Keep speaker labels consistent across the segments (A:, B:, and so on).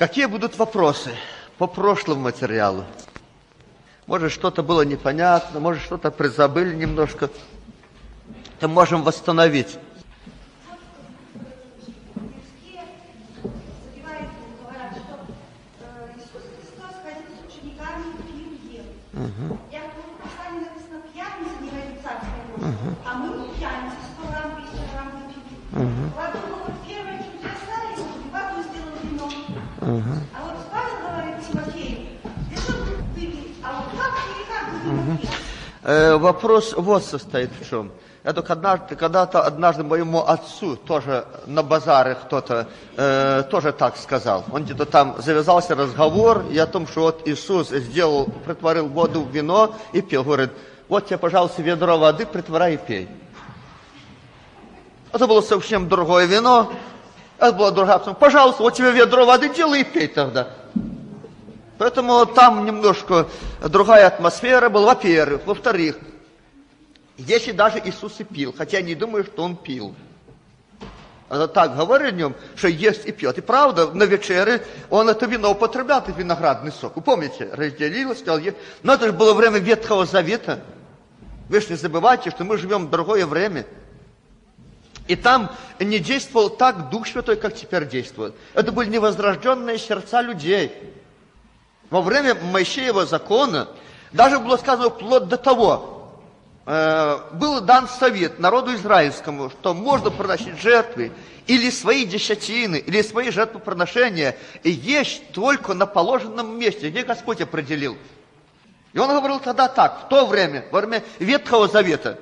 A: Какие будут вопросы по прошлому материалу? Может, что-то было непонятно, может, что-то призабыли немножко. Это можем восстановить.
B: Угу. Я в Писании написано пьяница не войдет царство угу. а мы не пьяницы, 100 грамм, 200 грамм выпили. Угу. Поэтому вот первое чудеса, и вот он сделал вино. Угу. А вот Павел говорит Тимофею, это выпить, а вот как и как вы угу.
A: Э, Вопрос вот состоит в чем. Я только однажды, когда-то однажды моему отцу тоже на базаре кто-то э, тоже так сказал. Он где-то там завязался разговор и о том, что вот Иисус сделал, притворил воду в вино и пил. Говорит, вот тебе, пожалуйста, ведро воды, притворяй и пей. Это было совсем другое вино. Это было другое. Пожалуйста, вот тебе ведро воды, делай и пей тогда. Поэтому там немножко другая атмосфера была, во-первых. Во-вторых, если даже Иисус и пил, хотя я не думаю, что он пил. Это так говорит о нем, что ест и пьет. И правда, на вечере он это вино употреблял, это виноградный сок. Вы помните, разделил, сказал, есть. Но это же было время Ветхого Завета. Вы же не забывайте, что мы живем в другое время. И там не действовал так Дух Святой, как теперь действует. Это были невозрожденные сердца людей. Во время Моисеева закона даже было сказано вплоть до того, Э, был дан совет народу израильскому, что можно приносить жертвы или свои десятины, или свои жертвоприношения, и есть только на положенном месте, где Господь определил. И он говорил тогда так, в то время, во время Ветхого Завета,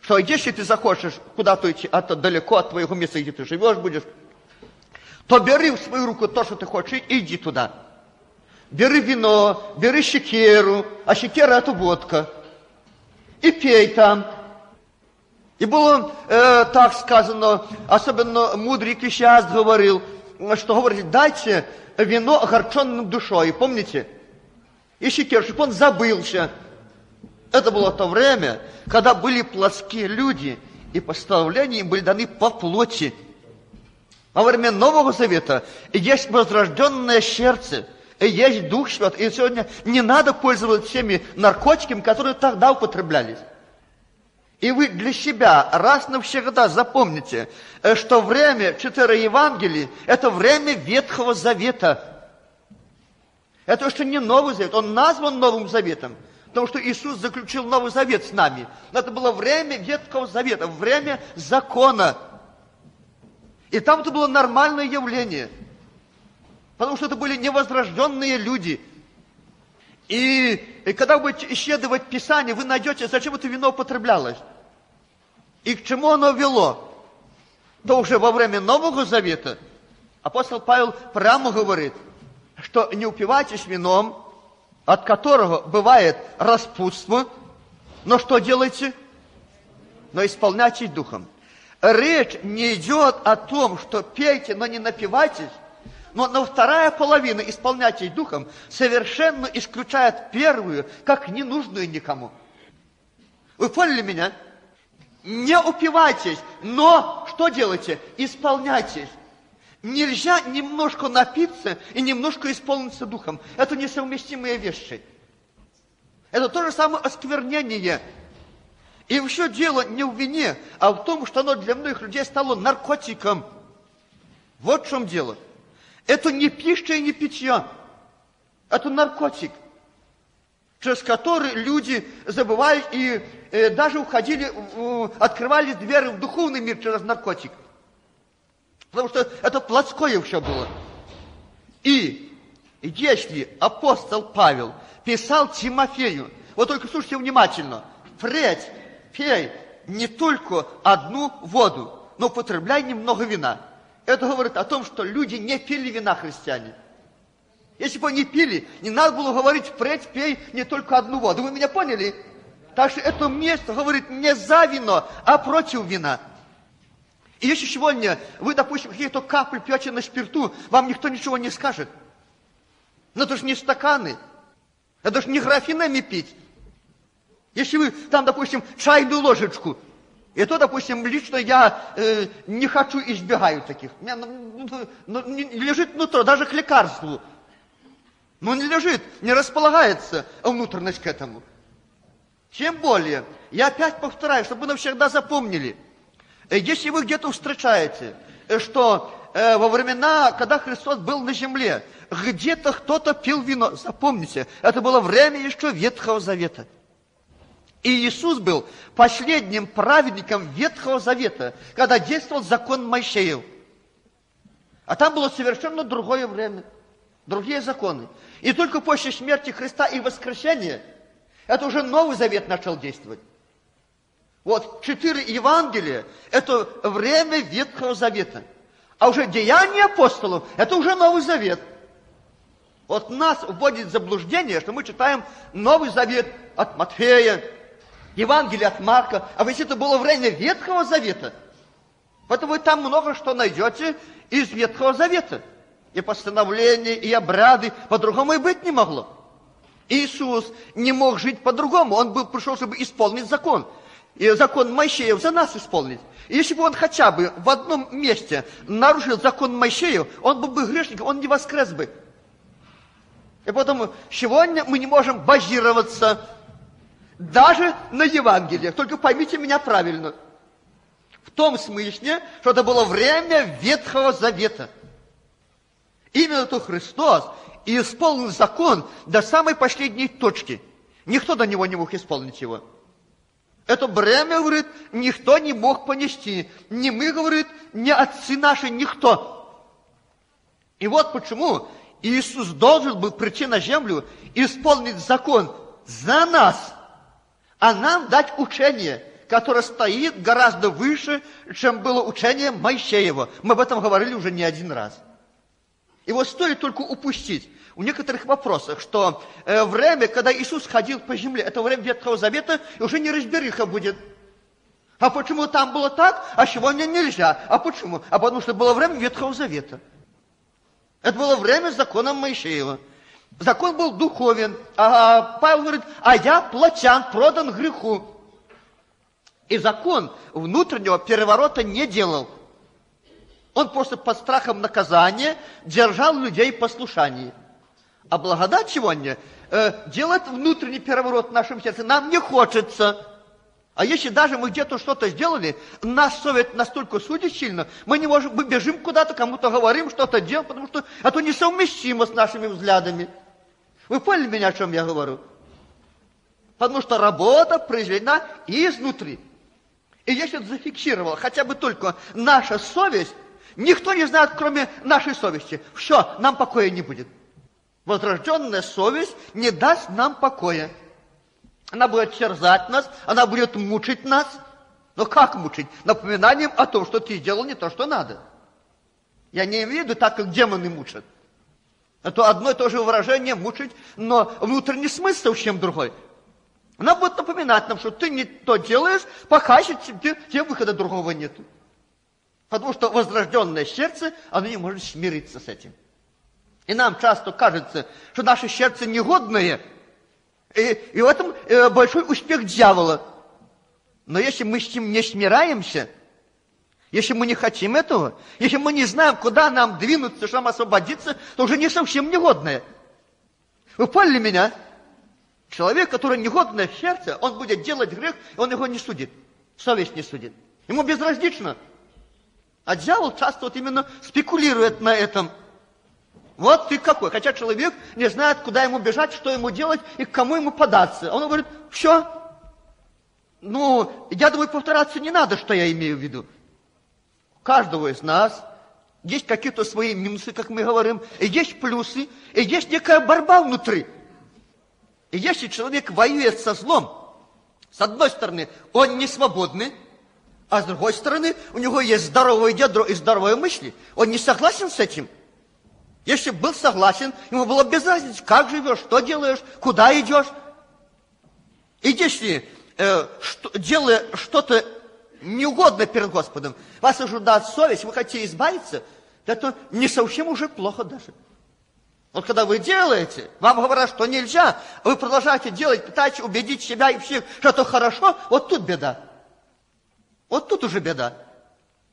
A: что если ты захочешь куда-то идти, это далеко от твоего места, где ты живешь будешь, то бери в свою руку то, что ты хочешь, и иди туда. Бери вино, бери щекеру, а щекера это водка – и пей там. И было э, так сказано, особенно мудрый сейчас говорил, что говорит, дайте вино огорченным душой. Помните? И Щекер, чтобы он забылся. Это было то время, когда были плоские люди, и постановления им были даны по плоти. Во время Нового Завета есть возрожденное сердце – есть Дух Святой. И сегодня не надо пользоваться теми наркотиками, которые тогда употреблялись. И вы для себя раз навсегда запомните, э, что время четыре Евангелий – это время Ветхого Завета. Это что не Новый Завет, он назван Новым Заветом, потому что Иисус заключил Новый Завет с нами. Но это было время Ветхого Завета, время закона. И там это было нормальное явление – Потому что это были невозрожденные люди. И, и когда вы будете исследовать Писание, вы найдете, зачем это вино употреблялось. И к чему оно вело. То уже во время Нового Завета апостол Павел прямо говорит, что не упивайтесь вином, от которого бывает распутство, но что делайте? Но исполняйтесь духом. Речь не идет о том, что пейте, но не напивайтесь, но, но вторая половина исполнятия духом совершенно исключает первую, как ненужную никому. Вы поняли меня? Не упивайтесь, но что делайте? Исполняйтесь. Нельзя немножко напиться и немножко исполниться духом. Это несовместимые вещи. Это то же самое осквернение. И все дело не в вине, а в том, что оно для многих людей стало наркотиком. Вот в чем дело. Это не пища и не питье. Это наркотик, через который люди забывают и э, даже уходили, э, открывали двери в духовный мир через наркотик. Потому что это плотское все было. И если апостол Павел писал Тимофею, вот только слушайте внимательно, впредь пей не только одну воду, но употребляй немного вина. Это говорит о том, что люди не пили вина христиане. Если бы они пили, не надо было говорить, впредь пей не только одну воду. Вы меня поняли? Так что это место говорит не за вино, а против вина. И если сегодня вы, допустим, какие-то капли пьете на спирту, вам никто ничего не скажет. Но это же не стаканы. Это же не графинами пить. Если вы там, допустим, чайную ложечку И то, допустим, лично я э, не хочу, избегаю таких. У меня ну, ну, ну, не лежит внутри, даже к лекарству. Но не лежит, не располагается внутренность к этому. Тем более, я опять повторяю, чтобы вы навсегда запомнили, э, если вы где-то встречаете, э, что э, во времена, когда Христос был на земле, где-то кто-то пил вино, запомните, это было время еще Ветхого Завета. И Иисус был последним праведником Ветхого Завета, когда действовал закон Моисеев. А там было совершенно другое время, другие законы. И только после смерти Христа и воскресения, это уже Новый Завет начал действовать. Вот четыре Евангелия – это время Ветхого Завета. А уже деяния апостолов – это уже Новый Завет. Вот нас вводит в заблуждение, что мы читаем Новый Завет от Матфея, Евангелие от Марка, а ведь это было время Ветхого Завета. Поэтому вы там много что найдете из Ветхого Завета. И постановления, и обряды, по-другому и быть не могло. Иисус не мог жить по-другому, Он был, пришел, чтобы исполнить закон. И закон Моисеев за нас исполнить. И если бы он хотя бы в одном месте нарушил закон Моисеев, он был бы грешником, он не воскрес бы. И поэтому сегодня мы не можем базироваться даже на Евангелиях. Только поймите меня правильно. В том смысле, что это было время Ветхого Завета. Именно то Христос исполнил закон до самой последней точки. Никто до него не мог исполнить его. Это бремя, говорит, никто не мог понести. Не мы, говорит, не отцы наши, никто. И вот почему Иисус должен был прийти на землю исполнить закон за нас – а нам дать учение, которое стоит гораздо выше, чем было учение Моисеева. Мы об этом говорили уже не один раз. И вот стоит только упустить у некоторых вопросах, что э, время, когда Иисус ходил по земле, это время Ветхого Завета, и уже не разбериха будет. А почему там было так, а сегодня нельзя? А почему? А потому что было время Ветхого Завета. Это было время закона Моисеева. Закон был духовен. А Павел говорит, а я плотян, продан греху. И закон внутреннего переворота не делал. Он просто под страхом наказания держал людей в послушании. А благодать сегодня э, делает внутренний переворот в нашем сердце. Нам не хочется. А если даже мы где-то что-то сделали, нас совет настолько судит сильно, мы не можем, мы бежим куда-то, кому-то говорим, что-то делаем, потому что это несовместимо с нашими взглядами. Вы поняли меня, о чем я говорю? Потому что работа произведена изнутри. И если это зафиксировала хотя бы только наша совесть, никто не знает, кроме нашей совести. Все, нам покоя не будет. Возрожденная совесть не даст нам покоя. Она будет терзать нас, она будет мучить нас. Но как мучить? Напоминанием о том, что ты сделал не то, что надо. Я не имею в виду так, как демоны мучат. Это одно и то же выражение мучить, но внутренний смысл совсем другой. Она будет напоминать нам, что ты не то делаешь, пока тебе, тебе выхода другого нет. Потому что возрожденное сердце, оно не может смириться с этим. И нам часто кажется, что наше сердце негодное, и, и в этом э, большой успех дьявола. Но если мы с ним не смираемся, если мы не хотим этого, если мы не знаем, куда нам двинуться, чтобы освободиться, то уже не совсем негодное. Вы поняли меня? Человек, который негодное сердце, он будет делать грех, и он его не судит. Совесть не судит. Ему безразлично. А дьявол часто вот именно спекулирует на этом. Вот ты какой. Хотя человек не знает, куда ему бежать, что ему делать и к кому ему податься. Он говорит, все. Ну, я думаю, повторяться не надо, что я имею в виду каждого из нас есть какие-то свои минусы, как мы говорим, и есть плюсы, и есть некая борьба внутри. И если человек воюет со злом, с одной стороны, он не свободный, а с другой стороны, у него есть здоровое ядро и здоровые мысли. Он не согласен с этим. Если был согласен, ему было без разницы, как живешь, что делаешь, куда идешь. И если э, что, делая что-то неугодно перед Господом, вас ожидает совесть, вы хотите избавиться, это не совсем уже плохо даже. Вот когда вы делаете, вам говорят, что нельзя, а вы продолжаете делать, пытаетесь убедить себя и всех, что это хорошо, вот тут беда. Вот тут уже беда.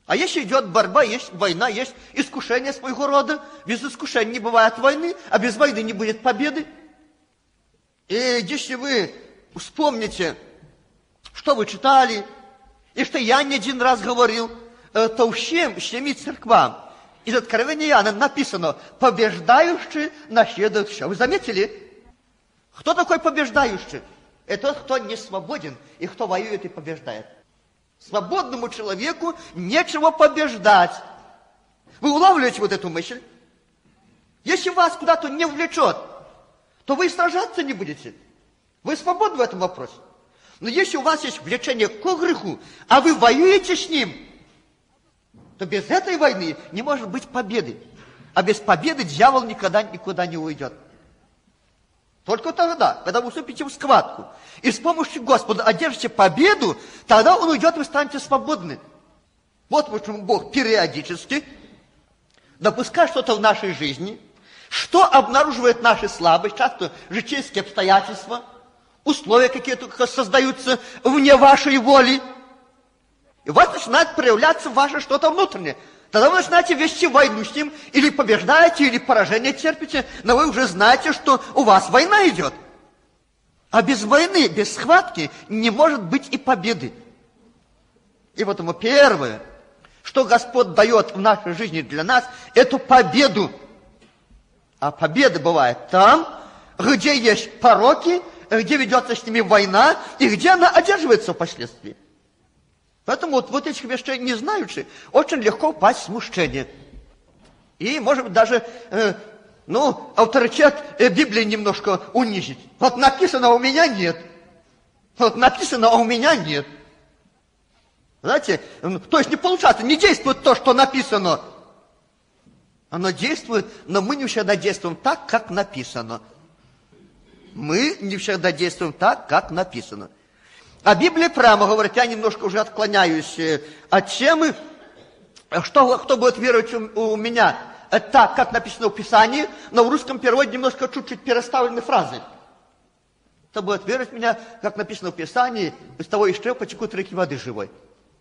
A: А если идет борьба, есть война, есть искушение своего рода, без искушения не бывает войны, а без войны не будет победы. И если вы вспомните, что вы читали, и что я не один раз говорил, э, то всем, всеми церквам из Откровения Иоанна написано, побеждающий наследует все. Вы заметили? Кто такой побеждающий? Это тот, кто не свободен и кто воюет и побеждает. Свободному человеку нечего побеждать. Вы улавливаете вот эту мысль? Если вас куда-то не влечет, то вы сражаться не будете. Вы свободны в этом вопросе. Но если у вас есть влечение к греху, а вы воюете с ним, то без этой войны не может быть победы. А без победы дьявол никогда никуда не уйдет. Только тогда, когда вы вступите в схватку и с помощью Господа одержите победу, тогда Он уйдет, вы станете свободны. Вот почему Бог периодически допускает что-то в нашей жизни, что обнаруживает наши слабости, часто житейские обстоятельства, условия какие-то создаются вне вашей воли. И у вас начинает проявляться ваше что-то внутреннее. Тогда вы начинаете вести войну с ним, или побеждаете, или поражение терпите, но вы уже знаете, что у вас война идет. А без войны, без схватки не может быть и победы. И потому первое, что Господь дает в нашей жизни для нас, эту победу. А победа бывает там, где есть пороки, где ведется с ними война, и где она одерживается впоследствии. Поэтому вот, вот этих вещей не знающие, очень легко упасть в смущение. И, может быть, даже, э, ну, авторитет э, Библии немножко унизить. Вот написано, у меня нет. Вот написано, а у меня нет. Знаете, то есть не получается, не действует то, что написано. Оно действует, но мы не всегда действуем так, как написано. Мы не всегда действуем так, как написано. А Библия прямо говорит, я немножко уже отклоняюсь э, от темы, что, кто будет веровать у, у меня так, как написано в Писании, но в русском переводе немножко чуть-чуть переставлены фразы. Кто будет веровать в меня, как написано в Писании, из того и что потекут реки воды живой.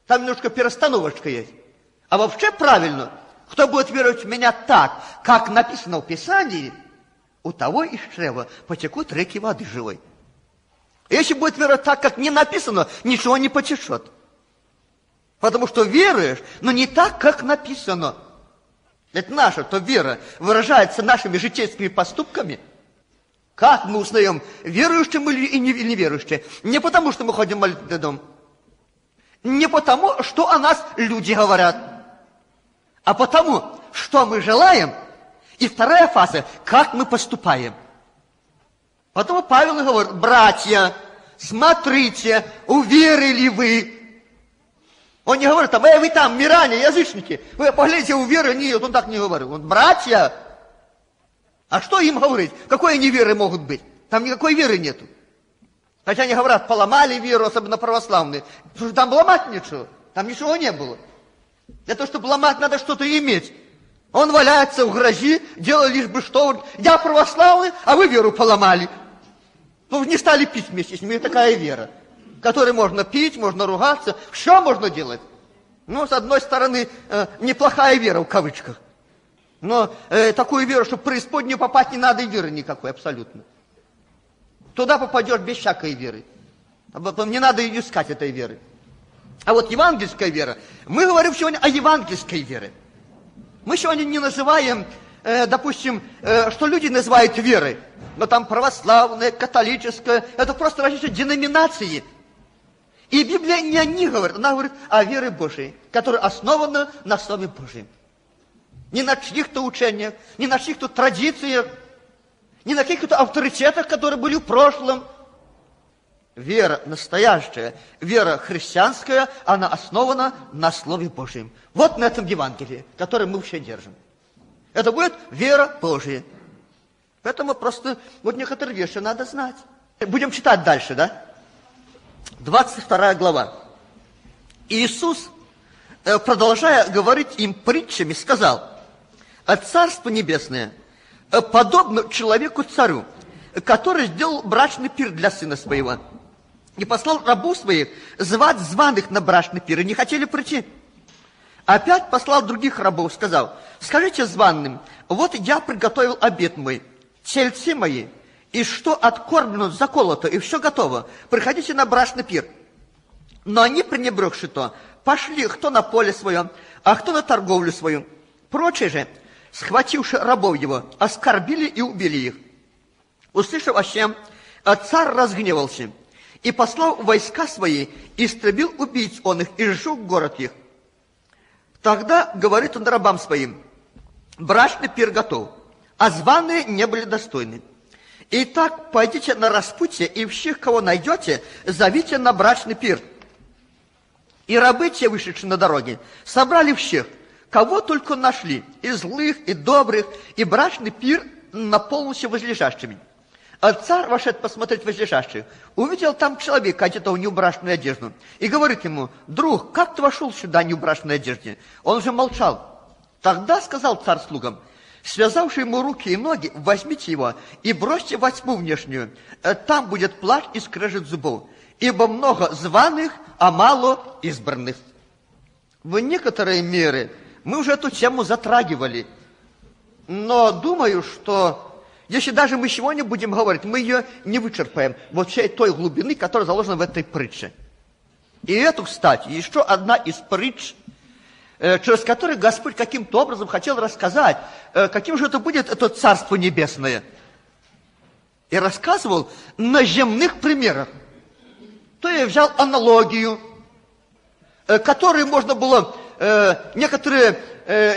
A: Там немножко перестановочка есть. А вообще правильно, кто будет веровать в меня так, как написано в Писании, у того из чрева потекут реки воды живой. Если будет вера так, как не написано, ничего не потечет. Потому что веруешь, но не так, как написано. Это наша, то вера выражается нашими житейскими поступками. Как мы узнаем, верующие мы или неверующие? Не потому, что мы ходим в молитвенный дом. Не потому, что о нас люди говорят. А потому, что мы желаем. И вторая фаза, как мы поступаем. Потому Павел говорит, братья, смотрите, уверили вы. Он не говорит, там, вы там, миране, язычники, вы поглядите, уверили, нет, он так не говорил. Он, братья, а что им говорить? Какой они веры могут быть? Там никакой веры нету. Хотя они говорят, поломали веру, особенно православные. Там ломать ничего, там ничего не было. Для того, чтобы ломать, надо что-то иметь. Он валяется в грози, делает лишь бы что. Я православный, а вы веру поломали. Ну, не стали пить вместе с ними, такая вера, которой можно пить, можно ругаться, все можно делать. Ну, с одной стороны, э, неплохая вера в кавычках. Но э, такую веру, чтобы в преисподнюю попасть, не надо веры никакой, абсолютно. Туда попадешь без всякой веры. Не надо искать этой веры. А вот евангельская вера, мы говорим сегодня о евангельской вере. Мы сегодня не называем э, допустим, э, что люди называют верой, но там православная, католическая, это просто различные деноминации. И Библия не о них говорит, она говорит о вере Божией, которая основана на Слове Божьем. Не на чьих-то учениях, не на чьих-то традициях, не на каких-то авторитетах, которые были в прошлом. Вера настоящая, вера христианская, она основана на Слове Божьем. Вот на этом Евангелии, которое мы все держим. Это будет вера Божия. Поэтому просто вот некоторые вещи надо знать. Будем читать дальше, да? 22 глава. Иисус, э, продолжая говорить им притчами, сказал, «А Царство Небесное э, подобно человеку-царю, который сделал брачный пир для сына своего. И послал рабов своих звать званых на брачный пир, и не хотели прийти. Опять послал других рабов, сказал, скажите званным, вот я приготовил обед мой, тельцы мои, и что откормлено, заколото, и все готово. Приходите на брачный пир. Но они, пренебрегши то, пошли кто на поле свое, а кто на торговлю свою. Прочие же, схвативши рабов его, оскорбили и убили их. Услышав о чем, царь разгневался и послал войска свои, истребил убийц он их и сжег город их. Тогда говорит он рабам своим, брачный пир готов, а званые не были достойны. Итак, пойдите на распутье, и всех, кого найдете, зовите на брачный пир. И рабы те, вышедшие на дороге, собрали всех, кого только нашли, и злых, и добрых, и брачный пир наполнился возлежащими. А царь, вошед посмотреть возлежащих, увидел там человека, одетого в неубрашенную одежду, и говорит ему, друг, как ты вошел сюда в неубрашенной одежде? Он уже молчал. Тогда сказал царь слугам, связавший ему руки и ноги, возьмите его и бросьте во тьму внешнюю. Э, там будет плач и скрежет зубов, ибо много званых, а мало избранных. В некоторой мере мы уже эту тему затрагивали, но думаю, что если даже мы сегодня будем говорить, мы ее не вычерпаем вот всей той глубины, которая заложена в этой притче. И эту, кстати, еще одна из притч, э, через которые Господь каким-то образом хотел рассказать, э, каким же это будет, это Царство Небесное. И рассказывал на земных примерах. То я взял аналогию, э, которой можно было некоторые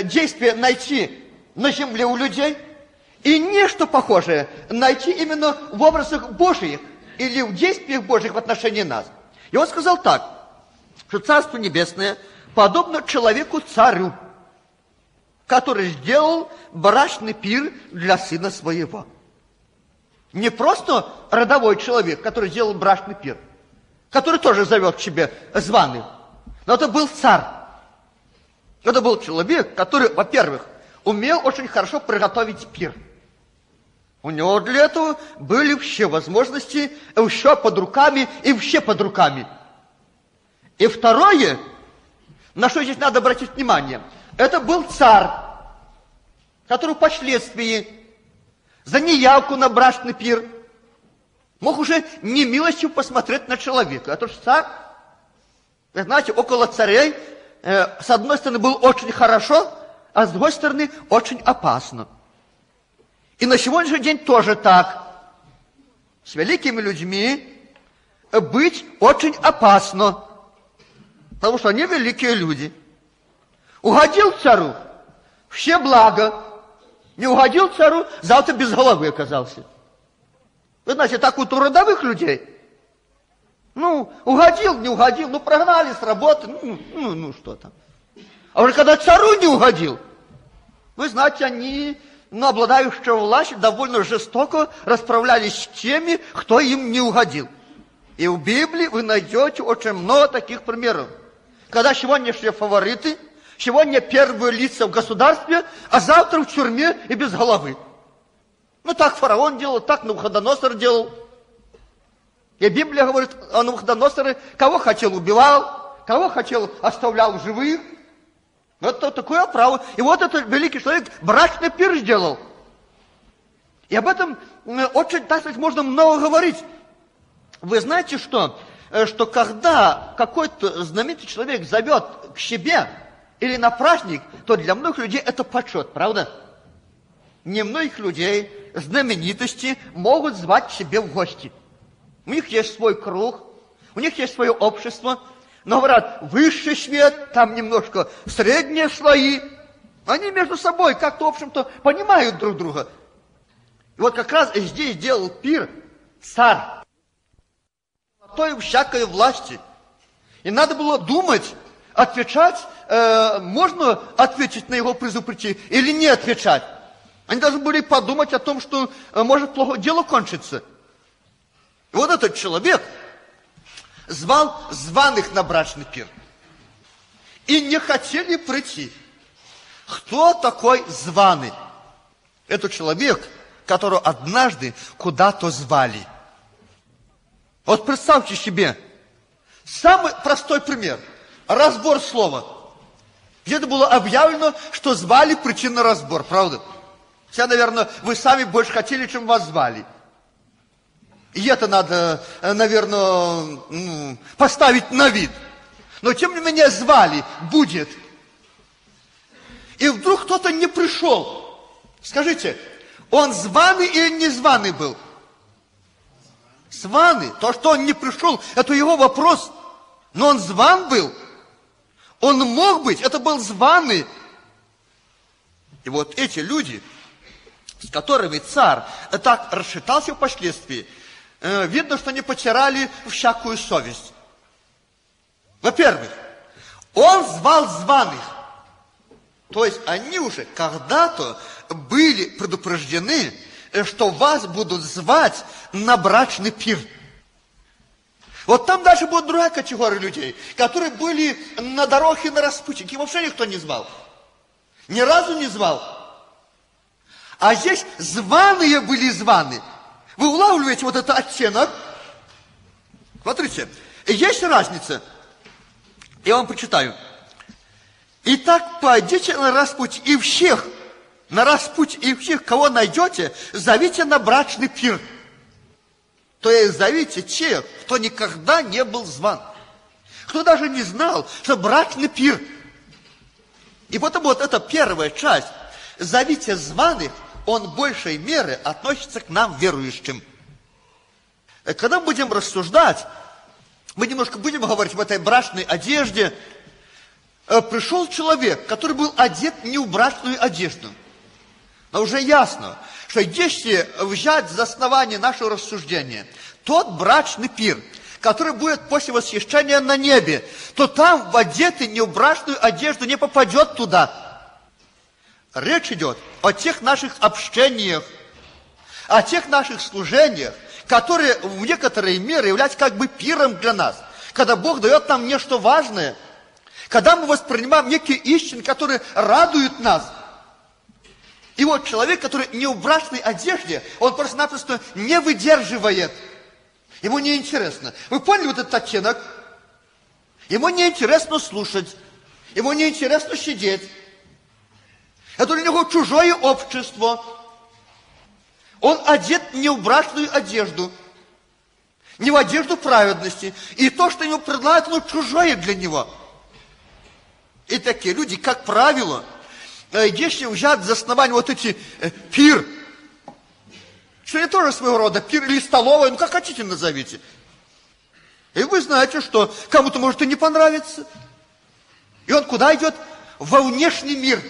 A: действия найти на земле у людей – и нечто похожее найти именно в образах Божьих или в действиях Божьих в отношении нас. И он сказал так, что Царство Небесное подобно человеку-царю, который сделал брачный пир для сына своего. Не просто родовой человек, который сделал брачный пир, который тоже зовет к себе званых, но это был царь. Это был человек, который, во-первых, умел очень хорошо приготовить пир – у него для этого были все возможности, все под руками и все под руками. И второе, на что здесь надо обратить внимание, это был царь, который впоследствии за неявку на брачный пир мог уже не милостью посмотреть на человека. Это же царь. Вы знаете, около царей э, с одной стороны было очень хорошо, а с другой стороны очень опасно. И на сегодняшний день тоже так. С великими людьми быть очень опасно, потому что они великие люди. Угодил цару, все благо. Не угодил цару, завтра без головы оказался. Вы знаете, так вот у родовых людей. Ну, угодил, не угодил, ну, прогнали с работы, ну, ну, ну что там. А уже когда цару не угодил, вы знаете, они но обладающие властью довольно жестоко расправлялись с теми, кто им не угодил. И в Библии вы найдете очень много таких примеров. Когда сегодняшние фавориты, сегодня первые лица в государстве, а завтра в тюрьме и без головы. Ну так фараон делал, так Навуходоносор делал. И Библия говорит о Навуходоносоре, кого хотел убивал, кого хотел оставлял живых, это такое право. И вот этот великий человек брачный пир сделал. И об этом очень, так сказать, можно много говорить. Вы знаете что? Э, что когда какой-то знаменитый человек зовет к себе или на праздник, то для многих людей это почет, правда? Не многих людей знаменитости могут звать к себе в гости. У них есть свой круг, у них есть свое общество – но, говорят, высший свет, там немножко средние слои. Они между собой как-то, в общем-то, понимают друг друга. И вот как раз здесь делал пир царь. Той всякой власти. И надо было думать, отвечать, э, можно ответить на его призыв прийти или не отвечать. Они должны были подумать о том, что э, может плохо дело кончиться. И вот этот человек, звал званых на брачный пир. И не хотели прийти. Кто такой званый? Это человек, которого однажды куда-то звали. Вот представьте себе, самый простой пример. Разбор слова. Где-то было объявлено, что звали причинный разбор, правда? Все, наверное, вы сами больше хотели, чем вас звали. И это надо, э, наверное, поставить на вид. Но тем не менее звали, будет. И вдруг кто-то не пришел. Скажите, он званый или не званый был? Званый. То, что он не пришел, это его вопрос. Но он зван был. Он мог быть, это был званый. И вот эти люди, с которыми царь так расшатался впоследствии, видно, что они потеряли всякую совесть. Во-первых, он звал званых. То есть они уже когда-то были предупреждены, э, что вас будут звать на брачный пир. Вот там даже будет другая категория людей, которые были на дороге на распутье. Их вообще никто не звал. Ни разу не звал. А здесь званые были званы. Вы улавливаете вот этот оттенок? Смотрите, есть разница. Я вам прочитаю. Итак, пойдите на распуть и всех, на распуть и всех, кого найдете, зовите на брачный пир. То есть зовите тех, кто никогда не был зван. Кто даже не знал, что брачный пир. И потому вот эта первая часть. Зовите званых, он большей меры относится к нам, верующим. Когда мы будем рассуждать, мы немножко будем говорить в этой брачной одежде, Э, пришел человек, который был одет не в брачную одежду. Но уже ясно, что если взять за основание нашего рассуждения тот брачный пир, который будет после восхищения на небе, то там в одетый не в брачную одежду не попадет туда. Речь идет о тех наших общениях, о тех наших служениях, которые в некоторой мере являются как бы пиром для нас. Когда Бог дает нам нечто важное – когда мы воспринимаем некие истины, которые радуют нас. И вот человек, который не в брачной одежде, он просто-напросто не выдерживает. Ему неинтересно. Вы поняли вот этот оттенок? Ему неинтересно слушать. Ему неинтересно сидеть. Это для него чужое общество. Он одет не в брачную одежду, не в одежду праведности. И то, что ему предлагают, оно чужое для него – и такие люди, как правило, э, если взять за основание вот эти э, пир, что это тоже своего рода пир или столовая, ну как хотите назовите. И вы знаете, что кому-то может и не понравиться. И он куда идет? Во внешний мир.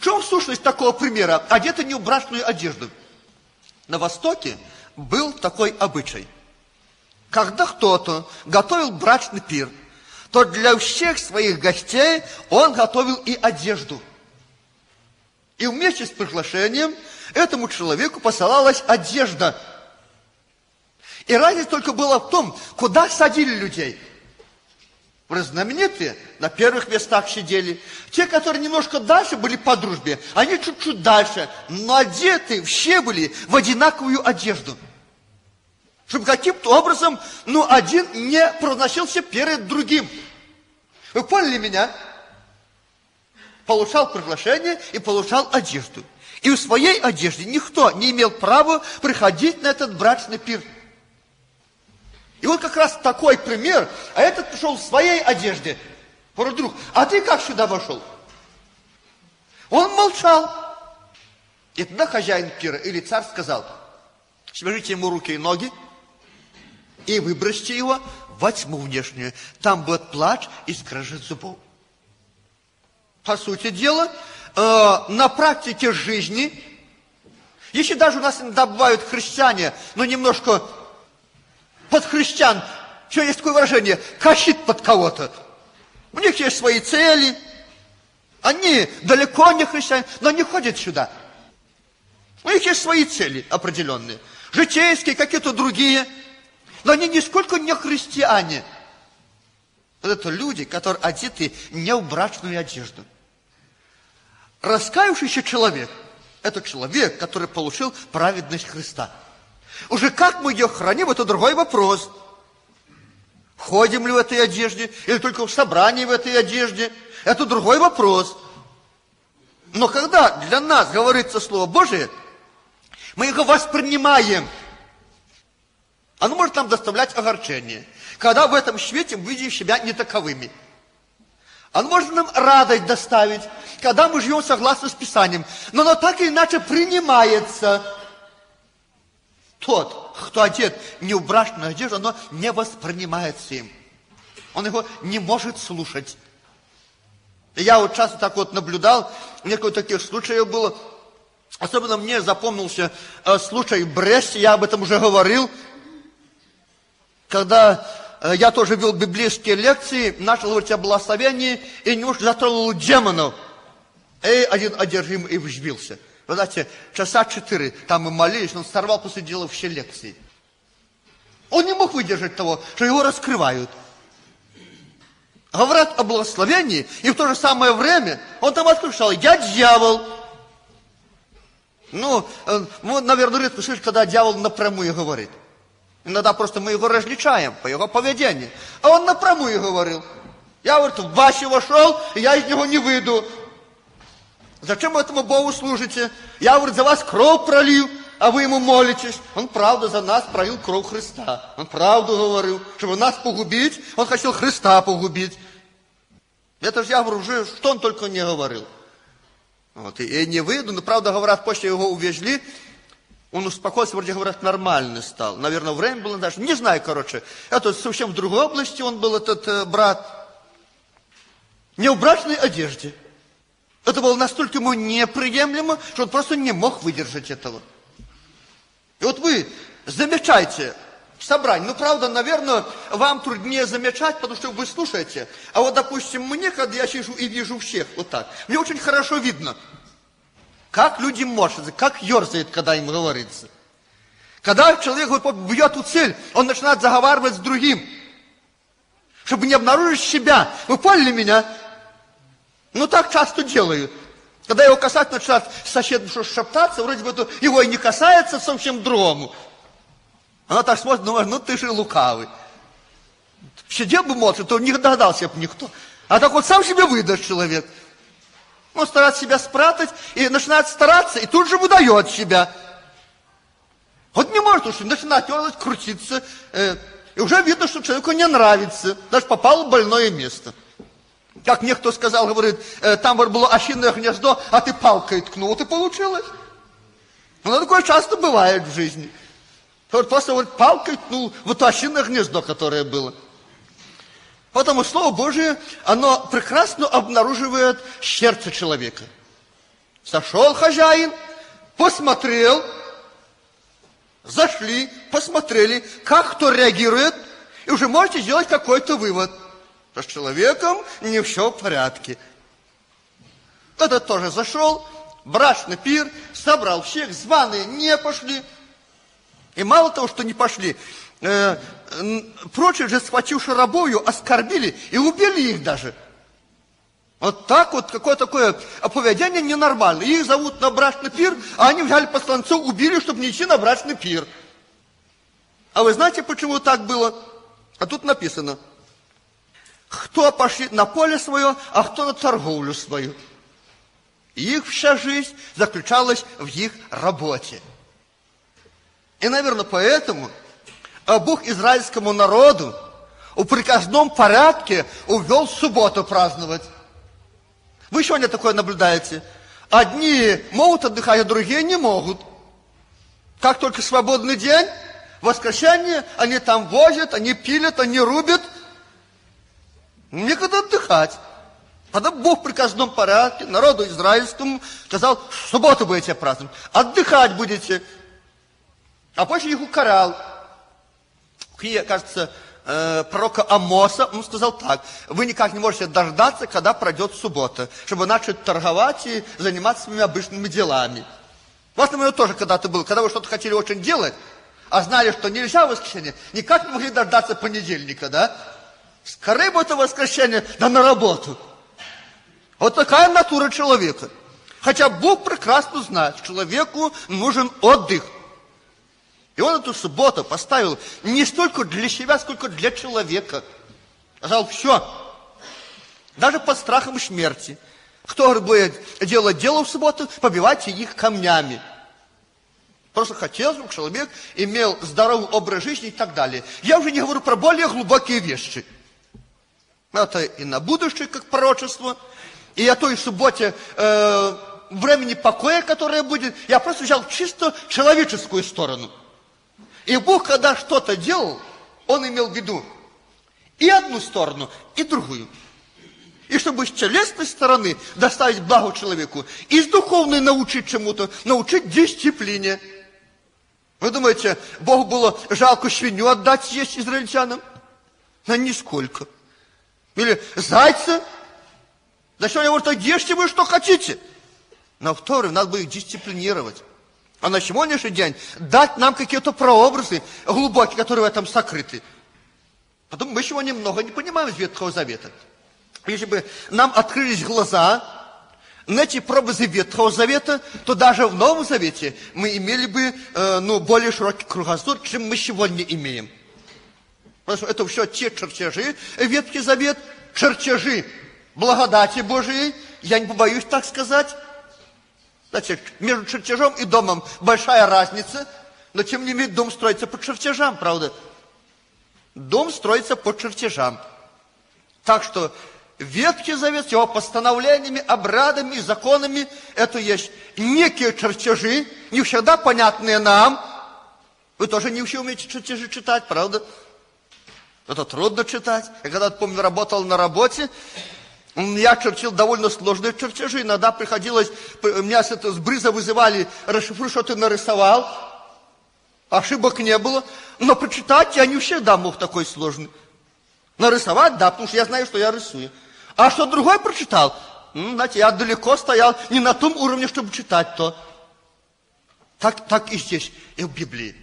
A: Чем сущность такого примера? Одеты не в одежду. На Востоке был такой обычай. Когда кто-то готовил брачный пир – то для всех своих гостей он готовил и одежду. И вместе с приглашением этому человеку посылалась одежда. И разница только была в том, куда садили людей. Знаменитые на первых местах сидели. Те, которые немножко дальше были по дружбе, они чуть-чуть дальше, но одеты все были в одинаковую одежду. Чтобы каким-то образом, ну, один не проносился перед другим. Вы поняли меня? Получал приглашение и получал одежду. И в своей одежде никто не имел права приходить на этот брачный пир. И вот как раз такой пример, а этот пришел в своей одежде. Порой друг, а ты как сюда вошел? Он молчал. И тогда хозяин пира или царь сказал, свяжите ему руки и ноги и выбросьте его во тьму внешнюю. Там будет плач и скрежет зубов. По сути дела, э, на практике жизни, если даже у нас иногда бывают христиане, но немножко под христиан, что есть такое выражение, кащит под кого-то. У них есть свои цели, они далеко не христиане, но не ходят сюда. У них есть свои цели определенные, житейские, какие-то другие – но они нисколько не христиане. Это люди, которые одеты не в брачную одежду. Раскаявшийся человек – это человек, который получил праведность Христа. Уже как мы ее храним, это другой вопрос. Ходим ли в этой одежде, или только в собрании в этой одежде, это другой вопрос. Но когда для нас говорится Слово Божие, мы его воспринимаем. Оно может нам доставлять огорчение. Когда в этом свете мы видим себя не таковыми. Оно может нам радость доставить, когда мы живем согласно с Писанием. Но оно так или иначе принимается. Тот, кто одет не в брачную одежду, оно не воспринимается им. Он его не может слушать. Я вот часто так вот наблюдал, несколько таких случаев было. Особенно мне запомнился э, случай в Бресте, я об этом уже говорил, когда э, я тоже вел библейские лекции, начал говорить о благословении и немножко затронул демонов. И один одержим и взбился. Вы знаете, часа четыре там мы молились, он сорвал после дела все лекции. Он не мог выдержать того, что его раскрывают. Говорят о благословении, и в то же самое время он там открыл, я дьявол. Ну, э, мы, наверное, редко слышим, когда дьявол напрямую говорит. Иногда просто мы его различаем по его поведению. А он напрямую говорил. Я, говорит, в Васе вошел, я из него не выйду. Зачем этому Богу служите? Я, говорит, за вас кровь пролил, а вы ему молитесь. Он правда за нас пролил кровь Христа. Он правду говорил, чтобы нас погубить, он хотел Христа погубить. Это же я говорю, уже что он только не говорил. Вот, и, и не выйду, но правда говорят, после его увезли, он успокоился, вроде говорят, нормальный стал. Наверное, время было даже, не знаю, короче. Это совсем в другой области он был, этот э, брат. Не в брачной одежде. Это было настолько ему неприемлемо, что он просто не мог выдержать этого. И вот вы замечайте собрание. Ну, правда, наверное, вам труднее замечать, потому что вы слушаете. А вот, допустим, мне, когда я сижу и вижу всех вот так, мне очень хорошо видно, как люди морщатся, как ерзает, когда им говорится. Когда человек вот, бьет у цель, он начинает заговаривать с другим, чтобы не обнаружить себя. Вы поняли меня? Ну, так часто делают. Когда его касаться начинают что шептаться, вроде бы его и не касается совсем другому. Она так смотрит, думает, ну ты же лукавый. Сидел бы молча, то не догадался бы никто. А так вот сам себе выдаст человек. Он старается себя спрятать и начинает стараться, и тут же выдает себя. Вот не может уж начинать дергать, крутиться. Э, и уже видно, что человеку не нравится. Даже попал в больное место. Как мне кто сказал, говорит, э, там было осиное гнездо, а ты палкой ткнул, вот и получилось. Ну, такое часто бывает в жизни. Просто вот палкой ткнул в то осиное гнездо, которое было. Потому Слово Божие, оно прекрасно обнаруживает сердце человека. Сошел хозяин, посмотрел, зашли, посмотрели, как кто реагирует, и уже можете сделать какой-то вывод – что с человеком не все в порядке. Этот тоже зашел, брачный пир, собрал всех, званые не пошли. И мало того, что не пошли, э, прочие же, схвативши рабою, оскорбили и убили их даже. Вот так вот, какое такое поведение ненормальное. Их зовут на брачный пир, а они взяли посланцов, убили, чтобы не идти на брачный пир. А вы знаете, почему так было? А тут написано – кто пошли на поле свое, а кто на торговлю свою. Их вся жизнь заключалась в их работе. И, наверное, поэтому Бог израильскому народу в приказном порядке увел субботу праздновать. Вы сегодня такое наблюдаете? Одни могут отдыхать, а другие не могут. Как только свободный день, воскресенье, они там возят, они пилят, они рубят – Некогда отдыхать. Тогда Бог в приказном порядке народу израильскому сказал, субботу будете праздновать, отдыхать будете. А после их укорял. В книге, кажется, э, пророка Амоса, он сказал так, вы никак не можете дождаться, когда пройдет суббота, чтобы начать торговать и заниматься своими обычными делами. Вот, наверное, тоже когда-то было, когда вы что-то хотели очень делать, а знали, что нельзя в воскресенье, никак не могли дождаться понедельника, да? Скорее бы это воскресенье, да на работу. Вот такая натура человека. Хотя Бог прекрасно знает, человеку нужен отдых. И он эту субботу поставил не столько для себя, сколько для человека. Сказал, все, даже под страхом смерти. Кто будет делать дело в субботу, побивайте их камнями. Просто хотелось, чтобы человек имел здоровый образ жизни и так далее. Я уже не говорю про более глубокие вещи. Это и на будущее, как пророчество, и о той субботе э, времени покоя, которое будет. Я просто взял чисто человеческую сторону. И Бог, когда что-то делал, Он имел в виду и одну сторону, и другую. И чтобы с телесной стороны доставить благо человеку, и с духовной научить чему-то, научить дисциплине. Вы думаете, Богу было жалко свинью отдать съесть израильтянам? На нисколько. Или зайца? Да что, я говорю, ешьте вы что хотите. Но второе, надо бы их дисциплинировать. А на сегодняшний день дать нам какие-то прообразы глубокие, которые в этом сокрыты. Потом мы сегодня немного не понимаем из Ветхого Завета. Если бы нам открылись глаза на эти прообразы Ветхого Завета, то даже в Новом Завете мы имели бы э, ну, более широкий кругозор, чем мы сегодня имеем. Потому что это все те чертежи, Ветхий Завет, чертежи благодати Божией, я не побоюсь так сказать. Значит, между чертежом и домом большая разница, но тем не менее дом строится по чертежам, правда? Дом строится по чертежам. Так что Ветхий Завет с его постановлениями, обрядами и законами, это есть некие чертежи, не всегда понятные нам. Вы тоже не все умеете чертежи читать, правда? Это трудно читать. Я когда, помню, работал на работе, я чертил довольно сложные чертежи. Иногда приходилось, меня с, этого, с брыза вызывали, расшифруй, что ты нарисовал. Ошибок не было. Но прочитать я не всегда мог такой сложный. Нарисовать, да, потому что я знаю, что я рисую. А что другой прочитал? Ну, знаете, я далеко стоял, не на том уровне, чтобы читать то. Так, так и здесь, и в Библии.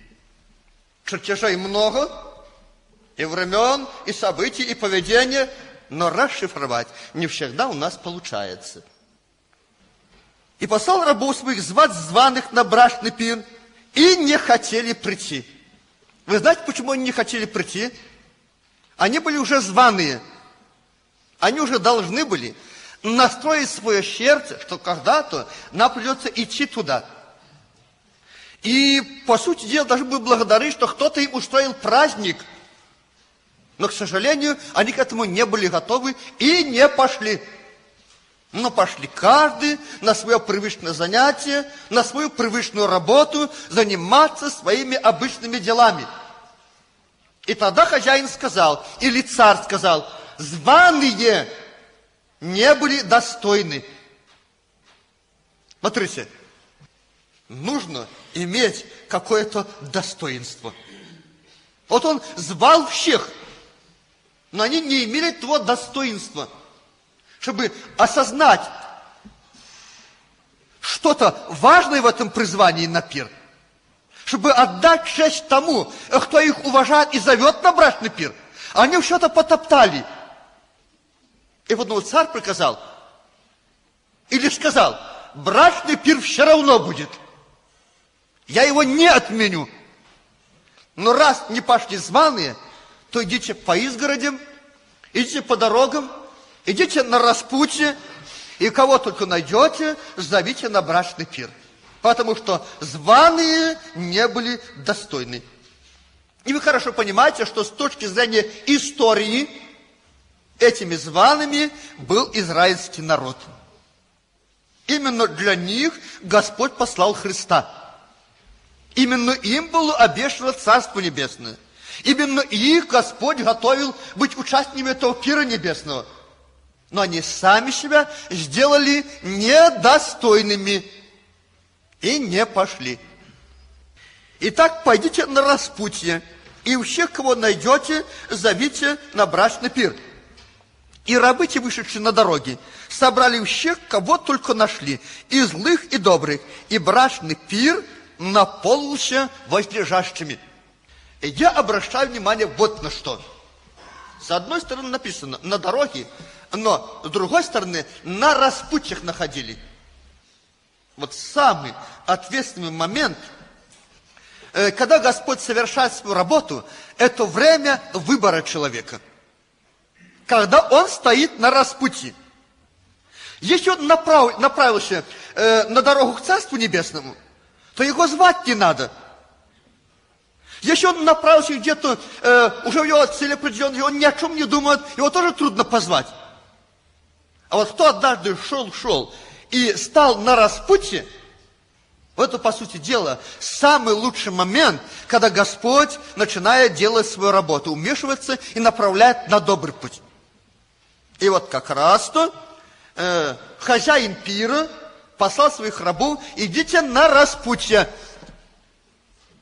A: Чертежей много, и времен, и событий, и поведения – но расшифровать не всегда у нас получается. И послал рабов своих звать званых на брачный пир, и не хотели прийти. Вы знаете, почему они не хотели прийти? Они были уже званые. Они уже должны были настроить свое сердце, что когда-то нам придется идти туда. И, по сути дела, даже бы благодарить, что кто-то им устроил праздник – но, к сожалению, они к этому не были готовы и не пошли. Но пошли каждый на свое привычное занятие, на свою привычную работу, заниматься своими обычными делами. И тогда хозяин сказал, или царь сказал, званые не были достойны. Смотрите, нужно иметь какое-то достоинство. Вот он звал всех, но они не имели того достоинства, чтобы осознать что-то важное в этом призвании на пир, чтобы отдать честь тому, кто их уважает и зовет на брачный пир. Они что-то потоптали. И вот ну, царь приказал, или сказал, брачный пир все равно будет. Я его не отменю. Но раз не пошли званые – то идите по изгородям, идите по дорогам, идите на распутье, и кого только найдете, зовите на брачный пир. Потому что званые не были достойны. И вы хорошо понимаете, что с точки зрения истории, этими зваными был израильский народ. Именно для них Господь послал Христа. Именно им было обещано Царство Небесное. Именно их Господь готовил быть участниками этого пира небесного. Но они сами себя сделали недостойными и не пошли. Итак, пойдите на распутье, и у всех, кого найдете, зовите на брачный пир. И рабы те, вышедшие на дороге, собрали всех, кого только нашли, и злых, и добрых, и брачный пир наполнился возлежащими. Я обращаю внимание вот на что. С одной стороны написано на дороге, но с другой стороны на распутьях находили. Вот самый ответственный момент э, когда Господь совершает свою работу, это время выбора человека. Когда он стоит на распутье. Если он направ, направился э, на дорогу к Царству Небесному, то его звать не надо. Если он направился где-то, э, уже у него цель определенная, он ни о чем не думает, его тоже трудно позвать. А вот кто однажды шел, шел и стал на распутье, это, по сути дела, самый лучший момент, когда Господь начинает делать свою работу, умешивается и направляет на добрый путь. И вот как раз-то э, хозяин пира послал своих рабов, идите на распутье.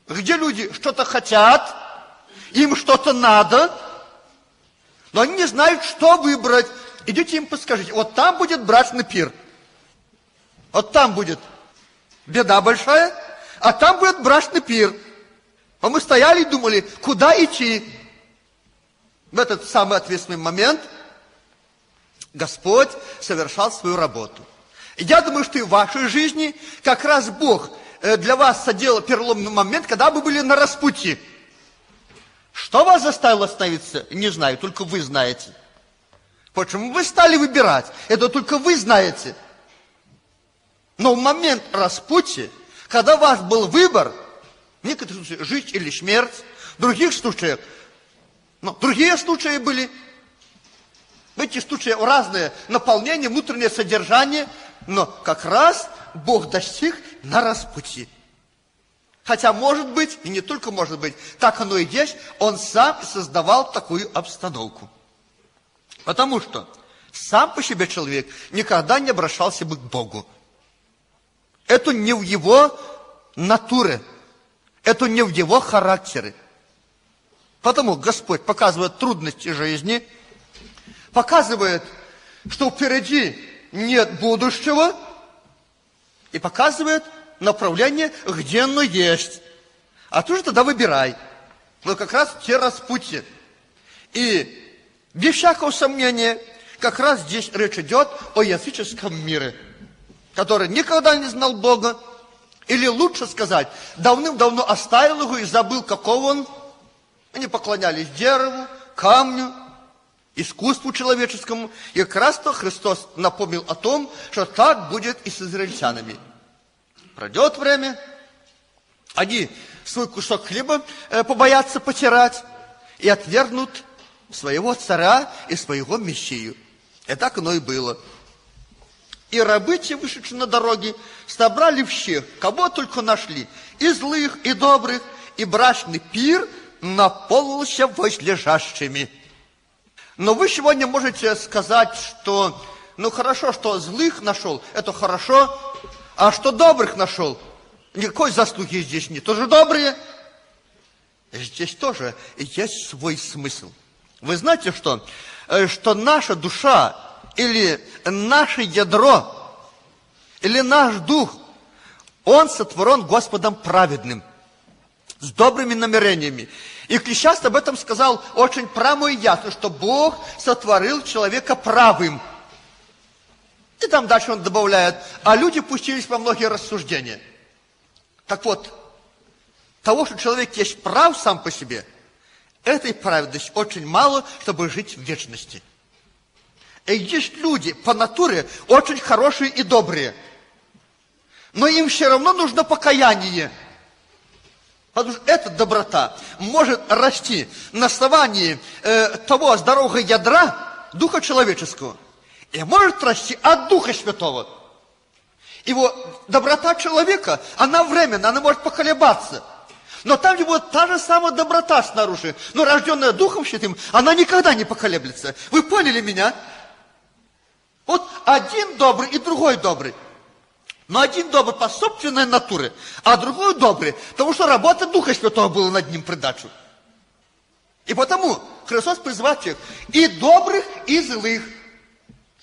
A: Где люди что-то хотят, им что-то надо, но они не знают, что выбрать. Идите им подскажите, вот там будет брачный пир. Вот там будет беда большая, а там будет брачный пир. А мы стояли и думали, куда идти. В этот самый ответственный момент Господь совершал свою работу. И я думаю, что и в вашей жизни как раз Бог для вас соделал переломный момент, когда вы были на распутье. Что вас заставило остановиться, не знаю, только вы знаете. Почему вы стали выбирать? Это только вы знаете. Но в момент распутья, когда у вас был выбор, в некоторых случаях жить или смерть, в других случаях, ну, другие случаи были, в эти случаи разные наполнения, внутреннее содержание, но как раз Бог достиг на распутье. Хотя, может быть, и не только может быть, так оно и есть, Он сам создавал такую обстановку. Потому что сам по себе человек никогда не обращался бы к Богу. Это не в его натуре, это не в его характере. Потому Господь показывает трудности жизни, показывает, что впереди нет будущего, и показывает направление, где оно есть. А ты же тогда выбирай. Но как раз те распутье. И без всякого сомнения, как раз здесь речь идет о языческом мире, который никогда не знал Бога, или лучше сказать, давным-давно оставил его и забыл, каков он. Они поклонялись дереву, камню, искусству человеческому. И как раз то Христос напомнил о том, что так будет и с израильтянами. Пройдет время, они свой кусок хлеба э, побоятся потирать и отвергнут своего царя и своего мессию. И так оно и было. И рабы те, вышедшие на дороге, собрали всех, кого только нашли, и злых, и добрых, и брачный пир наполнился возлежащими. Но вы сегодня можете сказать, что, ну хорошо, что злых нашел, это хорошо, а что добрых нашел, никакой заслуги здесь нет, тоже добрые. Здесь тоже есть свой смысл – вы знаете что? Э, что наша душа или наше ядро, или наш дух, он сотворен Господом праведным, с добрыми намерениями. И Клещаст об этом сказал очень прямо и ясно, что Бог сотворил человека правым. И там дальше он добавляет, а люди пустились во многие рассуждения. Так вот, того, что человек есть прав сам по себе – Этой праведности очень мало, чтобы жить в вечности. И есть люди по натуре очень хорошие и добрые. Но им все равно нужно покаяние. Потому что эта доброта может расти на основании э, того здорового ядра Духа Человеческого. И может расти от Духа Святого. Его доброта человека, она временна, она может поколебаться – но там, где будет та же самая доброта снаружи, но рожденная Духом Святым, она никогда не поколеблется. Вы поняли меня? Вот один добрый и другой добрый. Но один добрый по собственной натуре, а другой добрый, потому что работа Духа Святого была над ним придачу. И потому Христос призывает всех и добрых, и злых.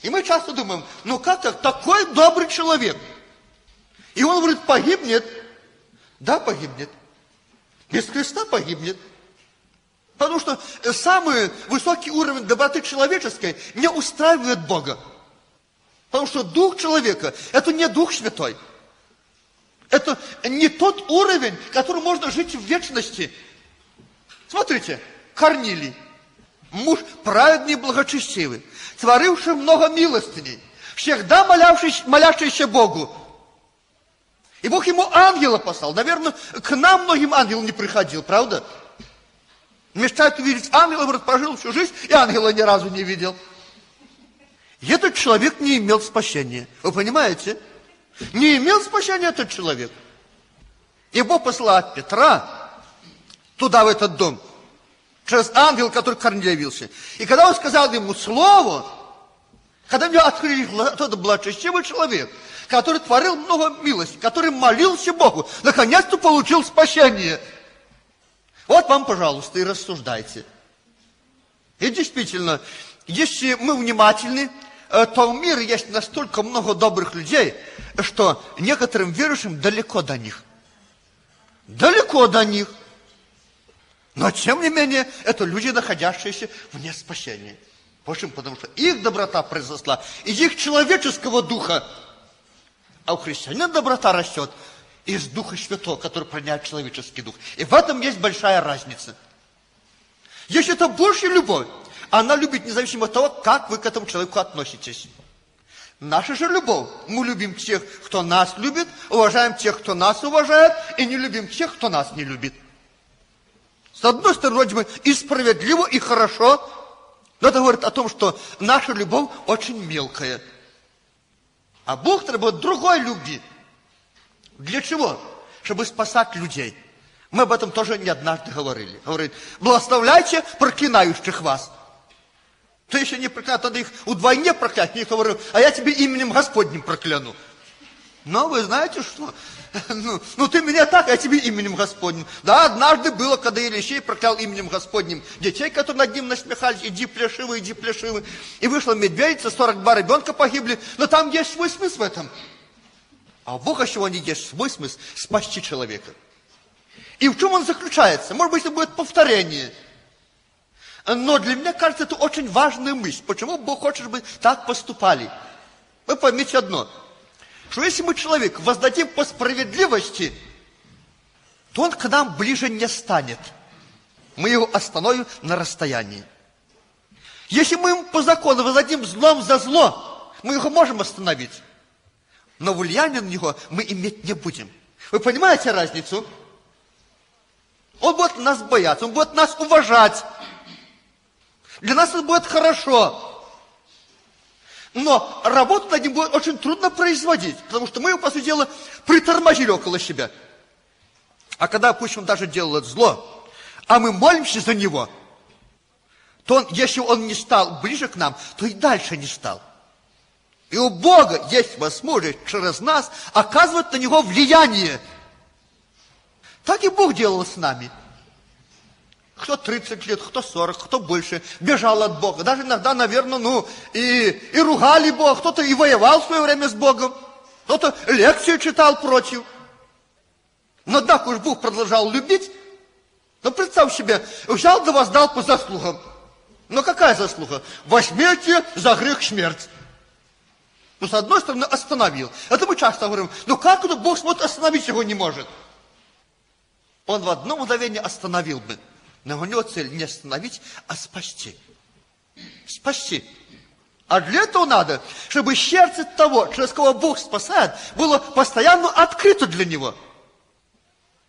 A: И мы часто думаем, ну как так, такой добрый человек. И он говорит, погибнет. Да, погибнет. Без Христа погибнет. Потому что самый высокий уровень доброты человеческой не устраивает Бога. Потому что дух человека – это не дух святой. Это не тот уровень, который можно жить в вечности. Смотрите, Корнилий, муж праведный и благочестивый, творивший много милостыней, всегда молящийся Богу. И Бог ему ангела послал. Наверное, к нам многим ангел не приходил, правда? Мечтают увидеть ангела, говорит, прожил всю жизнь и ангела ни разу не видел. И этот человек не имел спасения. Вы понимаете? Не имел спасения этот человек. И Бог посылает Петра туда, в этот дом, через ангел, который к Корнилию явился. И когда он сказал ему слово, когда мне открыли глаза, это был честивый человек, который творил много милости, который молился Богу, наконец-то получил спасение. Вот вам, пожалуйста, и рассуждайте. И действительно, если мы внимательны, э, то в мире есть настолько много добрых людей, что некоторым верующим далеко до них. Далеко до них. Но, тем не менее, это люди, находящиеся вне спасения. Почему? Потому что их доброта произошла из их человеческого духа. А у христианина доброта растет из Духа Святого, который проняет человеческий дух. И в этом есть большая разница. Если это Божья любовь, она любит независимо от того, как вы к этому человеку относитесь. Наша же любовь. Мы любим тех, кто нас любит, уважаем тех, кто нас уважает, и не любим тех, кто нас не любит. С одной стороны, вроде бы и справедливо, и хорошо, но это говорит о том, что наша любовь очень мелкая. А Бог требует другой любви. Для чего? Чтобы спасать людей. Мы об этом тоже не однажды говорили. Говорит, благословляйте проклинающих вас. Ты еще не проклят, надо их удвойне проклять. Мне говорю, а я тебе именем Господним прокляну. Но вы знаете что? Ну, ну ты меня так, а тебе именем Господним. Да, однажды было, когда Елисей проклял именем Господним детей, которые над ним насмехались, иди плешивый, иди плешивый. И вышла медведица, 42 ребенка погибли. Но там есть свой смысл в этом. А у Бога сегодня есть свой смысл спасти человека. И в чем он заключается? Может быть, это будет повторение. Но для меня кажется, это очень важная мысль. Почему Бог хочет, чтобы так поступали? Вы поймите одно – что если мы человек воздадим по справедливости, то он к нам ближе не станет. Мы его остановим на расстоянии. Если мы ему по закону воздадим злом за зло, мы его можем остановить. Но влияния на него мы иметь не будем. Вы понимаете разницу? Он будет нас бояться, он будет нас уважать. Для нас это будет хорошо. Но работу над ним будет очень трудно производить, потому что мы его, по сути дела, притормозили около себя. А когда, пусть он даже делал это зло, а мы молимся за него, то он, если он не стал ближе к нам, то и дальше не стал. И у Бога есть возможность через нас оказывать на него влияние. Так и Бог делал с нами – кто 30 лет, кто 40, кто больше, бежал от Бога. Даже иногда, наверное, ну, и, и ругали Бога, кто-то и воевал в свое время с Богом, кто-то лекцию читал против. Но так уж Бог продолжал любить. Ну, представь себе, взял да воздал по заслугам. Но какая заслуга? Возьмете за грех смерть. Ну, с одной стороны, остановил. Это мы часто говорим, ну как это Бог смотрит, остановить его не может? Он в одно мгновение остановил бы. Но у него цель не остановить, а спасти. Спасти. А для этого надо, чтобы сердце того, через кого Бог спасает, было постоянно открыто для него.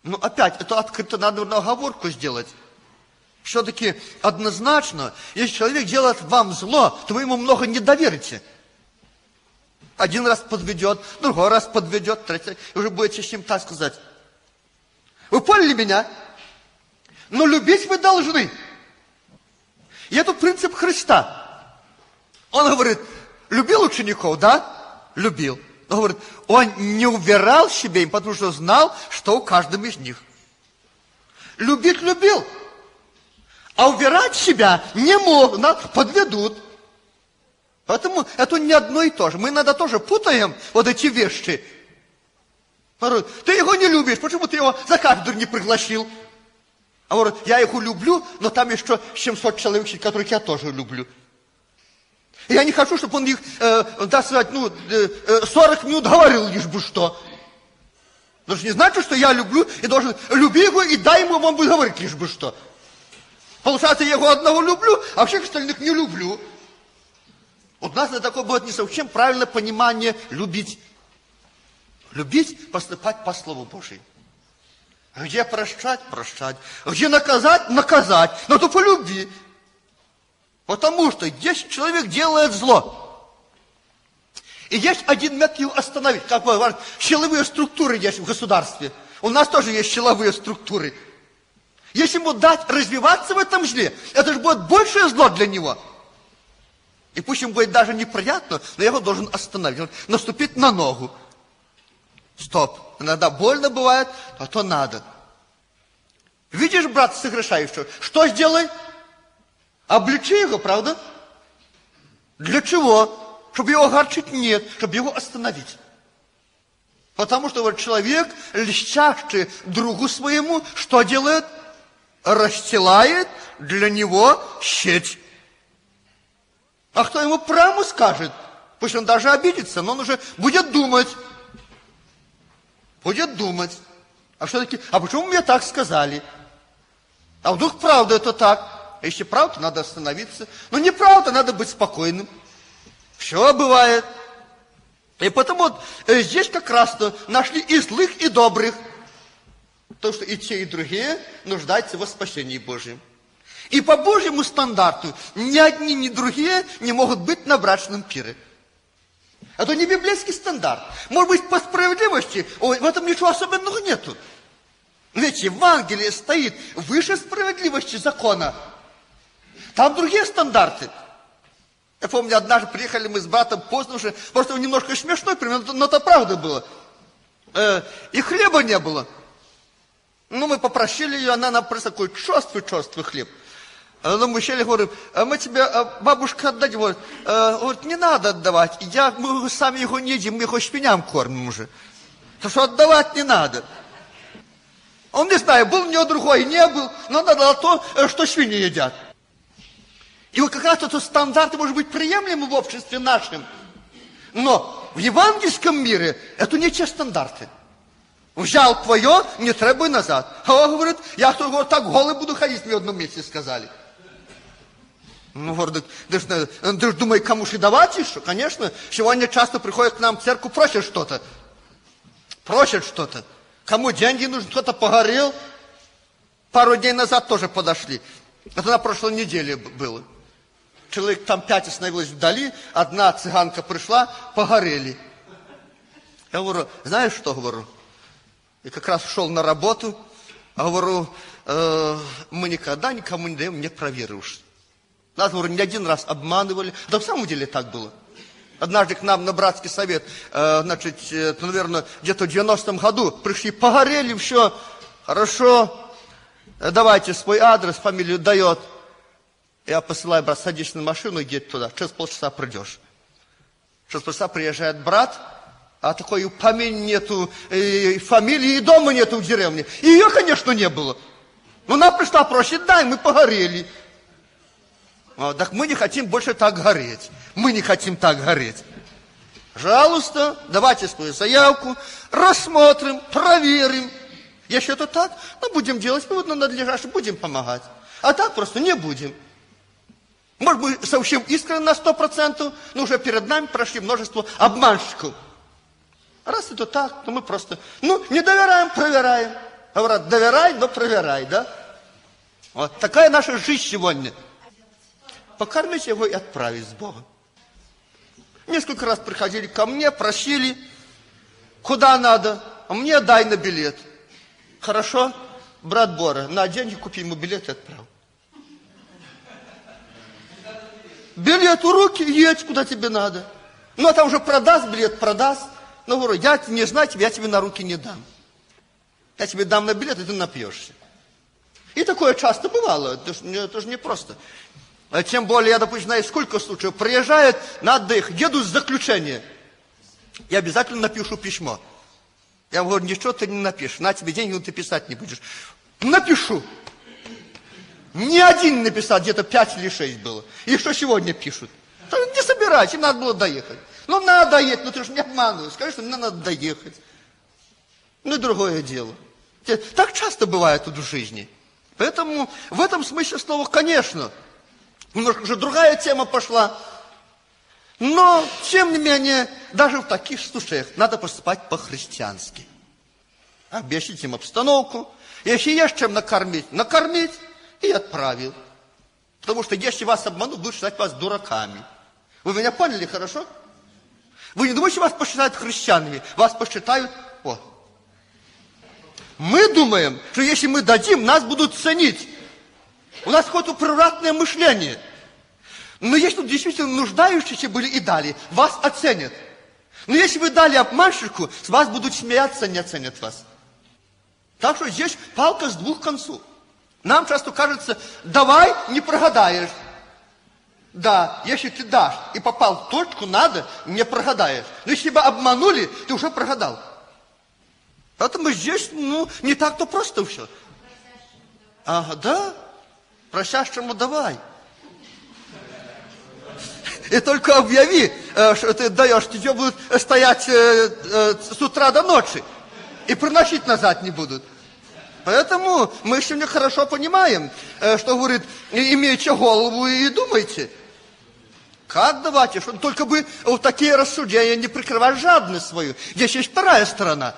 A: Ну, опять, это открыто надо на оговорку сделать. Все-таки однозначно, если человек делает вам зло, то вы ему много не доверите. Один раз подведет, другой раз подведет, третий, уже будете с ним так сказать. Вы поняли меня? Но любить вы должны. И это принцип Христа. Он говорит, любил учеников, да? Любил. Он говорит, он не убирал себе им, потому что знал, что у каждого из них. Любить любил. А убирать себя не мог, нас подведут. Поэтому это не одно и то же. Мы иногда тоже путаем вот эти вещи. Ты его не любишь, почему ты его за кафедру не пригласил? А говорит, я их люблю, но там еще 700 человек, которых я тоже люблю. я не хочу, чтобы он их, э, так сказать, ну, э, 40 э, минут говорил лишь бы что. Но же не значит, что я люблю и должен люби его и дай ему, он будет говорить лишь бы что. Получается, я его одного люблю, а всех остальных не люблю. Вот у нас на такое будет не совсем правильное понимание любить. Любить, поступать по Слову Божьему. Где прощать, прощать. Где наказать, наказать. Но то по любви. Потому что если человек делает зло, и есть один метод его остановить, как бы важно, силовые структуры есть в государстве. У нас тоже есть силовые структуры. Если ему дать развиваться в этом зле, это же будет большее зло для него. И пусть ему будет даже неприятно, но я его должен остановить, наступить на ногу. Стоп. Иногда больно бывает, а то надо. Видишь, брат согрешающего, что сделай? Обличи его, правда? Для чего? Чтобы его огорчить? Нет, чтобы его остановить. Потому что вот человек, льщащий другу своему, что делает? Расстилает для него сеть. А кто ему прямо скажет? Пусть он даже обидится, но он уже будет думать. Будет думать. А что таки? А почему мне так сказали? А вдруг правда это так? А если правда, надо остановиться. Но неправда, надо быть спокойным. Все бывает. И потому вот э, здесь как раз-то нашли и злых, и добрых. То, что и те, и другие нуждаются во спасении Божьем. И по Божьему стандарту ни одни, ни другие не могут быть на брачном пире. Это не библейский стандарт. Может быть, по справедливости в этом ничего особенного нету. Ведь Евангелие стоит выше справедливости закона. Там другие стандарты. Я помню, однажды приехали мы с братом поздно уже, просто немножко смешной пример, но это правда было. Э, и хлеба не было. Ну, мы попросили ее, она нам просто такой черствый-черствый хлеб. А мы сели, говорим, а мы тебе, э, бабушка, отдадим. Говорит, э, говорит, не надо отдавать. Я, мы сами его не едим, мы его свиням кормим уже. То что отдавать не надо. Он не знаю, был у него другой, не был, но надо то, э, что свиньи едят. И вот как раз это стандарты может быть приемлемы в обществе нашем. Но в евангельском мире это не те стандарты. Взял твое, не требуй назад. А он говорит, я говорит, так голый буду ходить, мне в одном месте сказали. Ну, говорит, ты ж, ты ж думай, кому же давать еще? Конечно, сегодня часто приходят к нам в церковь, просят что-то. Просят что-то. Кому деньги нужны, кто-то погорел. Пару дней назад тоже подошли. Это на прошлой неделе было. Человек там пять остановилось вдали, одна цыганка пришла, погорели. Я говорю, знаешь что, говорю? И как раз шел на работу, а говорю, э, мы никогда никому не даем, не проверишь. Нас, говорю, не один раз обманывали. Да в самом деле так было. Однажды к нам на братский совет, э, значит, э, наверное, где-то в 90-м году пришли, погорели, все, хорошо, э, давайте свой адрес, фамилию дает. Я посылаю, брат, садись на машину, иди туда, через полчаса придешь. Через полчаса приезжает брат, а такой помень нету, и фамилии, и дома нету в деревне. И ее, конечно, не было. Но она пришла, просит, дай, мы погорели. А, так мы не хотим больше так гореть. Мы не хотим так гореть. Пожалуйста, давайте свою заявку, рассмотрим, проверим. Если это так, ну, будем делать вывод на надлежащий, будем помогать. А так просто не будем. Может быть, совсем искренне на сто процентов, но уже перед нами прошли множество обманщиков. Раз это так, то мы просто, ну, не доверяем, проверяем. Говорят, доверяй, но проверяй, да? Вот такая наша жизнь сегодня – покормить его и отправить с Богом. Несколько раз приходили ко мне, просили, куда надо, а мне дай на билет. Хорошо, брат Бора, на деньги купи ему билет и отправь. Билет у руки, едь, куда тебе надо. Ну, а там уже продаст билет, продаст. Ну, говорю, я не знаю тебя, я тебе на руки не дам. Я тебе дам на билет, и ты напьешься. И такое часто бывало, это же, это же. А тем более, я, допустим, знаю, сколько случаев. Приезжают на отдых, едут с заключения. Я обязательно напишу письмо. Я говорю, ничего ты не напишешь. На тебе деньги, но ты писать не будешь. Напишу. Ни один написал, где-то пять или шесть было. И что сегодня пишут? Не собирайся, им надо было доехать. Ну, надо доехать, ну ты же не обманываешь. Скажи, что мне надо доехать. Ну, другое дело. Так часто бывает тут в жизни. Поэтому в этом смысле слова, конечно, немножко уже другая тема пошла. Но, тем не менее, даже в таких случаях надо поступать по-христиански. Объяснить им обстановку. Если есть чем накормить, накормить и отправил. Потому что если вас обманут, будут считать вас дураками. Вы меня поняли хорошо? Вы не думаете, вас посчитают христианами? Вас посчитают... О. Мы думаем, что если мы дадим, нас будут ценить. У нас какое-то превратное мышление. Но если действительно нуждающиеся были и дали, вас оценят. Но если вы дали обманщику, с вас будут смеяться, не оценят вас. Так что здесь палка с двух концов. Нам часто кажется, давай, не прогадаешь. Да, если ты дашь и попал в точку, надо, не прогадаешь. Но если тебя обманули, ты уже прогадал. Поэтому здесь, ну, не так-то просто все. Ага, да, просящему давай. И только объяви, э, что ты даешь, тебе будут стоять э, э, с утра до ночи. И приносить назад не будут. Поэтому мы сегодня хорошо понимаем, что говорит, имейте голову и думайте. Как давайте, только бы вот такие рассуждения не прикрывать жадность свою. Здесь есть вторая сторона.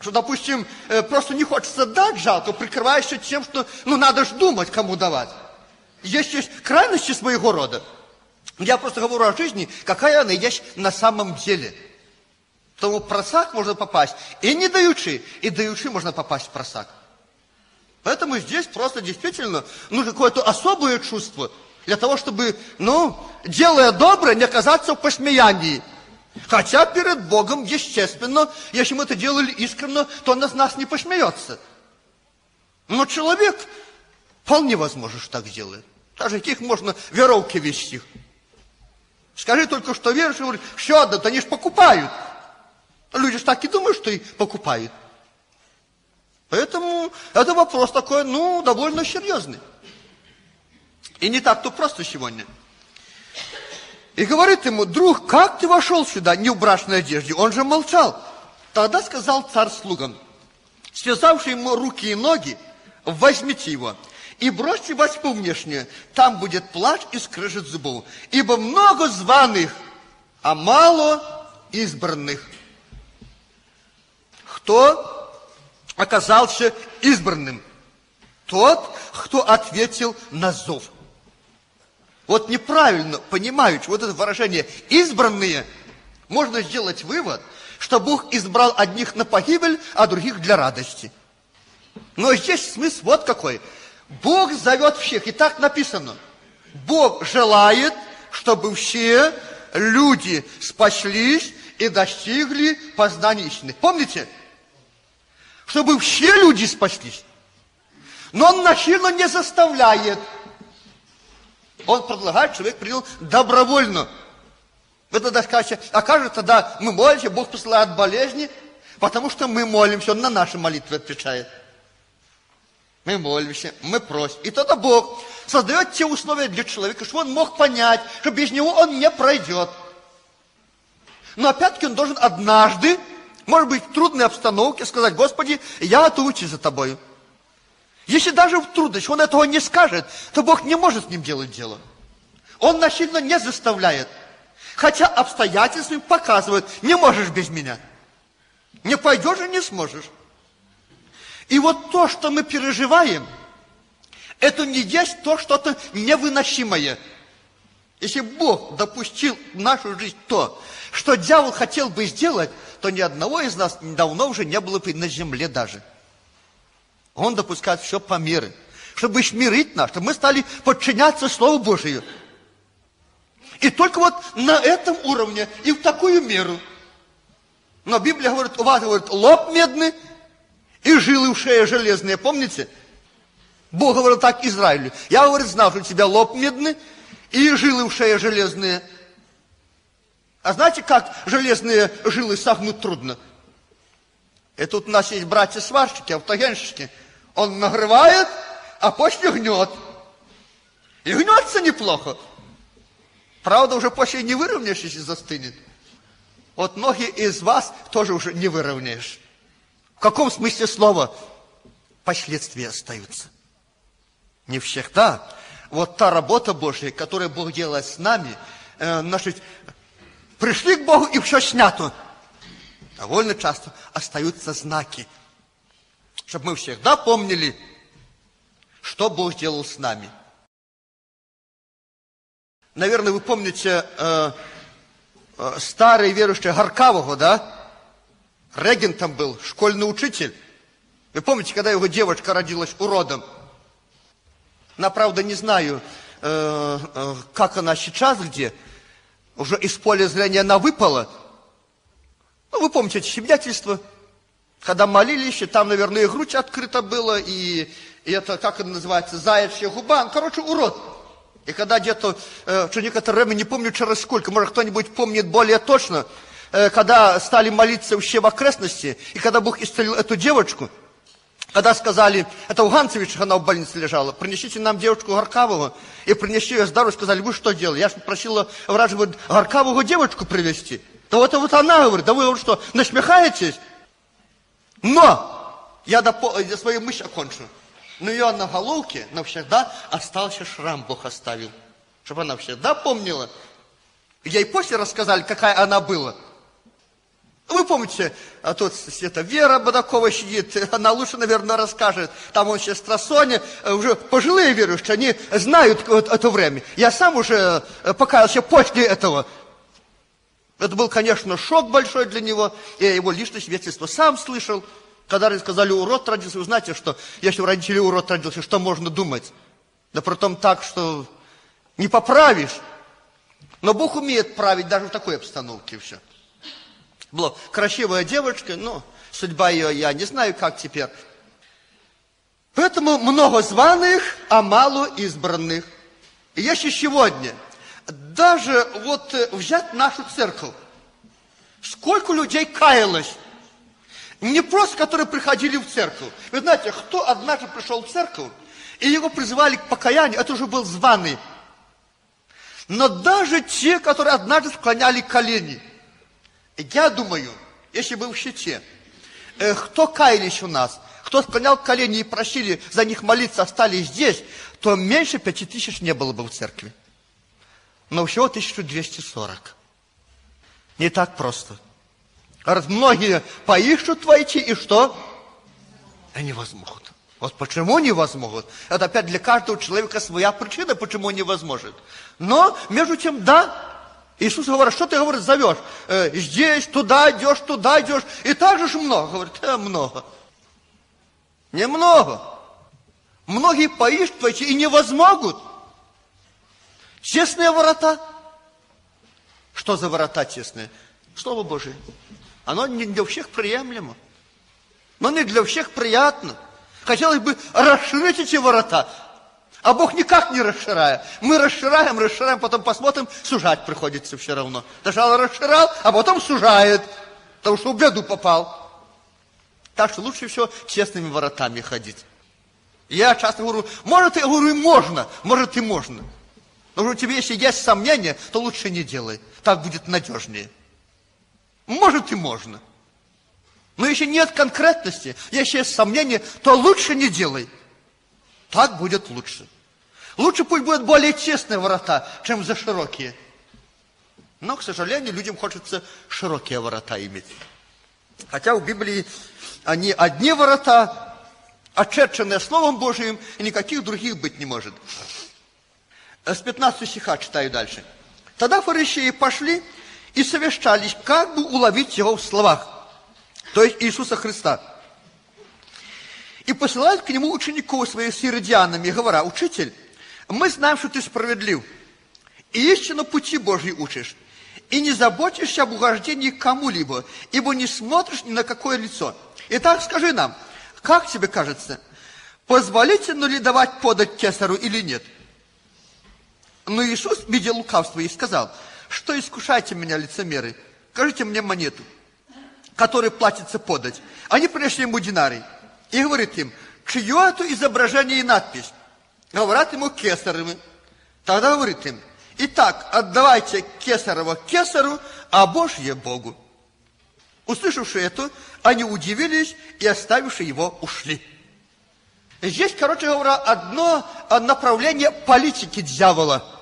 A: Что, допустим, э, просто не хочется дать жалко, прикрываешься тем, что, ну, надо же думать, кому давать. Есть, есть крайности своего рода. Я просто говорю о жизни, какая она есть на самом деле. Потому в просак можно попасть и не даючи, и даючи можно попасть в просак. Поэтому здесь просто действительно нужно какое-то особое чувство – для того, чтобы, ну, делая доброе, не оказаться в посмеянии. Хотя перед Богом, естественно, если мы это делали искренне, то он из нас не посмеется. Но человек вполне возможно, что так сделает. Даже каких можно веровки вести. Скажи только, что веришь, и говоришь, все, да, они же покупают. Люди же так и думают, что и покупают. Поэтому это вопрос такой, ну, довольно серьезный. И не так-то просто сегодня. И говорит ему, друг, как ты вошел сюда не в брачной одежде? Он же молчал. Тогда сказал царь слугам, связавший ему руки и ноги, возьмите его и бросьте во тьму внешнюю, там будет плач и скрежет зубов. Ибо много званых, а мало избранных. Кто оказался избранным? Тот, кто ответил на зов. Вот неправильно понимают вот это выражение «избранные», можно сделать вывод, что Бог избрал одних на погибель, а других для радости. Но здесь смысл вот какой. Бог зовет всех, и так написано. Бог желает, чтобы все люди спаслись и достигли познания истины. Помните? Чтобы все люди спаслись. Но он насильно не заставляет. Он предлагает, человек принял добровольно. Вы тогда скажете, а как же тогда мы молимся, Бог посылает болезни, потому что мы молимся, Он на наши молитвы отвечает. Мы молимся, мы просим. И тогда Бог создает те условия для человека, чтобы он мог понять, что без него он не пройдет. Но опять-таки он должен однажды, может быть, в трудной обстановке сказать, Господи, я отучусь за тобою. Если даже в трудности он этого не скажет, то Бог не может с ним делать дело. Он насильно не заставляет. Хотя обстоятельства показывают, не можешь без меня. Не пойдешь и не сможешь. И вот то, что мы переживаем, это не есть то что-то невыносимое. Если Бог допустил в нашу жизнь то, что дьявол хотел бы сделать, то ни одного из нас давно уже не было бы на земле даже. Он допускает все по мере, чтобы смирить нас, чтобы мы стали подчиняться Слову Божию. И только вот на этом уровне и в такую меру. Но Библия говорит, у вас, говорит, лоб медный и жилы в шее железные, помните? Бог говорил так Израилю. Я, говорит, знал, что у тебя лоб медный и жилы в шее железные. А знаете, как железные жилы согнуть трудно? И тут у нас есть братья-сварщики, автогенщики. Он нагревает, а после гнет. И гнется неплохо. Правда, уже после не выровняешь, если застынет. Вот ноги из вас тоже уже не выровняешь. В каком смысле слова? Последствия остаются. Не всегда. Вот та работа Божья, которую Бог делает с нами, э, значит, пришли к Богу и все снято. Довольно часто остаются знаки. Чтобы мы всегда помнили, что Бог делал с нами. Наверное, вы помните э, э, старый верующий Гаркавого, да? Регентом был, школьный учитель. Вы помните, когда его девочка родилась уродом? Она, правда, не знаю, э, э, как она сейчас где. Уже из поля зрения она выпала. Ну, вы помните эти свидетельства? Когда молились, и там, наверное, и грудь открыта была, и, и это, как это называется, заячья губа. Ну, короче, урод. И когда где-то, э, что некоторое время, не помню через сколько, может, кто-нибудь помнит более точно, э, когда стали молиться вообще в окрестности, и когда Бог исцелил эту девочку, когда сказали, это у Ганцевича она в больнице лежала, принесите нам девочку Горкавого, и принесли ее здоровую, сказали, вы что делали? Я же просила врач, Горкавого девочку привезти. Да вот, вот она говорит, да вы вот что, насмехаетесь? Но, я до, я свою мысль окончу. Но ее на головке навсегда остался шрам Бог оставил. Чтобы она всегда помнила. Ей после рассказали, какая она была. Вы помните, а тут это Вера Бадакова сидит, она лучше, наверное, расскажет. Там он сейчас Страсоне, э, уже пожилые верующие, они знают вот это время. Я сам уже э, покаялся после этого. Это был, конечно, шок большой для него. Я его личное свидетельство сам слышал. Когда сказали, урод родился, вы знаете, что если у родителей урод родился, что можно думать? Да при том так, что не поправишь. Но Бог умеет править даже в такой обстановке все. Была красивая девочка, но судьба ее я не знаю, как теперь. Поэтому много званых, а мало избранных. И если сегодня даже вот э, взять нашу церковь, сколько людей каялось, не просто, которые приходили в церковь. Вы знаете, кто однажды пришел в церковь, и его призывали к покаянию, это уже был званый. Но даже те, которые однажды склоняли колени, я думаю, если бы в щите, э, кто каялись у нас, кто склонял колени и просили за них молиться, остались здесь, то меньше пяти тысяч не было бы в церкви. Но всего 1240. Не так просто. Раз многие поищут войти, и что? Они возмогут. Вот почему не возмогут? Это опять для каждого человека своя причина, почему невозможно. Но, между тем, да, Иисус говорит, что ты, говорит, зовешь? Э, здесь, туда идешь, туда идешь. И так же ж много. Говорит, э, много. Немного. Многие поищут войти и не возмогут. Честные ворота. Что за ворота честные? Слово Божие. Оно не для всех приемлемо. Но не для всех приятно. Хотелось бы расширить эти ворота. А Бог никак не расширяет. Мы расшираем, расшираем, потом посмотрим, сужать приходится все равно. Сначала расширял, а потом сужает, потому что в беду попал. Так что лучше всего честными воротами ходить. Я часто говорю, может, я говорю, можно, может, и можно. Но у тебя, если есть сомнения, то лучше не делай. Так будет надежнее. Может и можно. Но если нет конкретности, если есть сомнения, то лучше не делай. Так будет лучше. Лучше пусть будут более честные ворота, чем за широкие. Но, к сожалению, людям хочется широкие ворота иметь. Хотя в Библии они одни ворота, очерченные Словом Божиим, и никаких других быть не может. С 15 стиха читаю дальше. Тогда фарисеи пошли и совещались, как бы уловить его в словах, то есть Иисуса Христа. И посылают к нему учеников своих с иродианами, говоря, «Учитель, мы знаем, что ты справедлив, и истинно пути Божьи учишь, и не заботишься об угождении кому-либо, ибо не смотришь ни на какое лицо. Итак, скажи нам, как тебе кажется, позволительно ли давать подать кесару или нет?» Но Иисус видел лукавство и сказал – что искушайте меня, лицемеры? Скажите мне монету, которой платится подать. Они принесли ему динарий. И говорит им, чье это изображение и надпись? Говорят ему кесаревы. Тогда говорит им, итак, отдавайте кесарево кесару, а Божье Богу. Услышавши это, они удивились и, оставивши его, ушли. Здесь, короче говоря, одно направление политики дьявола.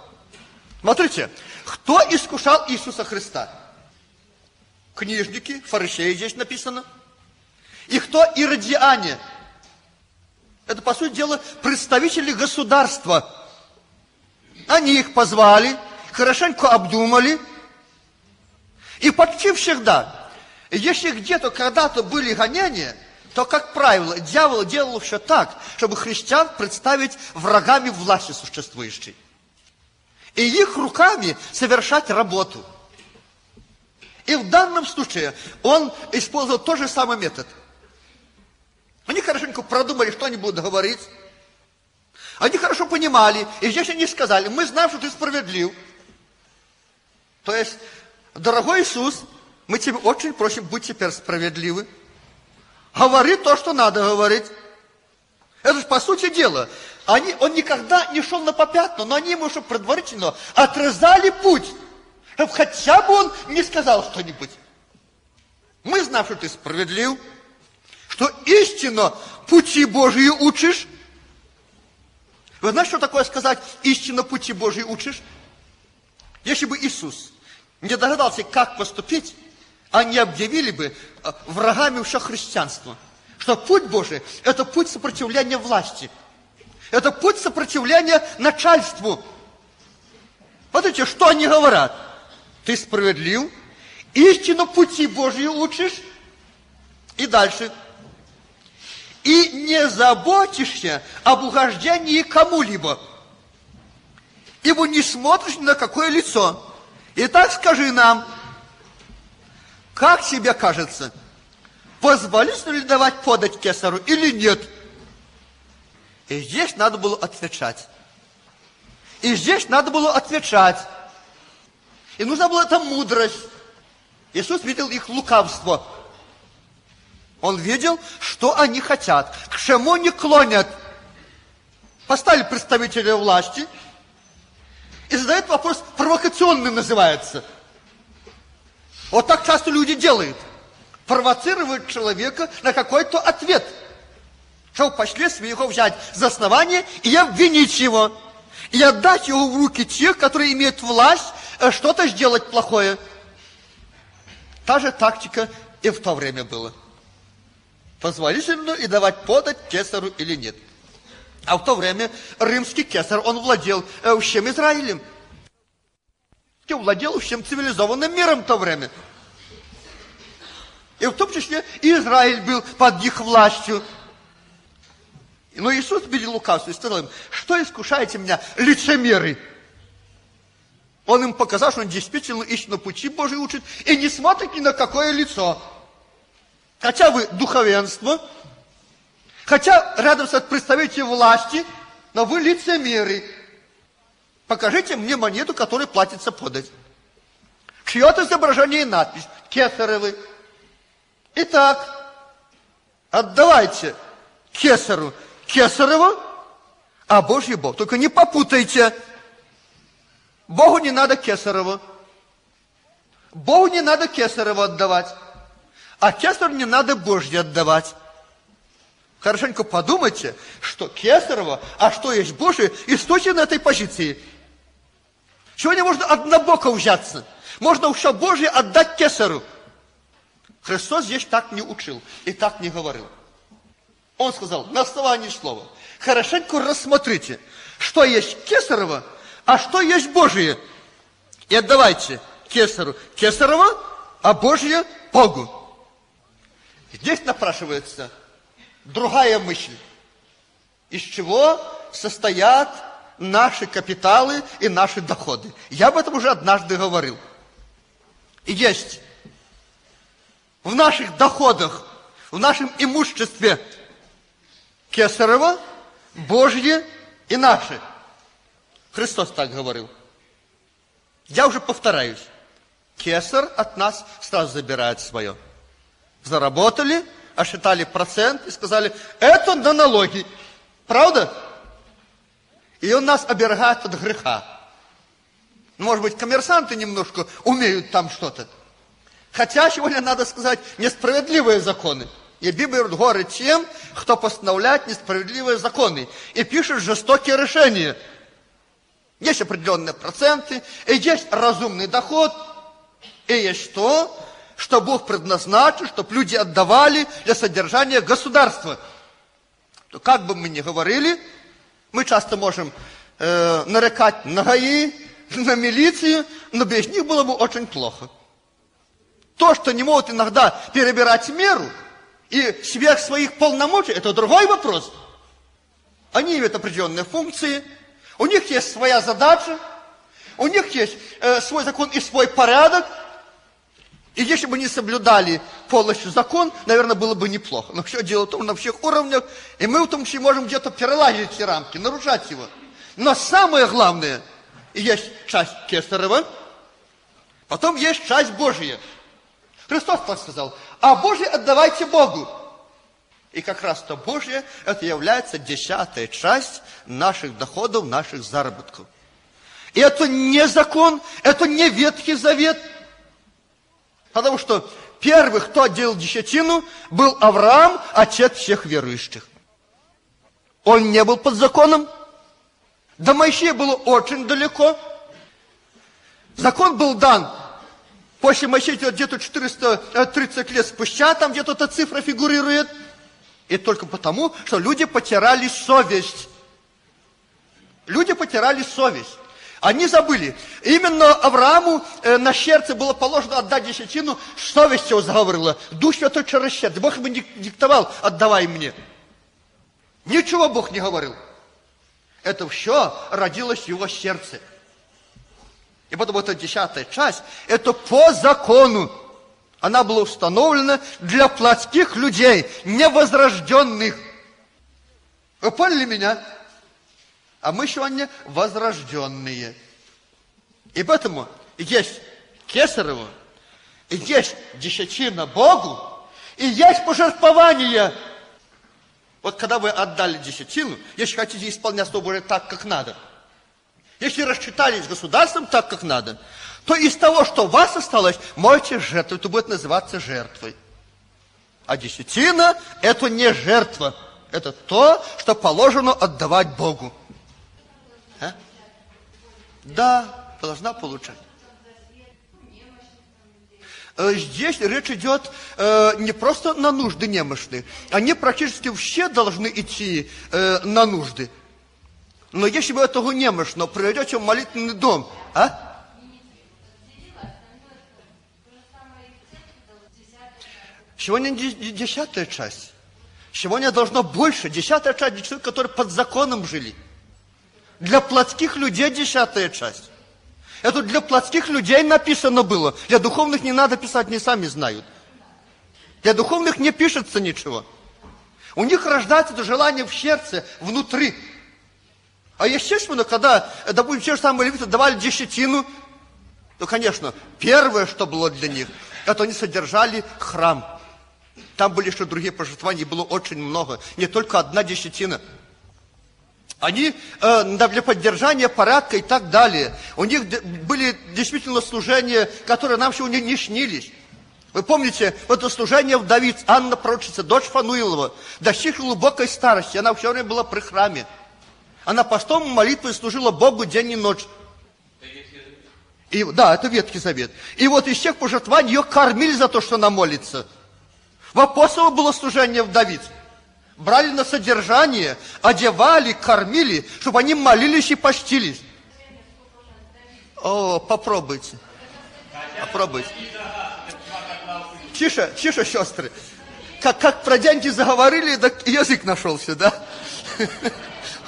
A: Смотрите, кто искушал Иисуса Христа? Книжники, фарисеи здесь написано. И кто иродиане? Это, по сути дела, представители государства. Они их позвали, хорошенько обдумали. И почти всегда, если где-то когда-то были гонения, то, как правило, дьявол делал все так, чтобы христиан представить врагами власти существующей. И их руками совершать работу. И в данном случае он использовал тот же самый метод. Они хорошенько продумали, что они будут говорить. Они хорошо понимали, и здесь они сказали, мы знаем, что ты справедлив. То есть, дорогой Иисус, мы тебя очень просим, будь теперь справедливы. Говори то, что надо говорить. Это же по сути дела. Они, он никогда не шел на попятно, но они ему уже предварительно отрезали путь. Чтобы хотя бы он не сказал что-нибудь. Мы знаем, что ты справедлив, что истинно пути Божьи учишь. Вы знаете, что такое сказать истинно пути Божьи учишь? Если бы Иисус не догадался, как поступить, они объявили бы э, врагами все христианства. Что путь Божий – это путь сопротивления власти. Это путь сопротивления начальству. Смотрите, что они говорят. Ты справедлив, истину пути Божьи учишь. И дальше. И не заботишься об угождении кому-либо. Ибо не смотришь ни на какое лицо. Итак, скажи нам – как тебе кажется, позволительно ли давать подать кесару или нет? И здесь надо было отвечать. И здесь надо было отвечать. И нужна была эта мудрость. Иисус видел их лукавство. Он видел, что они хотят, к чему они клонят. Поставили представителя власти и задают вопрос, провокационный называется – вот так часто люди делают. Провоцируют человека на какой-то ответ. Чтобы впоследствии его взять за основание и обвинить его. И отдать его в руки тех, которые имеют власть э, что-то сделать плохое. Та же тактика и в то время была. Позволительно и давать подать кесару или нет. А в то время римский кесар, он владел э, всем Израилем владел всем цивилизованным миром в то время. И в том числе Израиль был под их властью. Но Иисус видел лукавство и сказал им, что искушаете меня, лицемеры? Он им показал, что он действительно истинно пути Божий учит, и не смотрит ни на какое лицо. Хотя вы духовенство, хотя рядом с представителем власти, но вы лицемеры. Покажите мне монету, которой платится подать. Чье-то изображение и надпись. Кесаревы. Итак, отдавайте кесару кесарево, а Божий Бог. Только не попутайте. Богу не надо кесарево. Богу не надо кесарево отдавать. А кесару не надо Божье отдавать. Хорошенько подумайте, что кесарево, а что есть Божие, и стойте на этой позиции – Сегодня можно однобоко взяться. Можно все Божье отдать кесару. Христос здесь так не учил и так не говорил. Он сказал, на основании слова, хорошенько рассмотрите, что есть кесарово, а что есть Божие. И отдавайте кесару кесарово, а Божье Богу. Здесь напрашивается другая мысль. Из чего состоят наши капиталы и наши доходы. Я об этом уже однажды говорил. И есть в наших доходах, в нашем имуществе Кесарево, Божье и наше. Христос так говорил. Я уже повторяюсь. Кесар от нас сразу забирает свое. Заработали, осчитали процент и сказали, это на налоги. Правда? И он нас оберегает от греха. Может быть, коммерсанты немножко умеют там что-то. Хотя сегодня надо сказать несправедливые законы. И Библия говорит тем, кто постановляет несправедливые законы и пишет жестокие решения. Есть определенные проценты, и есть разумный доход, и есть то, что Бог предназначил, чтобы люди отдавали для содержания государства. То как бы мы ни говорили, мы часто можем э, нарекать на ГАИ, на милицию, но без них было бы очень плохо. То, что не могут иногда перебирать меру и сверх своих полномочий, это другой вопрос. Они имеют определенные функции, у них есть своя задача, у них есть э, свой закон и свой порядок. И если бы они соблюдали полностью закон, наверное, было бы неплохо. Но все дело в на всех уровнях, и мы в том числе можем где-то перелазить эти рамки, нарушать его. Но самое главное, есть часть Кесарева, потом есть часть Божья. Христос так сказал, а Божье отдавайте Богу. И как раз то Божье, это является десятая часть наших доходов, наших заработков. И это не закон, это не Ветхий Завет. Потому что первый, кто делал десятину, был Авраам, отец всех верующих. Он не был под законом. До Моисея было очень далеко. Закон был дан После Моисея где-то 430 лет спустя, там где-то эта цифра фигурирует. И только потому, что люди потеряли совесть. Люди потеряли совесть. Они забыли. Именно Аврааму э, на сердце было положено отдать десятину, совесть его заговорила. Дух Святой через сердце. Бог ему диктовал, отдавай мне. Ничего Бог не говорил. Это все родилось в его сердце. И поэтому эта десятая часть, это по закону. Она была установлена для плотских людей, невозрожденных. Вы поняли меня? А мы сегодня возрожденные. И поэтому есть Кесарево, и есть десятина Богу, и есть пожертвование. Вот когда вы отдали десятину, если хотите исполнять Слово Божие так, как надо – если рассчитались с государством так, как надо, то из того, что у вас осталось, можете жертвовать, это будет называться жертвой. А десятина – это не жертва, это то, что положено отдавать Богу. А? Да, должна получать. Э, здесь речь идет э, не просто на нужды немощные. Они практически все должны идти э, на нужды. Но если вы этого немощно приведете в молитвенный дом, а? Сегодня десятая часть. Сегодня должно больше. Десятая часть человек, которые под законом жили. Для плотских людей десятая часть. Это для плотских людей написано было. Для духовных не надо писать, не сами знают. Для духовных не пишется ничего. У них рождается это желание в сердце, внутри. А естественно, когда, допустим, те же самые левиты давали десятину, то, конечно, первое, что было для них, это они содержали храм. Там были еще другие пожертвования, было очень много, не только одна десятина. Они э, для поддержания порядка и так далее. У них были действительно служения, которые нам сегодня не снились. Вы помните, это служение вдовиц, Анна пророчица, дочь Фануилова, достигла глубокой старости, она все время была при храме. Она постом и молитвой служила Богу день и ночь. И, да, это Ветхий Завет. И вот из всех пожертвований ее кормили за то, что она молится. В апостолах было служение вдовиц. Брали на содержание, одевали, кормили, чтобы они молились и постились. О, попробуйте. Попробуйте. Тише, тише, сестры. Как, как про деньги заговорили, так язык нашелся, да?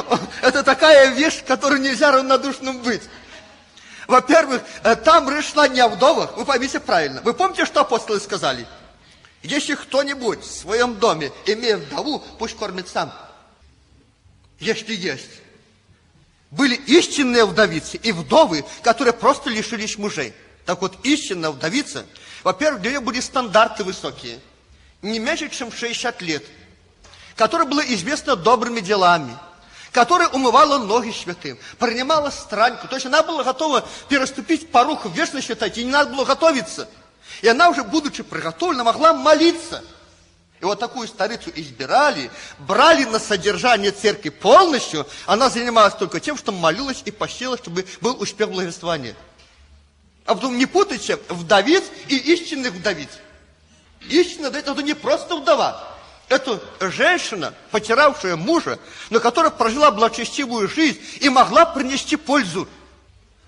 A: Это такая вещь, которой нельзя равнодушным быть. Во-первых, э, там речь шла не о вдовах, вы поймите правильно. Вы помните, что апостолы сказали? Если кто-нибудь в своем доме, имея вдову, пусть кормит сам. Если есть. Были истинные вдовицы и вдовы, которые просто лишились мужей. Так вот, истинная вдовица, во-первых, для нее были стандарты высокие. Не меньше, чем 60 лет. Которая была известна добрыми делами – которая умывала ноги святым, принимала страньку. То есть она была готова переступить порог в вечность святой, ей не надо было готовиться. И она уже, будучи приготовлена, могла молиться. И вот такую старицу избирали, брали на содержание церкви полностью. Она занималась только тем, что молилась и постила, чтобы был успех благовествования. А потом не путайте вдовиц и истинных вдовиц. Истинная вдовица – это не просто вдова. Это женщина, потерявшая мужа, но которая прожила благочестивую жизнь и могла принести пользу.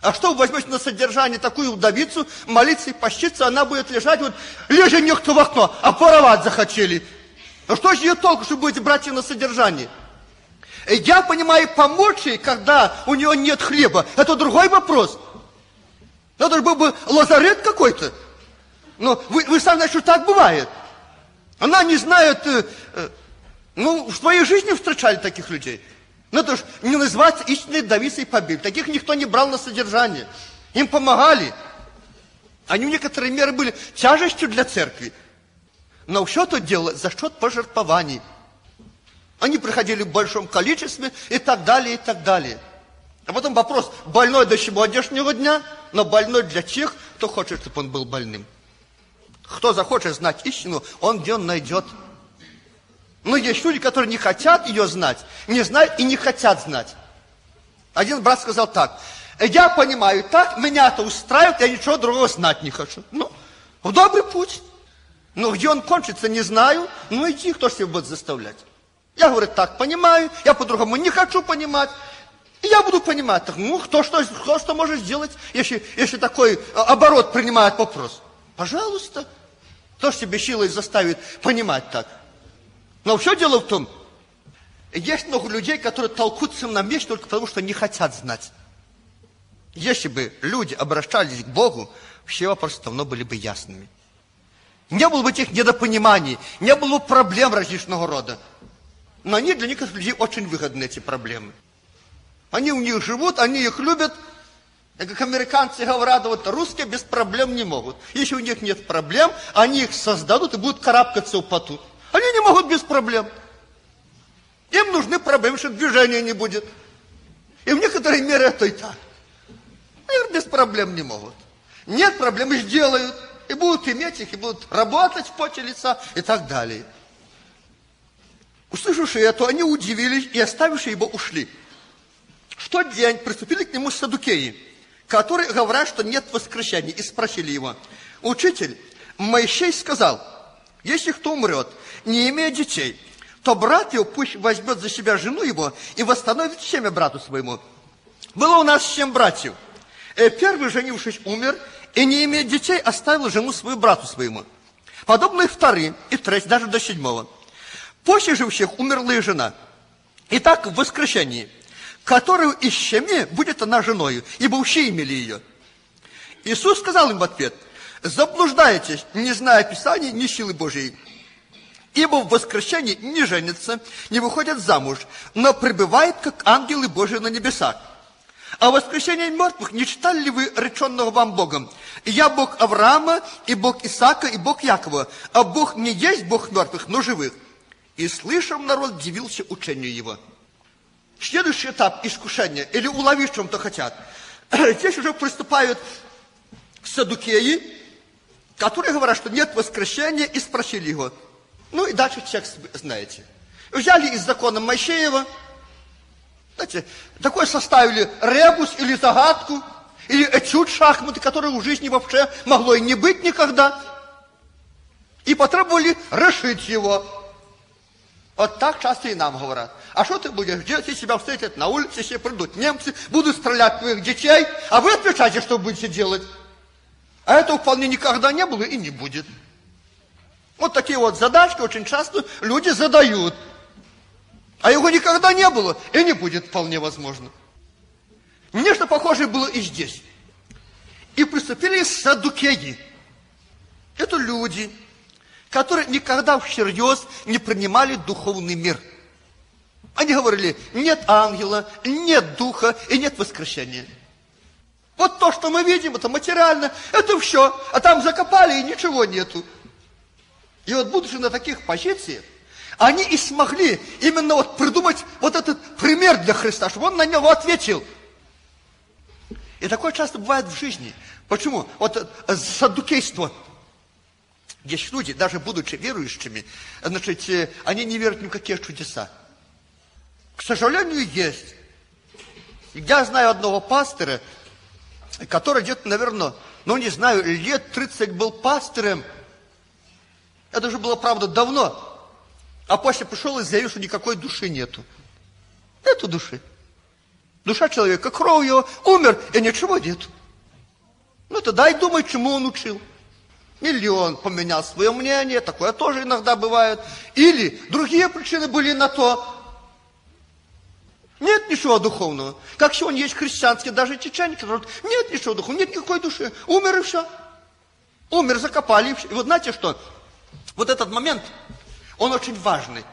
A: А что вы возьмете на содержание такую вдовицу, молиться и поститься, она будет лежать, вот лежи некто в окно, а воровать захотели. Ну что же ее толку, что будете брать ее на содержание? Я понимаю, помочь ей, когда у нее нет хлеба, это другой вопрос. Это был бы лазарет какой-то. Но вы, вы сами знаете, что так бывает. Она не знает, э, э, ну, в своей жизни встречали таких людей. Ну, это ж не называется истинной Дависой по Библии. Таких никто не брал на содержание. Им помогали. Они в некоторой меры были тяжестью для церкви. Но все это делалось за счет пожертвований. Они приходили в большом количестве и так далее, и так далее. А потом вопрос, больной до сегодняшнего дня, но больной для тех, кто хочет, чтобы он был больным. Кто захочет знать истину, он он найдет. Но есть люди, которые не хотят ее знать, не знают и не хотят знать. Один брат сказал так, я понимаю так, меня это устраивает, я ничего другого знать не хочу. Ну, в добрый путь. Но где он кончится, не знаю. Ну, иди, кто ж тебя будет заставлять. Я, говорю, так понимаю, я по-другому не хочу понимать. Я буду понимать, так, ну, кто что, кто что может сделать, если, если такой а, оборот принимает вопрос. Пожалуйста. Кто ж тебе силой заставит понимать так? Но все дело в том, есть много людей, которые толкутся на меч только потому, что не хотят знать. Если бы люди обращались к Богу, все вопросы давно были бы ясными. Не было бы этих недопониманий, не было бы проблем различного рода. Но они для некоторых людей очень выгодны, эти проблемы. Они у них живут, они их любят. И как американцы говорят, вот русские без проблем не могут. Если у них нет проблем, они их создадут и будут карабкаться в поту. Они не могут без проблем. Им нужны проблемы, что движения не будет. И в некоторой мере это и так. Они без проблем не могут. Нет проблем, и сделают. И будут иметь их, и будут работать в поте лица, и так далее. Услышавши это, они удивились и, оставивши его, ушли. В тот день приступили к нему садукеи, которые говорят, что нет воскрешения, и спросили его, «Учитель, Моисей сказал, если кто умрет, не имея детей, то брат его пусть возьмет за себя жену его и восстановит семя брату своему. Было у нас семь братьев. И э, первый, женившись, умер, и не имея детей, оставил жену свою брату своему. Подобно и вторым, и третий, даже до седьмого. После живших умерла и жена. Итак, в воскрешении – которую из семьи будет она женою, ибо все имели ее. Иисус сказал им в ответ, заблуждаетесь, не зная Писания, ни силы Божьей. Ибо в воскресенье не женятся, не выходят замуж, но пребывают, как ангелы Божии на небесах. А в воскресенье мертвых не читали ли вы реченного вам Богом? Я Бог Авраама, и Бог Исаака, и Бог Якова, а Бог не есть Бог мертвых, но живых. И слышав народ, дивился учению его. Следующий этап искушения, или уловить чем-то хотят. Здесь уже приступают садукеи, которые говорят, что нет воскрешения, и спросили его. Ну и дальше текст знаете. Взяли из закона Моисеева, знаете, такой составили ребус или загадку, или этюд шахматы, который в жизни вообще могло и не быть никогда. И потребовали решить его. Вот так часто и нам говорят. А что ты будешь делать, если тебя встретят на улице, если придут немцы, будут стрелять твоих детей, а вы отвечаете, что будете делать? А этого вполне никогда не было и не будет. Вот такие вот задачки очень часто люди задают. А его никогда не было и не будет вполне возможно. Нечто похожее было и здесь. И приступили садукеи. Это люди, которые никогда всерьез не принимали духовный мир – они говорили, нет ангела, нет духа и нет воскрешения. Вот то, что мы видим, это материально, это все. А там закопали и ничего нету. И вот будучи на таких позициях, они и смогли именно вот придумать вот этот пример для Христа, чтобы он на него ответил. И такое часто бывает в жизни. Почему? Вот садукейство. Есть люди, даже будучи верующими, значит, э, они не верят ни в какие чудеса. К сожалению, есть. Я знаю одного пастора, который где-то, наверное, ну не знаю, лет 30 был пастором. Это уже было, правда, давно. А после пришел и заявил, что никакой души нету. Нету души. Душа человека кровью умер, и ничего нету. Ну тогда и думай, чему он учил. Или он поменял свое мнение, такое тоже иногда бывает. Или другие причины были на то. Нет ничего духовного. Как сегодня есть христианские, даже чеченки, которые нет ничего духовного, нет никакой души. Умер и все. Умер, закопали. И, все. и вот знаете что? Вот этот момент, он очень важный.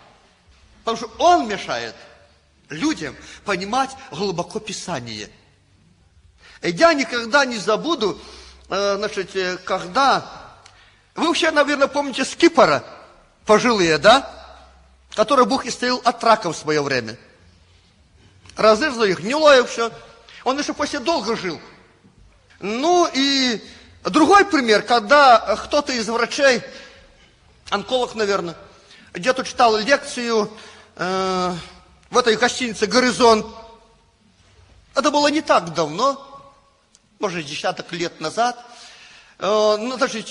A: Потому что он мешает людям понимать глубоко Писание. И я никогда не забуду, э, значит, э, когда... Вы все, наверное, помните Скипора, пожилые, да? Который Бог исцелил от рака в свое время. Разрезал их, гнилое все. Он еще после долго жил. Ну и другой пример, когда кто-то из врачей, онколог, наверное, где-то читал лекцию э, в этой гостинице «Горизонт». Это было не так давно, может, десяток лет назад. Э, ну, значит,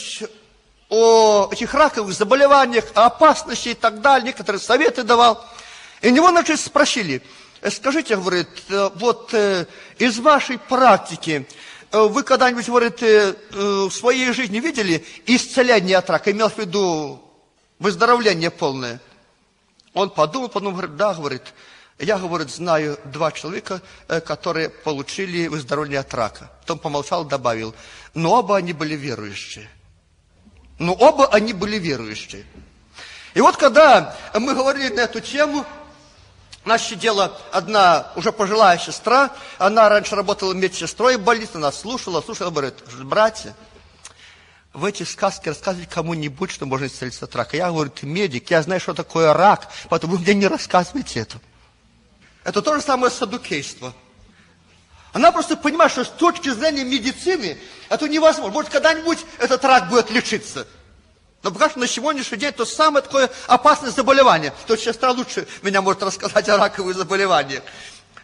A: о этих раковых заболеваниях, о опасности и так далее, некоторые советы давал. И него, значит, спросили, скажите, говорит, э, вот э, из вашей практики, э, вы когда-нибудь, говорит, э, э, в своей жизни видели исцеление от рака, имел в виду выздоровление полное? Он подумал, подумал, говорит, да, говорит, я, говорит, знаю два человека, э, которые получили выздоровление от рака. Потом помолчал, добавил, но оба они были верующие. Но оба они были верующие. И вот когда мы говорили на эту тему, нас сидела одна уже пожилая сестра, она раньше работала медсестрой в больнице, она слушала, слушала, говорит, братья, в эти сказки рассказывать кому-нибудь, что можно исцелиться от рака. Я говорю, ты медик, я знаю, что такое рак, поэтому вы мне не рассказывайте это. Это то же самое садукейство. Она просто понимает, что с точки зрения медицины это невозможно. Может, когда-нибудь этот рак будет лечиться. Но пока что на сегодняшний день то самое такое опасное заболевание. То сестра лучше меня может рассказать о раковых заболеваниях.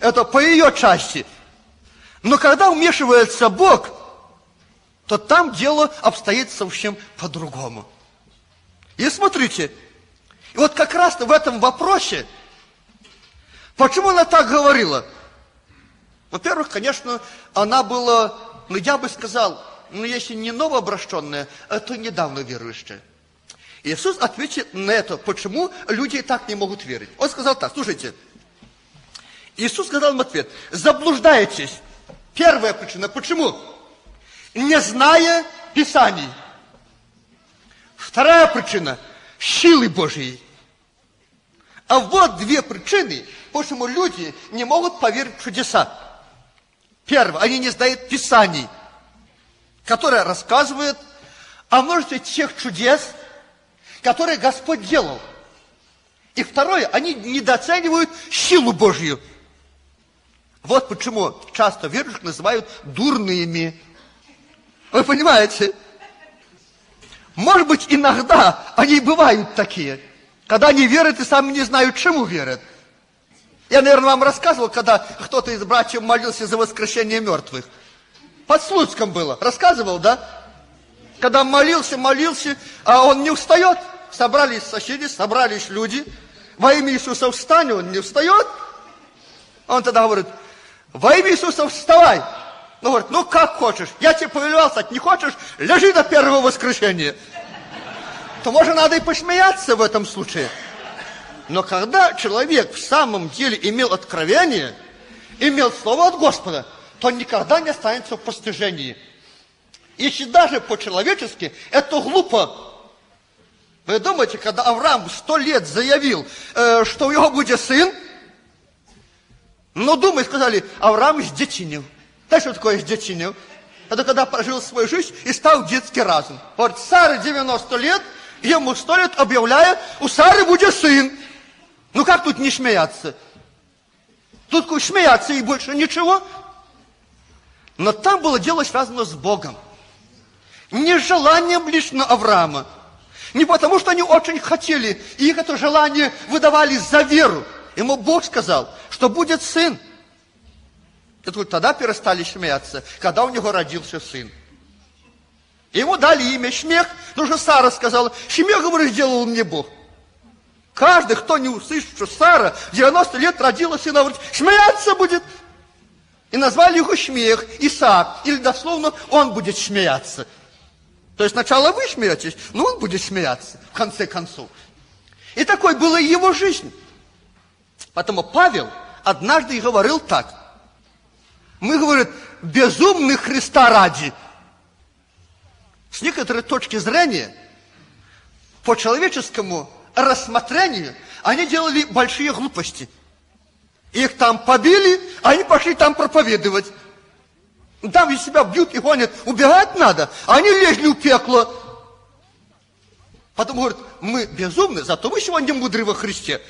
A: Это по ее части. Но когда вмешивается Бог, то там дело обстоит совсем по-другому. И смотрите, и вот как раз в этом вопросе, почему она так говорила? Во-первых, конечно, она была, ну я бы сказал, ну если не новообращенная, то недавно верующая. Иисус ответит на это, почему люди так не могут верить. Он сказал так, слушайте, Иисус сказал им ответ, заблуждаетесь. Первая причина, почему? не зная Писаний. Вторая причина – силы Божьей. А вот две причины, почему люди не могут поверить в чудеса. Первое, они не знают Писаний, которые рассказывают о множестве тех чудес, которые Господь делал. И второе, они недооценивают силу Божью. Вот почему часто верующих называют дурными. Вы понимаете? Может быть, иногда они бывают такие, когда они верят и сами не знают, чему верят. Я, наверное, вам рассказывал, когда кто-то из братьев молился за воскрешение мертвых. Под Слуцком было. Рассказывал, да? Когда молился, молился, а он не устает. Собрались соседи, собрались люди. Во имя Иисуса встань, он не встает. Он тогда говорит, во имя Иисуса вставай. Ну, говорит, ну как хочешь, я тебе повелевал стать, не хочешь, лежи до первого воскрешения. То, может, надо и посмеяться в этом случае. Но когда человек в самом деле имел откровение, имел слово от Господа, то никогда не останется в постижении. Если даже по-человечески, это глупо. Вы думаете, когда Авраам сто лет заявил, э, что у него будет сын, ну, думай, сказали, Авраам сдетинил. Знаешь, что такое сдетинил? Это когда прожил свою жизнь и стал детский разум. Вот Саре 90 лет, ему 100 лет объявляя, у Сары будет сын. Ну как тут не смеяться? Тут смеяться и больше ничего. Но там было дело связано с Богом. Не желанием лично Авраама, Не потому, что они очень хотели, и их это желание выдавали за веру. Ему Бог сказал, что будет сын. И только тогда перестали смеяться, когда у него родился сын. Ему дали имя Шмех, но же Сара сказала, Шмех, говорит, сделал мне Бог. Каждый, кто не услышит, что Сара в 90 лет родила сына, говорит, смеяться будет. И назвали его Шмех, Исаак, или дословно, он будет смеяться. То есть сначала вы смеетесь, но он будет смеяться, в конце концов. И такой была его жизнь. Поэтому Павел однажды говорил так. Мы, говорит, безумны Христа ради. С некоторой точки зрения, по человеческому рассмотрению, они делали большие глупости. Их там побили, а они пошли там проповедовать. Там ведь себя бьют и гонят, убегать надо. А они лезли в пекло. Потом говорят, мы безумны, зато вы сегодня мудры во Христе.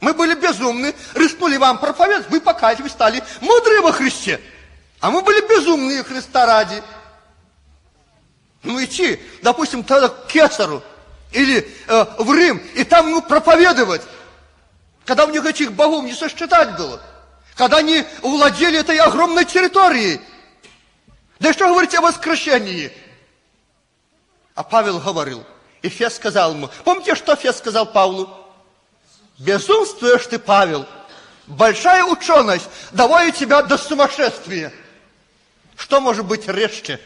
A: Мы были безумны, рискнули вам проповедовать, вы покаялись, вы стали мудры во Христе. А мы были безумные Христа ради. Ну идти, допустим, тогда к Кесару или э, в Рим, и там ему проповедовать. Когда у них этих богов не сосчитать было. Когда они владели этой огромной территорией. Да что говорить о воскрешении? А Павел говорил, и Фес сказал ему, помните, что Фес сказал Павлу? Безумствуешь ты, Павел, большая ученость, давай тебя до сумасшествия. Что может быть резче?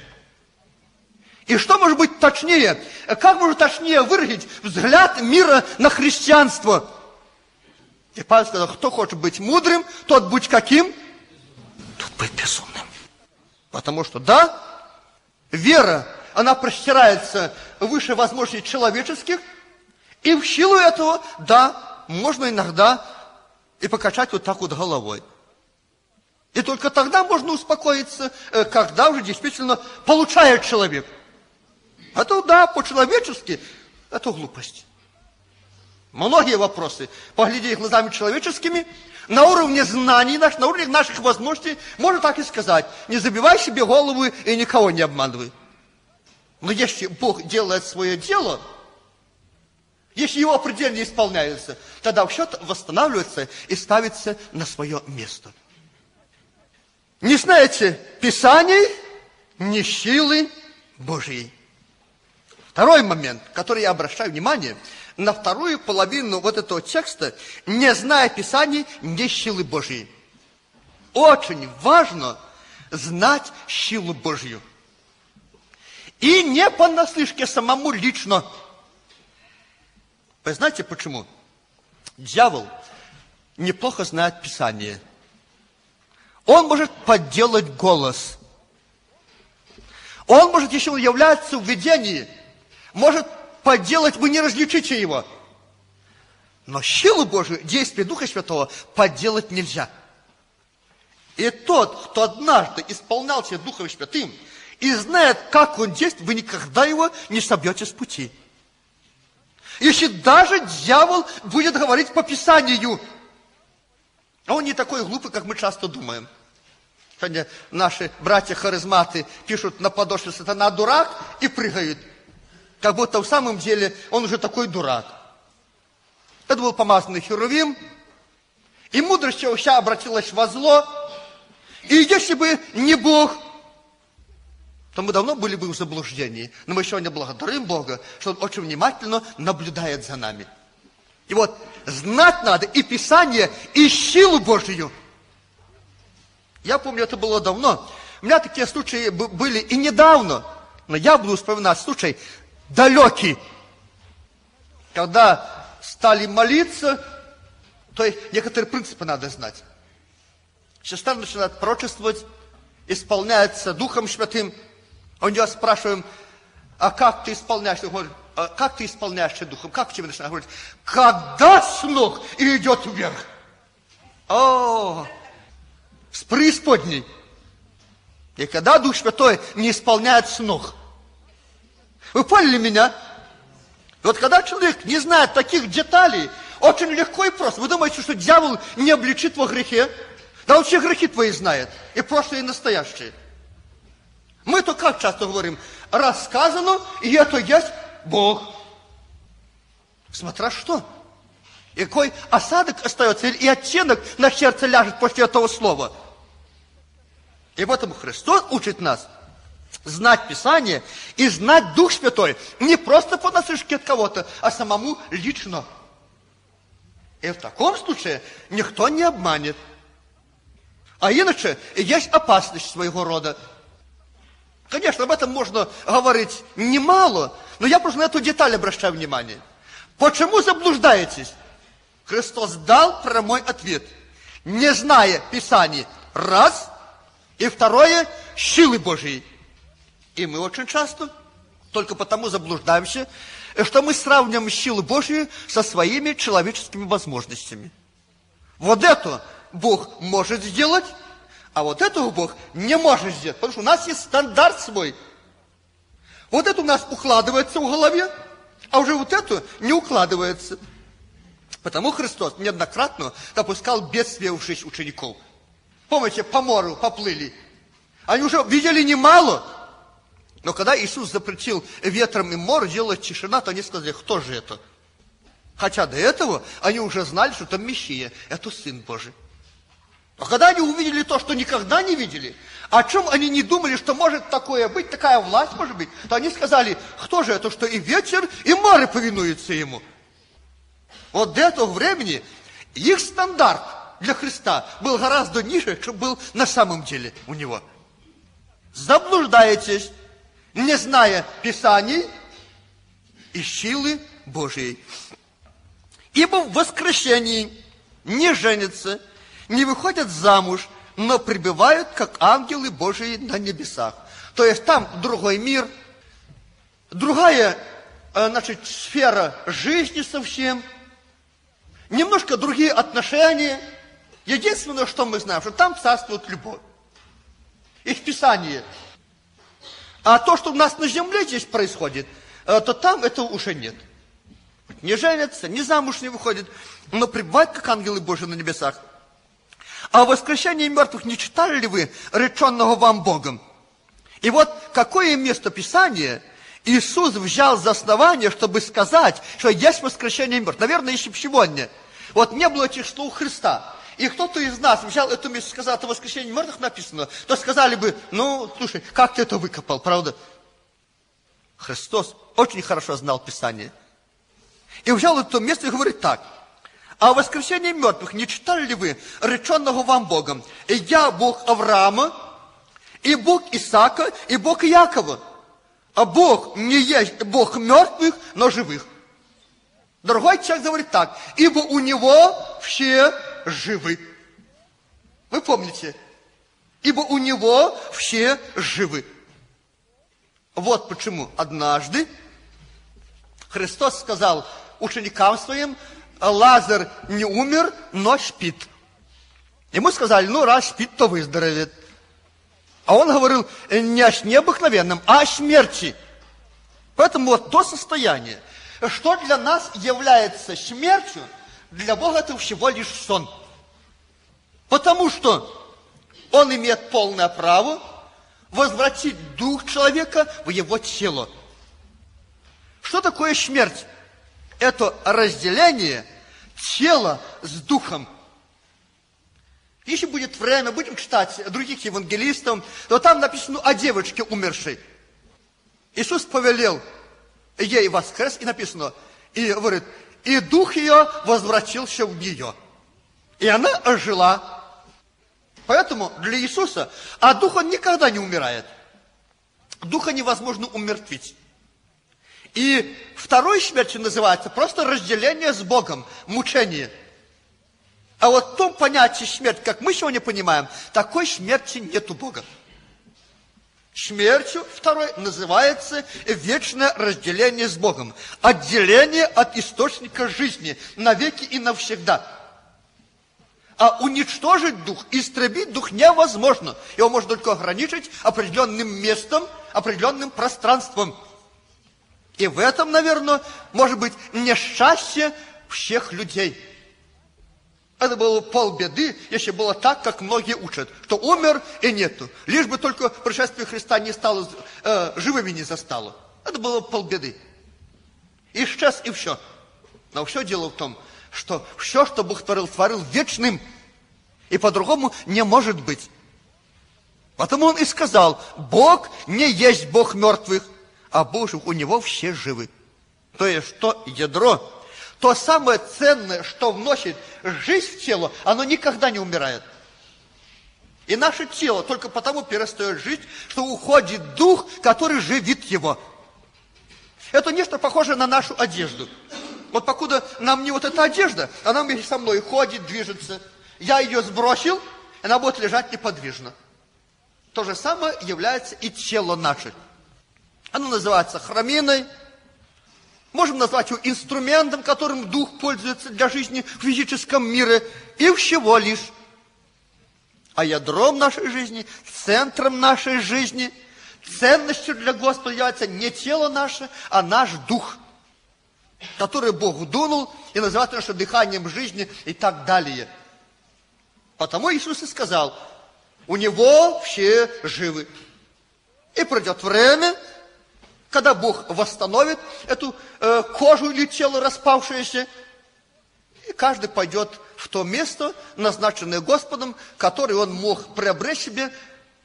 A: И что может быть точнее? Как можно точнее выразить взгляд мира на христианство? И Павел сказал, кто хочет быть мудрым, тот будь каким? Тот быть безумным. Потому что, да, вера, она простирается выше возможностей человеческих, и в силу этого, да, можно иногда и покачать вот так вот головой. И только тогда можно успокоиться, э, когда уже действительно получает человек. А то, да, по-человечески, это глупость. Многие вопросы, погляди их глазами человеческими, на уровне знаний на уровне наших возможностей, можно так и сказать. Не забивай себе голову и никого не обманывай. Но если Бог делает свое дело, если его определение исполняется, тогда все восстанавливается и ставится на свое место. Не знаете Писаний, ни силы Божьей. Второй момент, который я обращаю внимание – на вторую половину вот этого текста, не зная Писаний, не силы Божьей. Очень важно знать силу Божью. И не понаслышке самому лично. Вы знаете почему? Дьявол неплохо знает Писание. Он может подделать голос. Он может, если он является в видении, может подделать, вы не различите его. Но силу Божию, действие Духа Святого подделать нельзя. И тот, кто однажды исполнялся Духом Святым и знает, как он действует, вы никогда его не собьете с пути. Если даже дьявол будет говорить по Писанию, а он не такой глупый, как мы часто думаем. Сегодня наши братья-харизматы пишут на подошве сатана дурак и прыгают. Как будто в самом деле он уже такой дурак. Это был помазанный Херувим. И мудрость его вся обратилась во зло. И если бы не Бог, то мы давно были бы в заблуждении. Но мы сегодня благодарим Бога, что Он очень внимательно наблюдает за нами. И вот знать надо и Писание, и силу Божию. Я помню, это было давно. У меня такие случаи были и недавно. Но я буду вспоминать случай далекий. Когда стали молиться, то некоторые принципы надо знать. Сестра начинает пророчествовать, исполняется Духом Святым. А у нее спрашиваем, а как ты исполняешь? Он говорит, а как ты исполняешься Духом? Как тебе начинает говорить? Когда с ног и идет вверх. О, с преисподней. И когда Дух Святой не исполняет с ног – вы поняли меня? Вот когда человек не знает таких деталей, очень легко и просто. Вы думаете, что дьявол не обличит во грехе? Да он все грехи твои знает, и прошлые, и настоящие. Мы то как часто говорим, рассказано, и это есть Бог. Смотря что. И какой осадок остается, и оттенок на сердце ляжет после этого слова. И поэтому Христос учит нас знать Писание и знать Дух Святой. Не просто по наслышке от кого-то, а самому лично. И в таком случае никто не обманет. А иначе есть опасность своего рода. Конечно, об этом можно говорить немало, но я просто на эту деталь обращаю внимание. Почему заблуждаетесь? Христос дал прямой ответ. Не зная Писаний, раз, и второе, силы Божьей. И мы очень часто только потому заблуждаемся, что мы сравниваем силы Божьи со своими человеческими возможностями. Вот это Бог может сделать, а вот этого Бог не может сделать, потому что у нас есть стандарт свой. Вот это у нас укладывается в голове, а уже вот это не укладывается. Потому Христос неоднократно допускал бедствия у шесть учеников. Помните, по морю поплыли. Они уже видели немало. Но когда Иисус запретил ветром и морю делать тишина, то они сказали, кто же это? Хотя до этого они уже знали, что это Мессия, это Сын Божий. А когда они увидели то, что никогда не видели, о чем они не думали, что может такое быть, такая власть может быть, то они сказали, кто же это, что и ветер, и море повинуются ему. Вот до этого времени их стандарт для Христа был гораздо ниже, чем был на самом деле у него. Заблуждаетесь, не зная Писаний и силы Божьей. Ибо в воскресении не женятся, не выходят замуж, но пребывают, как ангелы Божии на небесах. То есть там другой мир, другая э, значит, сфера жизни совсем, немножко другие отношения. Единственное, что мы знаем, что там царствует любовь. И в Писании. А то, что у нас на земле здесь происходит, э, то там этого уже нет. Не женятся, ни замуж не выходят, но пребывают, как ангелы Божии на небесах. А воскрешение мертвых не читали ли вы, реченного вам Богом? И вот какое место Писания Иисус взял за основание, чтобы сказать, что есть воскрешение мертвых. Наверное, еще сегодня. Вот не было этих слов Христа. И кто-то из нас взял эту место, сказал, это воскрешение мертвых написано, то сказали бы, ну, слушай, как ты это выкопал, правда? Христос очень хорошо знал Писание. И взял это место и говорит так – а воскресение мертвых не читали ли вы, реченного вам Богом? И я Бог Авраама, и Бог Исаака, и Бог Якова. А Бог не есть Бог мертвых, но живых. Другой человек говорит так, ибо у него все живы. Вы помните? Ибо у него все живы. Вот почему однажды Христос сказал ученикам своим, Лазарь не умер, но спит. Ему сказали, ну, раз спит, то выздоровеет. А он говорил не о необыкновенном, а о смерти. Поэтому вот то состояние, что для нас является смертью, для Бога это всего лишь сон. Потому что он имеет полное право возвратить дух человека в его тело. Что такое смерть? это разделение тела с духом. Если будет время, будем читать других евангелистов, то там написано о девочке умершей. Иисус повелел ей воскрес, и написано, и говорит, и дух ее возвратился в нее. И она ожила. Поэтому для Иисуса, а дух он никогда не умирает. Духа невозможно умертвить. И второй смертью называется просто разделение с Богом, мучение. А вот в том понятии смерть, как мы сегодня понимаем, такой смерти нет у Бога. Смертью второй называется вечное разделение с Богом. Отделение от источника жизни навеки и навсегда. А уничтожить дух, истребить дух невозможно. Его можно только ограничить определенным местом, определенным пространством – и в этом, наверное, может быть несчастье всех людей. Это было полбеды, если было так, как многие учат, что умер и нету. Лишь бы только пришествие Христа не стало, э, живыми не застало. Это было полбеды. Исчез и все. Но все дело в том, что все, что Бог творил, творил вечным. И по-другому не может быть. Потому он и сказал, Бог не есть Бог мертвых, а Божий у него все живы. То есть, то ядро, то самое ценное, что вносит жизнь в тело, оно никогда не умирает. И наше тело только потому перестает жить, что уходит дух, который живит его. Это нечто похожее на нашу одежду. Вот покуда нам не вот эта одежда, она вместе со мной ходит, движется. Я ее сбросил, она будет лежать неподвижно. То же самое является и тело наше. Оно называется храминой. Можем назвать его инструментом, которым дух пользуется для жизни в физическом мире. И всего лишь. А ядром нашей жизни, центром нашей жизни, ценностью для Господа является не тело наше, а наш дух, который Бог дунул и называет наше дыханием жизни и так далее. Потому Иисус и сказал, у Него все живы. И пройдет время, когда Бог восстановит эту э, кожу или тело распавшееся, и каждый пойдет в то место, назначенное Господом, которое он мог приобрести себе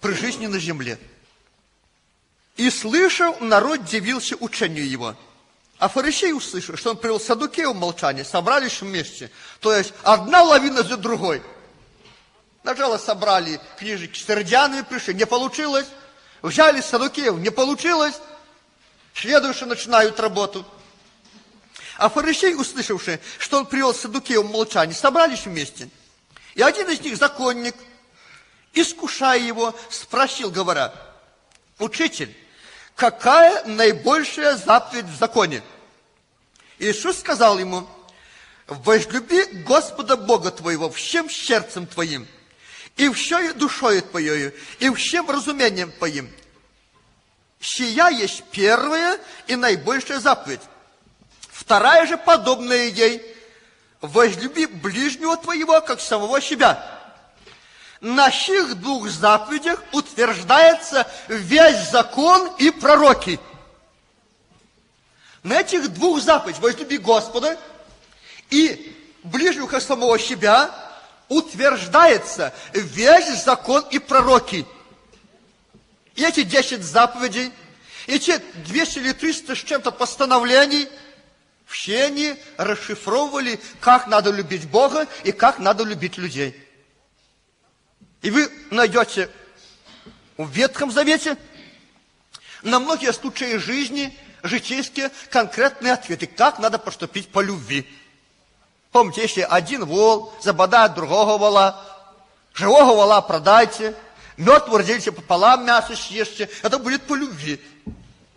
A: при жизни на земле. И слышал, народ дивился учению его. А фарисеи услышали, что он привел садукеев в молчание, собрались вместе. То есть одна лавина за другой. Сначала собрали книжки с пришли, не получилось. Взяли садукеев, не получилось. Следующие начинают работу. А фарисеи, услышавшие, что он привел Садукеев в молчание, собрались вместе. И один из них, законник, искушая его, спросил, говоря, «Учитель, какая наибольшая заповедь в законе?» Иисус сказал ему, «Возлюби Господа Бога твоего всем сердцем твоим, и всей душою твоею, и всем разумением твоим, Сия есть первая и наибольшая заповедь. Вторая же, подобная ей, возлюби ближнего твоего, как самого себя. На сих двух заповедях утверждается весь закон и пророки. На этих двух заповедях, возлюби Господа и ближнего, как самого себя, утверждается весь закон и пророки – и эти 10 заповедей, и те 200 или 300 с чем-то постановлений, все они расшифровывали, как надо любить Бога и как надо любить людей. И вы найдете в Ветхом Завете на многие случаи жизни, житейские, конкретные ответы, как надо поступить по любви. Помните, если один вол забодает другого вола, живого вола продайте – Мертвого разделите пополам, мясо съешьте. Это будет по любви.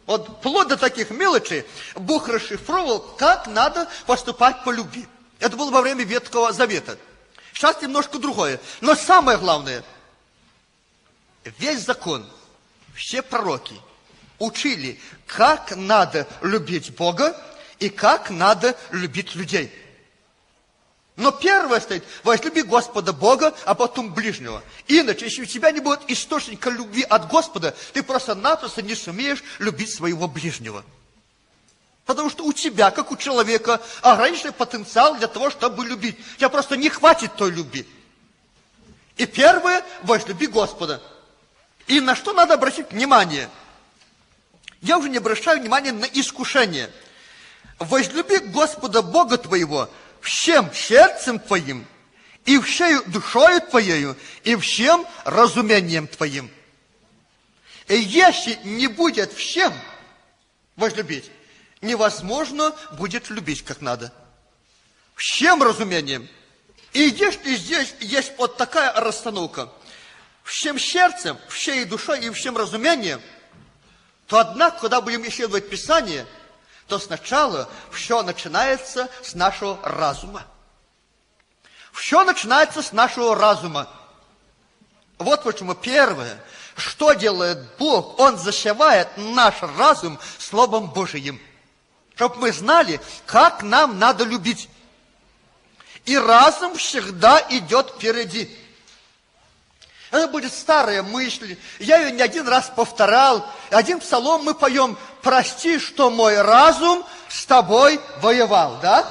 A: Вот вплоть до таких мелочей Бог расшифровал, как надо поступать по любви. Это было во время Ветхого Завета. Сейчас немножко другое. Но самое главное, весь закон, все пророки учили, как надо любить Бога и как надо любить людей. Но первое стоит, возлюби Господа Бога, а потом ближнего. Иначе, если у тебя не будет источника любви от Господа, ты просто-напросто не сумеешь любить своего ближнего. Потому что у тебя, как у человека, ограниченный потенциал для того, чтобы любить. Тебя просто не хватит той любви. И первое, возлюби Господа. И на что надо обратить внимание? Я уже не обращаю внимания на искушение. Возлюби Господа Бога твоего – всем сердцем твоим, и всею душою твоею, и всем разумением твоим. И если не будет всем возлюбить, невозможно будет любить как надо. Всем разумением. И если здесь есть вот такая расстановка, всем сердцем, всей душой и всем разумением, то однако, когда будем исследовать Писание – то сначала все начинается с нашего разума. Все начинается с нашего разума. Вот почему первое, что делает Бог? Он засевает наш разум Словом Божиим. Чтобы мы знали, как нам надо любить. И разум всегда идет впереди. Это будет старая мысль. Я ее не один раз повторял. Один псалом мы поем. Прости, что мой разум с тобой воевал, да?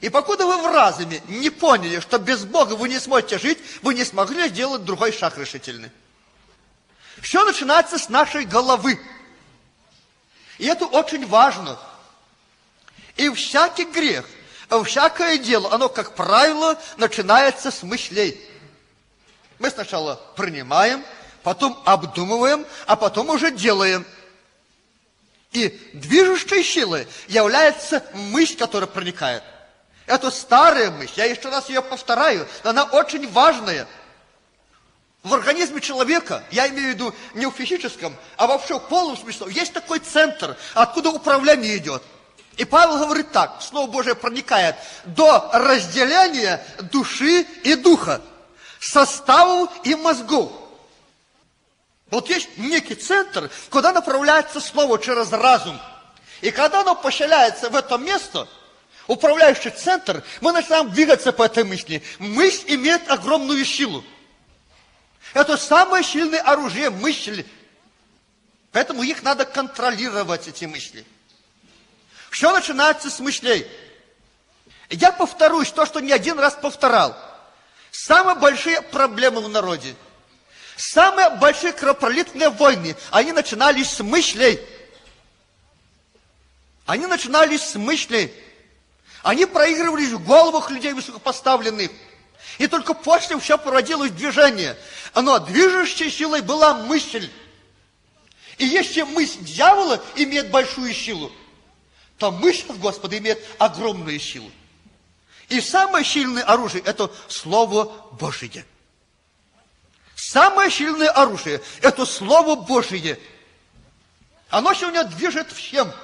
A: И покуда вы в разуме не поняли, что без Бога вы не сможете жить, вы не смогли сделать другой шаг решительный. Все начинается с нашей головы. И это очень важно. И всякий грех, всякое дело, оно, как правило, начинается с мыслей. Мы сначала принимаем, потом обдумываем, а потом уже делаем. И движущей силой является мысль, которая проникает. Это старая мысль, я еще раз ее повторяю, но она очень важная. В организме человека, я имею в виду не в физическом, а вообще в полном смысле, есть такой центр, откуда управление идет. И Павел говорит так, Слово Божие проникает до разделения души и духа, составов и мозгов. Вот есть некий центр, куда направляется Слово через разум. И когда оно поселяется в это место – управляющий центр, мы начинаем двигаться по этой мысли. Мысль имеет огромную силу. Это самое сильное оружие мысли. Поэтому их надо контролировать, эти мысли. Все начинается с мыслей. Я повторюсь то, что не один раз повторял. Самые большие проблемы в народе, самые большие кровопролитные войны, они начинались с мыслей. Они начинались с мыслей. Они проигрывались в головах людей высокопоставленных. И только после все проводилось движение. Но движущей силой была мысль. И если мысль дьявола имеет большую силу, то мысль Господа имеет огромную силу. И самое сильное оружие – это Слово Божие. Самое сильное оружие – это Слово Божие. Оно сегодня движет всем –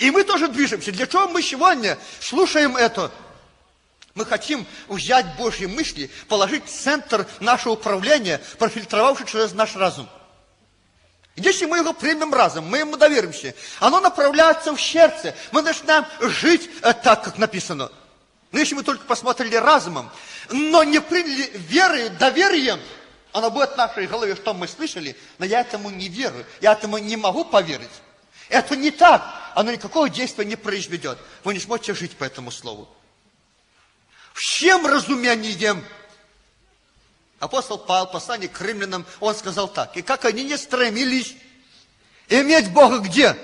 A: и мы тоже движемся. Для чего мы сегодня слушаем это? Мы хотим взять Божьи мысли, положить в центр нашего управления, профильтровавший через наш разум. Если мы его примем разом, мы ему доверимся, оно направляется в сердце, мы начинаем жить э, так, как написано. Но если мы только посмотрели разумом, но не приняли верой, доверием, оно будет в нашей голове, что мы слышали, но я этому не верю, я этому не могу поверить. Это не так. Оно никакого действия не произведет. Вы не сможете жить по этому слову. Всем разумением. Апостол Павел, послание к римлянам, он сказал так. И как они не стремились иметь Бога где?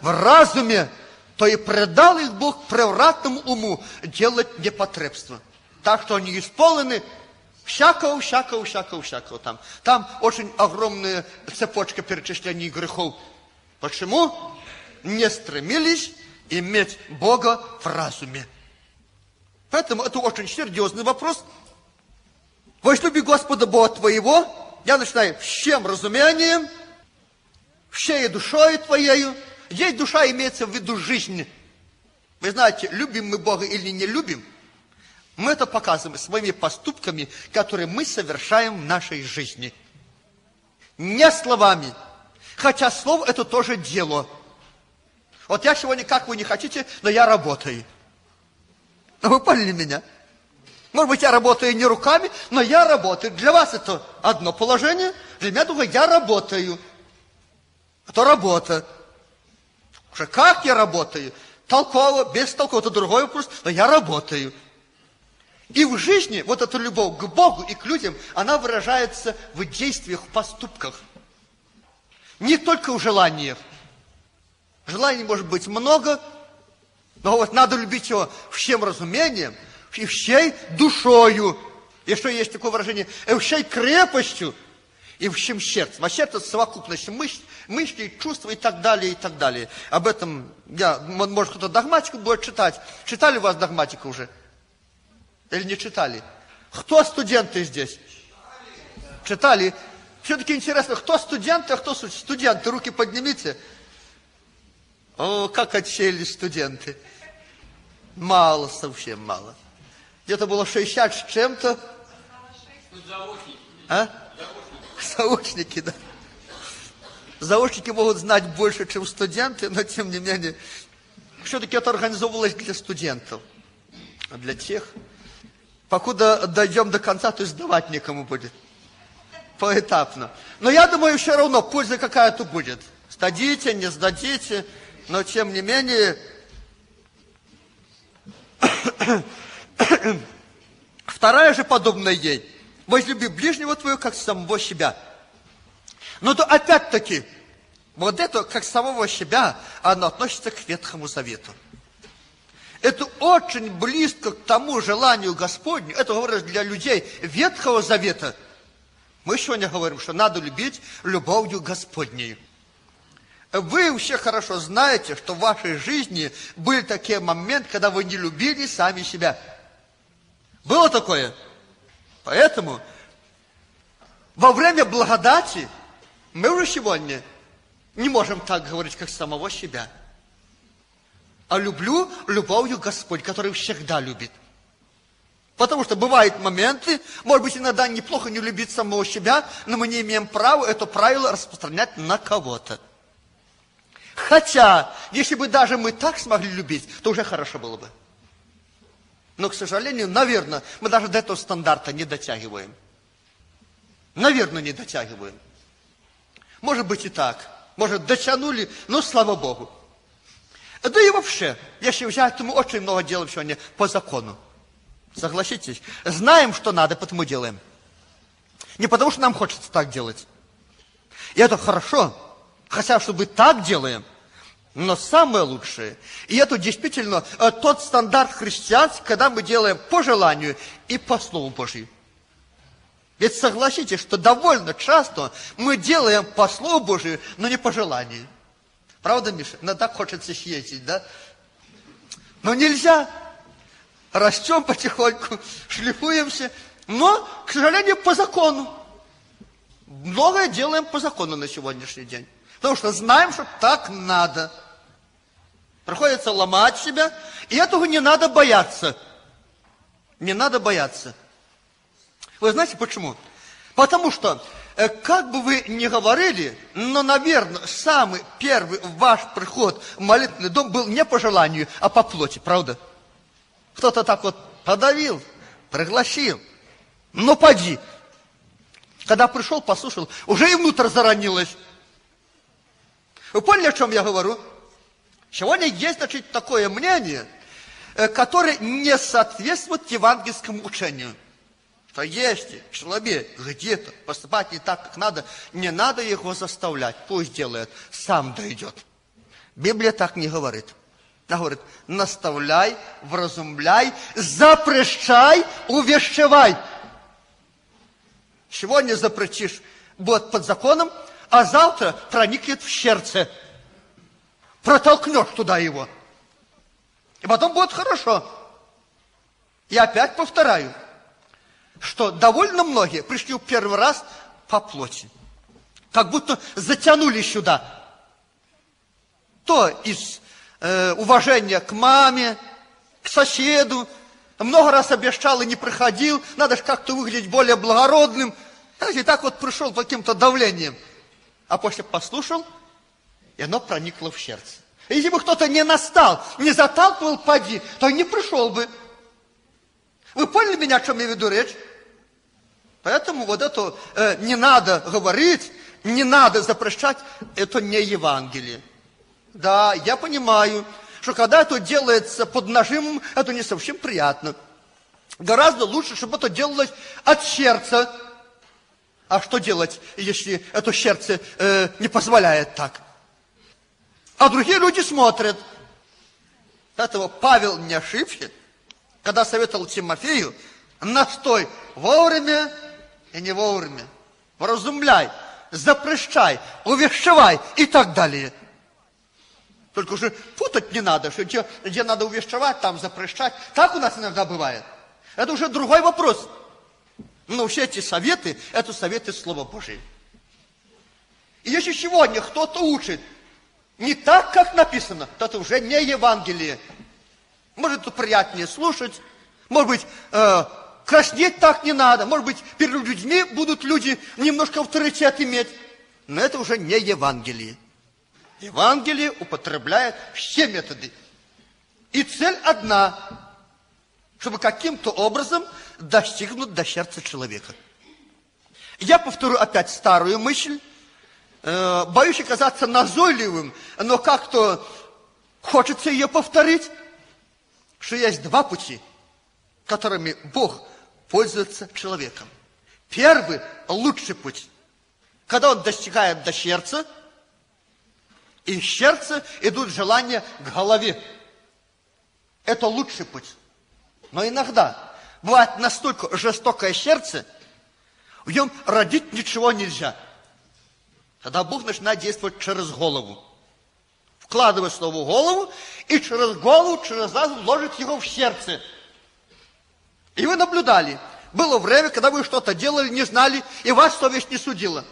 A: В разуме, то и предал их Бог превратному уму делать непотребство. Так что они исполнены всякого, всякого, всякого, всякого там. Там очень огромная цепочка перечислений грехов. Почему? Не стремились иметь Бога в разуме. Поэтому это очень серьезный вопрос. Возлюби Господа Бога твоего, я начинаю всем разумением, всей душой твоею. Здесь душа имеется в виду жизнь. Вы знаете, любим мы Бога или не любим, мы это показываем своими поступками, которые мы совершаем в нашей жизни. Не словами, Хотя слово это тоже дело. Вот я сегодня, как вы не хотите, но я работаю. Но вы поняли меня? Может быть, я работаю не руками, но я работаю. Для вас это одно положение, для меня другое, я работаю. Это работа. Уже как я работаю? Толково, без толково, это другой вопрос, но я работаю. И в жизни вот эта любовь к Богу и к людям, она выражается в действиях, в поступках. Не только в желаниях. Желаний может быть много, но вот надо любить его всем разумением и всей душою. И что есть такое выражение? И всей крепостью и сердцем. А сердце – это совокупность мыслей, мыслей, чувств и так далее, и так далее. Об этом я, может, кто-то догматику будет читать. Читали у вас догматику уже? Или не читали? Кто студенты здесь? Читали. Все-таки интересно, кто студенты, а кто студенты? Руки поднимите. О, как отсели студенты. Мало, совсем мало. Где-то было 60 с чем-то. А? Заочники, да. Заочники могут знать больше, чем студенты, но тем не менее, все-таки это организовывалось для студентов. А для тех, покуда дойдем до конца, то сдавать некому будет поэтапно. Но я думаю, все равно польза какая-то будет. Сдадите, не сдадите, но тем не менее, Вторая же подобная ей. Возлюби ближнего твоего, как самого себя. Но то опять-таки, вот это, как самого себя, оно относится к Ветхому Завету. Это очень близко к тому желанию Господню. Это говорится для людей Ветхого Завета. Мы сегодня говорим, что надо любить любовью Господней. Вы все хорошо знаете, что в вашей жизни были такие моменты, когда вы не любили сами себя. Было такое? Поэтому во время благодати мы уже сегодня не можем так говорить, как самого себя – а люблю любовью Господь, который всегда любит. Потому что бывают моменты, может быть, иногда неплохо не любить самого себя, но мы не имеем права это правило распространять на кого-то. Хотя, если бы даже мы так смогли любить, то уже хорошо было бы. Но, к сожалению, наверное, мы даже до этого стандарта не дотягиваем. Наверное, не дотягиваем. Может быть и так. Может, дотянули, но слава Богу. Да и вообще, если взять, то мы очень много делаем сегодня по закону. Согласитесь? Знаем, что надо, потому делаем. Не потому, что нам хочется так делать. И это хорошо. Хотя, чтобы так делаем. Но самое лучшее, и это действительно э, тот стандарт христианский, когда мы делаем по желанию и по Слову Божьему. Ведь согласитесь, что довольно часто мы делаем по Слову Божию, но не по желанию. Правда, Миша? Ну так хочется съездить, да? Но нельзя. Растем потихоньку, шлифуемся. Но, к сожалению, по закону. Многое делаем по закону на сегодняшний день. Потому что знаем, что так надо. Приходится ломать себя. И этого не надо бояться. Не надо бояться. Вы знаете почему? Потому что Э, как бы вы ни говорили, но, наверное, самый первый ваш приход в молитвенный дом был не по желанию, а по плоти, правда? Кто-то так вот подавил, пригласил. Ну, поди. Когда пришел, послушал, уже и внутрь заронилось. Вы поняли, о чем я говорю? Сегодня есть, значит, такое мнение, э, которое не соответствует евангельскому учению что если человек где-то поступать не так, как надо, не надо его заставлять, пусть делает, сам дойдет. Библия так не говорит. Она говорит, наставляй, вразумляй, запрещай, увещевай. Сегодня запретишь, будет под законом, а завтра проникнет в сердце. Протолкнешь туда его. И потом будет хорошо. И опять повторяю, что довольно многие пришли в первый раз по плоти. Как будто затянули сюда. То из э, уважения к маме, к соседу, много раз обещал и не приходил, надо же как-то выглядеть более благородным. И так вот пришел по каким-то давлением. А после послушал, и оно проникло в сердце. Если бы кто-то не настал, не заталкивал поди, то не пришел бы. Вы поняли меня, о чем я веду речь? Поэтому вот это э, не надо говорить, не надо запрещать, это не Евангелие. Да, я понимаю, что когда это делается под нажимом, это не совсем приятно. Гораздо лучше, чтобы это делалось от сердца. А что делать, если это сердце э, не позволяет так? А другие люди смотрят. Этого Павел не ошибся, когда советовал Тимофею, настой вовремя и не вовремя. Вразумляй, запрещай, увещевай и так далее. Только уже путать не надо, что где, где надо увещевать, там запрещать. Так у нас иногда бывает. Это уже другой вопрос. Но все эти советы, это советы Слова Божьего. И если сегодня кто-то учит не так, как написано, то это уже не Евангелие. Может, это приятнее слушать, может быть, э, Краснеть так не надо. Может быть, перед людьми будут люди немножко авторитет иметь. Но это уже не Евангелие. Евангелие употребляет все методы. И цель одна, чтобы каким-то образом достигнуть до сердца человека. Я повторю опять старую мысль, э, боюсь оказаться назойливым, но как-то хочется ее повторить. что есть два пути, которыми Бог пользуется человеком. Первый, лучший путь, когда он достигает до сердца, и из сердца идут желания к голове. Это лучший путь. Но иногда бывает настолько жестокое сердце, в нем родить ничего нельзя. Тогда Бог начинает действовать через голову. Вкладывает слово в голову, и через голову, через раз вложит его в сердце. И вы наблюдали. Было время, когда вы что-то делали, не знали, и вас совесть не судила.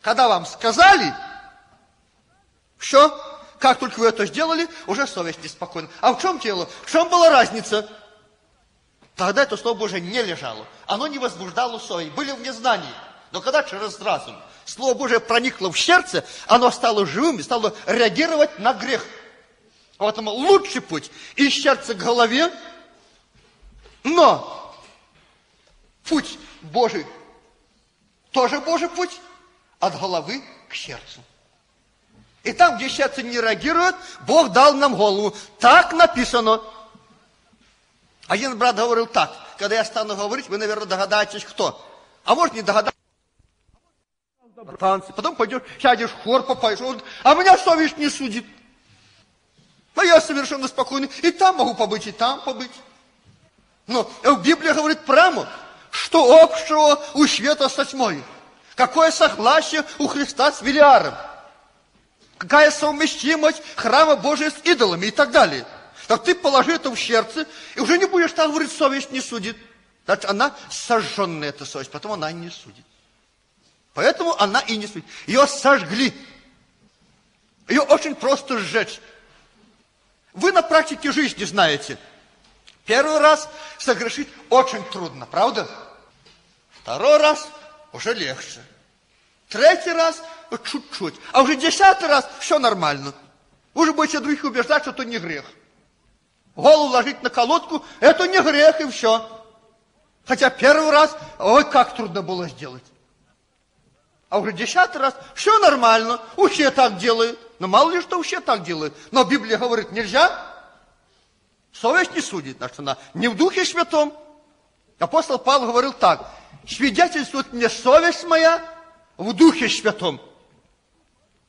A: Когда вам сказали, все, как только вы это сделали, уже совесть неспокойна. А в чем дело? В чем была разница? Тогда это Слово Божие не лежало. Оно не возбуждало совесть. Были в незнании. Но когда через разум Слово Божие проникло в сердце, оно стало живым и стало реагировать на грех. Поэтому лучший путь из сердца к голове, но путь Божий тоже Божий путь, от головы к сердцу. И там, где сердце не реагирует, Бог дал нам голову. Так написано. Один брат говорил так. Когда я стану говорить, вы, наверное, догадаетесь, кто. А может, не догадаетесь. Танцы. Потом пойдешь, сядешь в хор, попаешь. А меня совесть не судит. А я совершенно спокойный. И там могу побыть, и там побыть. Но Библия говорит прямо, что общего у света со тьмой. Какое согласие у Христа с Велиаром. Какая совместимость храма Божия с идолами и так далее. Так ты положи это в сердце, и уже не будешь так говорить, совесть не судит. Значит, она сожженная, эта совесть, потом она не судит. Поэтому она и не судит. Ее сожгли. Ее очень просто сжечь. Вы на практике жизни знаете. Первый раз согрешить очень трудно, правда? Второй раз уже легче. Третий раз чуть-чуть. А уже десятый раз все нормально. Вы уже будете других убеждать, что это не грех. Голову ложить на колодку, это не грех и все. Хотя первый раз, ой, как трудно было сделать. А уже десятый раз, все нормально, у все так делают. Но мало ли что у все так делают. Но Библия говорит, нельзя. Совесть не судит, значит, она не в Духе Святом. Апостол Павел говорил так, свидетельствует мне совесть моя в Духе Святом.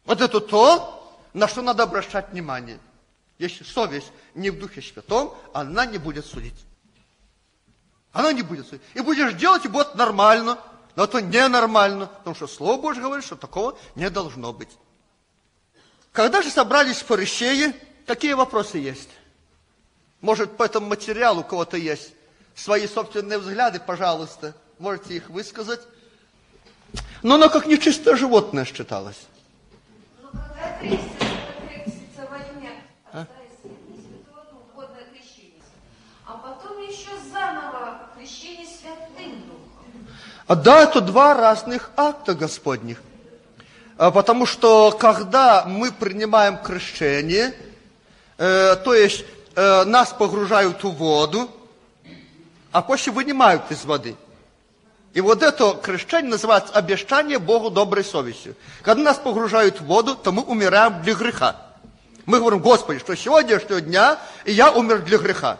A: Вот это то, на что надо обращать внимание. Если совесть не в Духе Святом, она не будет судить. Она не будет судить. И будешь делать, и будет нормально. Но это ненормально, потому что Слово Божье говорит, что такого не должно быть. Когда же собрались фарисеи, какие вопросы есть? Может, по этому материалу у кого-то есть свои собственные взгляды, пожалуйста, можете их высказать. Но оно как нечистое животное считалось.
C: Ну, когда крестится, крестится во имя
A: А?
C: Отца и Сына и Святого Духа, водное крещение. А потом заново крещение Святым Духом.
A: А да, это два разных акта Господних. А Потому что когда мы принимаем крещение, э, то есть э, нас погружают в воду, а после вынимают из воды. И вот это крещение называется обещание Богу доброй совестью. Когда нас погружают в воду, то мы умираем для греха. Мы говорим, Господи, что сегодняшнего дня я умер для греха.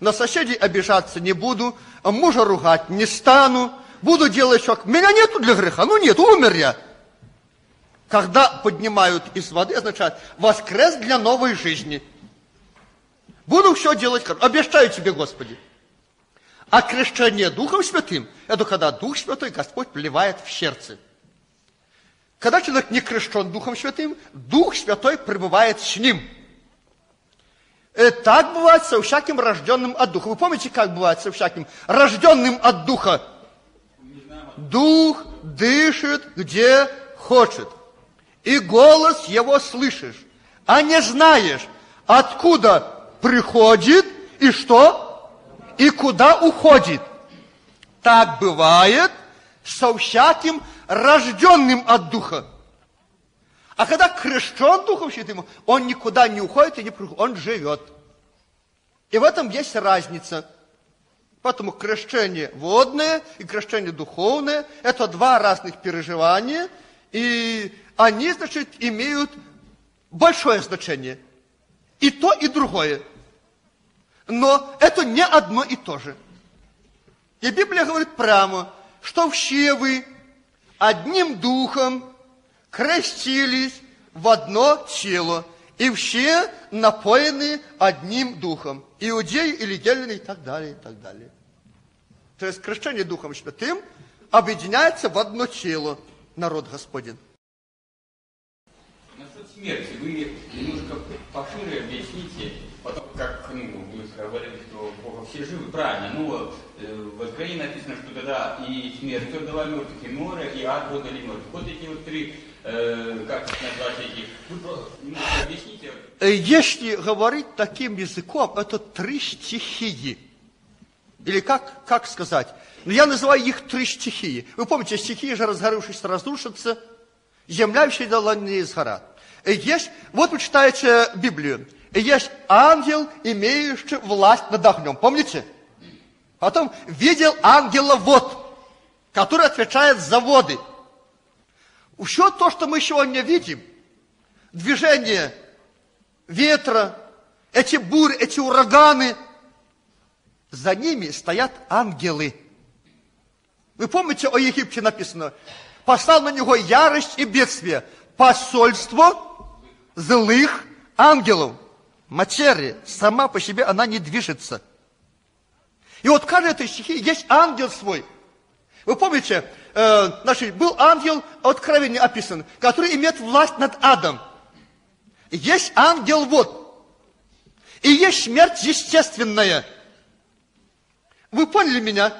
A: На соседей обижаться не буду, а мужа ругать не стану, буду делать что... Меня нету для греха, ну нет, умер я. Когда поднимают из воды, означает воскрес для новой жизни. Буду все делать, обещаю тебе, Господи. А крещение Духом Святым, это когда Дух Святой Господь вливает в сердце. Когда человек не крещен Духом Святым, Дух Святой пребывает с ним. И так бывает со всяким рожденным от Духа. Вы помните, как бывает со всяким рожденным от Духа? Дух дышит, где хочет. И голос его слышишь, а не знаешь, откуда приходит и что? И куда уходит. Так бывает со всяким рожденным от Духа. А когда крещен Духом Святым, он никуда не уходит и не приходит, он живет. И в этом есть разница. Поэтому крещение водное и крещение духовное – это два разных переживания, и они, значит, имеют большое значение. И то, и другое. Но это не одно и то же. И Библия говорит прямо, что все вы одним духом крестились в одно тело, и все напоены одним духом. Иудеи или гелены и так далее, и так далее. То есть крещение Духом Святым объединяется в одно тело народ Господень.
D: Насчет смерти вы немножко пошире объясните, потом, как ну, вы говорили, что Бога все живы, правильно, ну, э, в Откровении написано, что тогда и смерть отдала мертвых, и море, и ад отдали мертвых. Вот эти вот три, просто немножко объясните.
A: Э, Если говорить таким языком, это три стихии. Или как, как сказать? Ну, я называю их три стихии. Вы помните, стихии же разгоревшись разрушатся, земля еще дала не изгорат. И Есть, вот вы читаете Библию, и есть ангел, имеющий власть над огнем. Помните? Потом видел ангела вот, который отвечает за воды. Все то, что мы сегодня видим, движение ветра, эти бури, эти ураганы, за ними стоят ангелы. Вы помните, о Египте написано, послал на него ярость и бедствие, посольство злых ангелов. Материя сама по себе, она не движется. И вот каждой этой стихии есть ангел свой. Вы помните, э, значит, был ангел, откровение описан, который имеет власть над адом. Есть ангел вот. И есть смерть естественная. Вы поняли меня?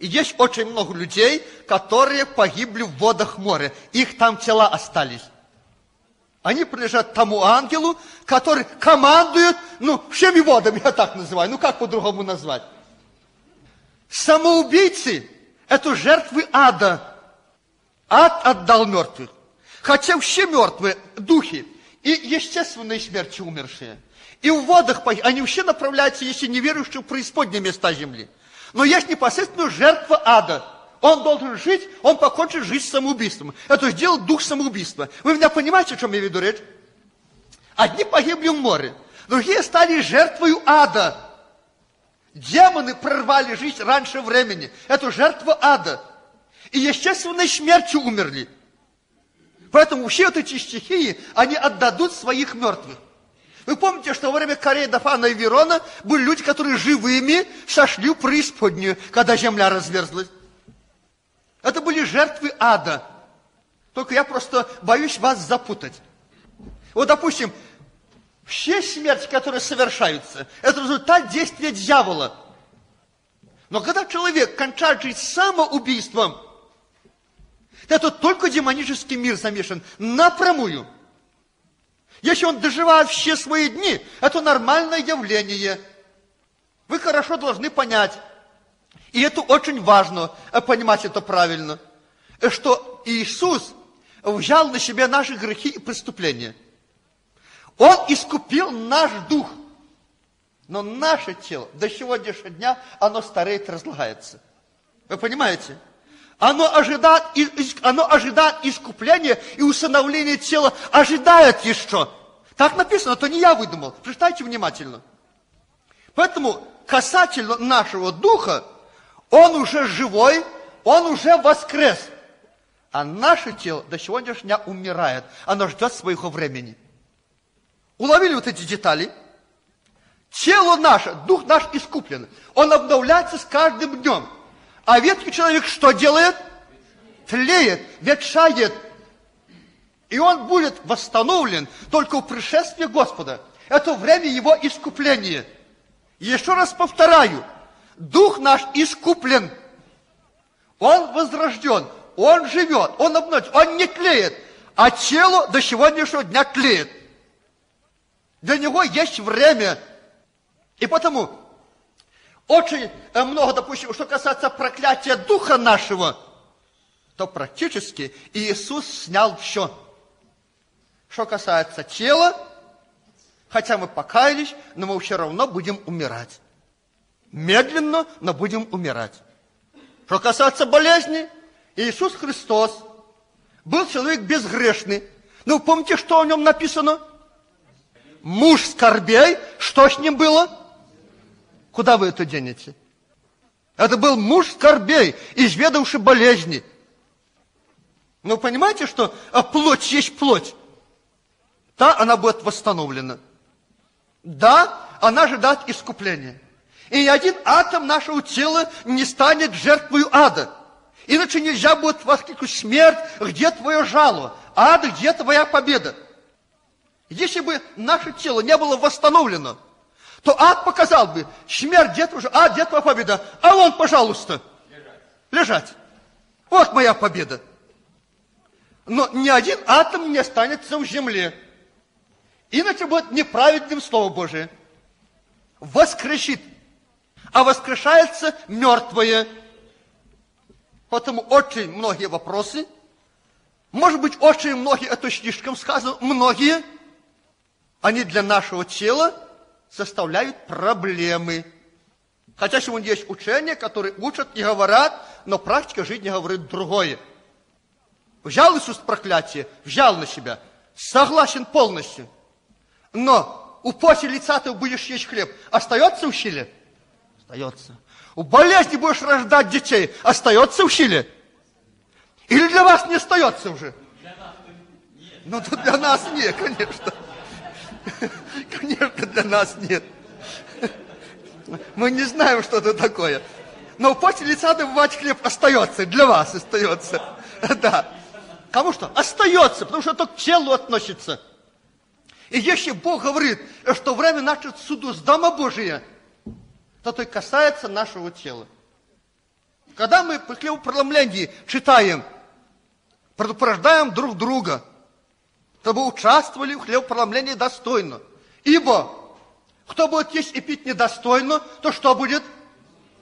A: И есть очень много людей, которые погибли в водах моря. Их там тела остались. Они принадлежат тому ангелу, который командует, ну, всеми водами, я так называю, ну, как по-другому назвать? Самоубийцы – это жертвы ада. Ад отдал мертвых. Хотя все мертвые духи и естественной смерти умершие. И в водах они все направляются, если не верующие, в преисподние места земли. Но есть непосредственно жертва ада. Он должен жить, он покончит жизнь самоубийством. Это сделал дух самоубийства. Вы меня понимаете, о чем я веду речь? Одни погибли в море, другие стали жертвой ада. Демоны прорвали жизнь раньше времени. Это жертва ада. И естественной смертью умерли. Поэтому все вот эти стихии, они отдадут своих мертвых. Вы помните, что во время Кореи, Дафана и Верона были люди, которые живыми сошли в преисподнюю, когда земля разверзлась. Это были жертвы ада. Только я просто боюсь вас запутать. Вот, допустим, все смерти, которые совершаются, это результат действия дьявола. Но когда человек кончает жизнь самоубийством, это только демонический мир замешан напрямую. Если он доживает все свои дни, это нормальное явление. Вы хорошо должны понять, и это очень важно, э, понимать это правильно, э, что Иисус взял на себя наши грехи и преступления. Он искупил наш дух. Но наше тело до сегодняшнего дня, оно стареет, разлагается. Вы понимаете? Оно ожидает, оно ожидает искупления и усыновления тела, ожидает еще. Так написано, это не я выдумал. Прочитайте внимательно. Поэтому касательно нашего духа, он уже живой, он уже воскрес. А наше тело до сегодняшнего дня умирает. Оно ждет своего времени. Уловили вот эти детали? Тело наше, дух наш искуплен. Он обновляется с каждым днем. А ветхий человек что делает? Тлеет, ветшает. И он будет восстановлен только в пришествии Господа. Это время его искупления. Еще раз повторяю, дух наш искуплен. Он возрожден, он живет, он обновлен, он не тлеет. А тело до сегодняшнего дня тлеет. Для него есть время. И потому очень э, много, допустим, что касается проклятия духа нашего, то практически Иисус снял все. Что касается тела, хотя мы покаялись, но мы все равно будем умирать. Медленно, но будем умирать. Что касается болезни, Иисус Христос был человек безгрешный. Ну, помните, что о нем написано? Муж скорбей, что с ним было? Куда вы это денете? Это был муж скорбей, изведавший болезни. Но понимаете, что а, плоть есть плоть? Да, она будет восстановлена. Да, она ожидает искупления. И ни один атом нашего тела не станет жертвой ада. Иначе нельзя будет воскликнуть смерть, где твое жало? Ад, где твоя победа? Если бы наше тело не было восстановлено, то ад показал бы, смерть, где жало? Ад, где победа? А вон, пожалуйста, лежать. Вот моя победа. Но ни один атом не останется в земле. Иначе будет неправедным Слово Божие. Воскрешит. А воскрешается мертвое. Поэтому очень многие вопросы, может быть, очень многие, это слишком сказано, многие, они для нашего тела составляют проблемы. Хотя сегодня есть учения, которые учат и говорят, но практика жизни говорит другое. Взял Иисус проклятие, взял на себя, согласен полностью. Но у поте лица ты будешь есть хлеб, остается усилие? Остается. У болезни будешь рождать детей, остается усилие? Или для вас не остается уже? Ну, тут для нас нет, конечно. Конечно, для нас нет. Мы не знаем, что это такое. Но после лица добывать хлеб остается, для вас остается. Да. Кому что? Остается, потому что это к телу относится. И если Бог говорит, что время начать суду с Дома Божия, то это касается нашего тела. Когда мы по хлебопроломлении читаем, предупреждаем друг друга, чтобы участвовали в хлебопроломлении достойно. Ибо, кто будет есть и пить недостойно, то что будет?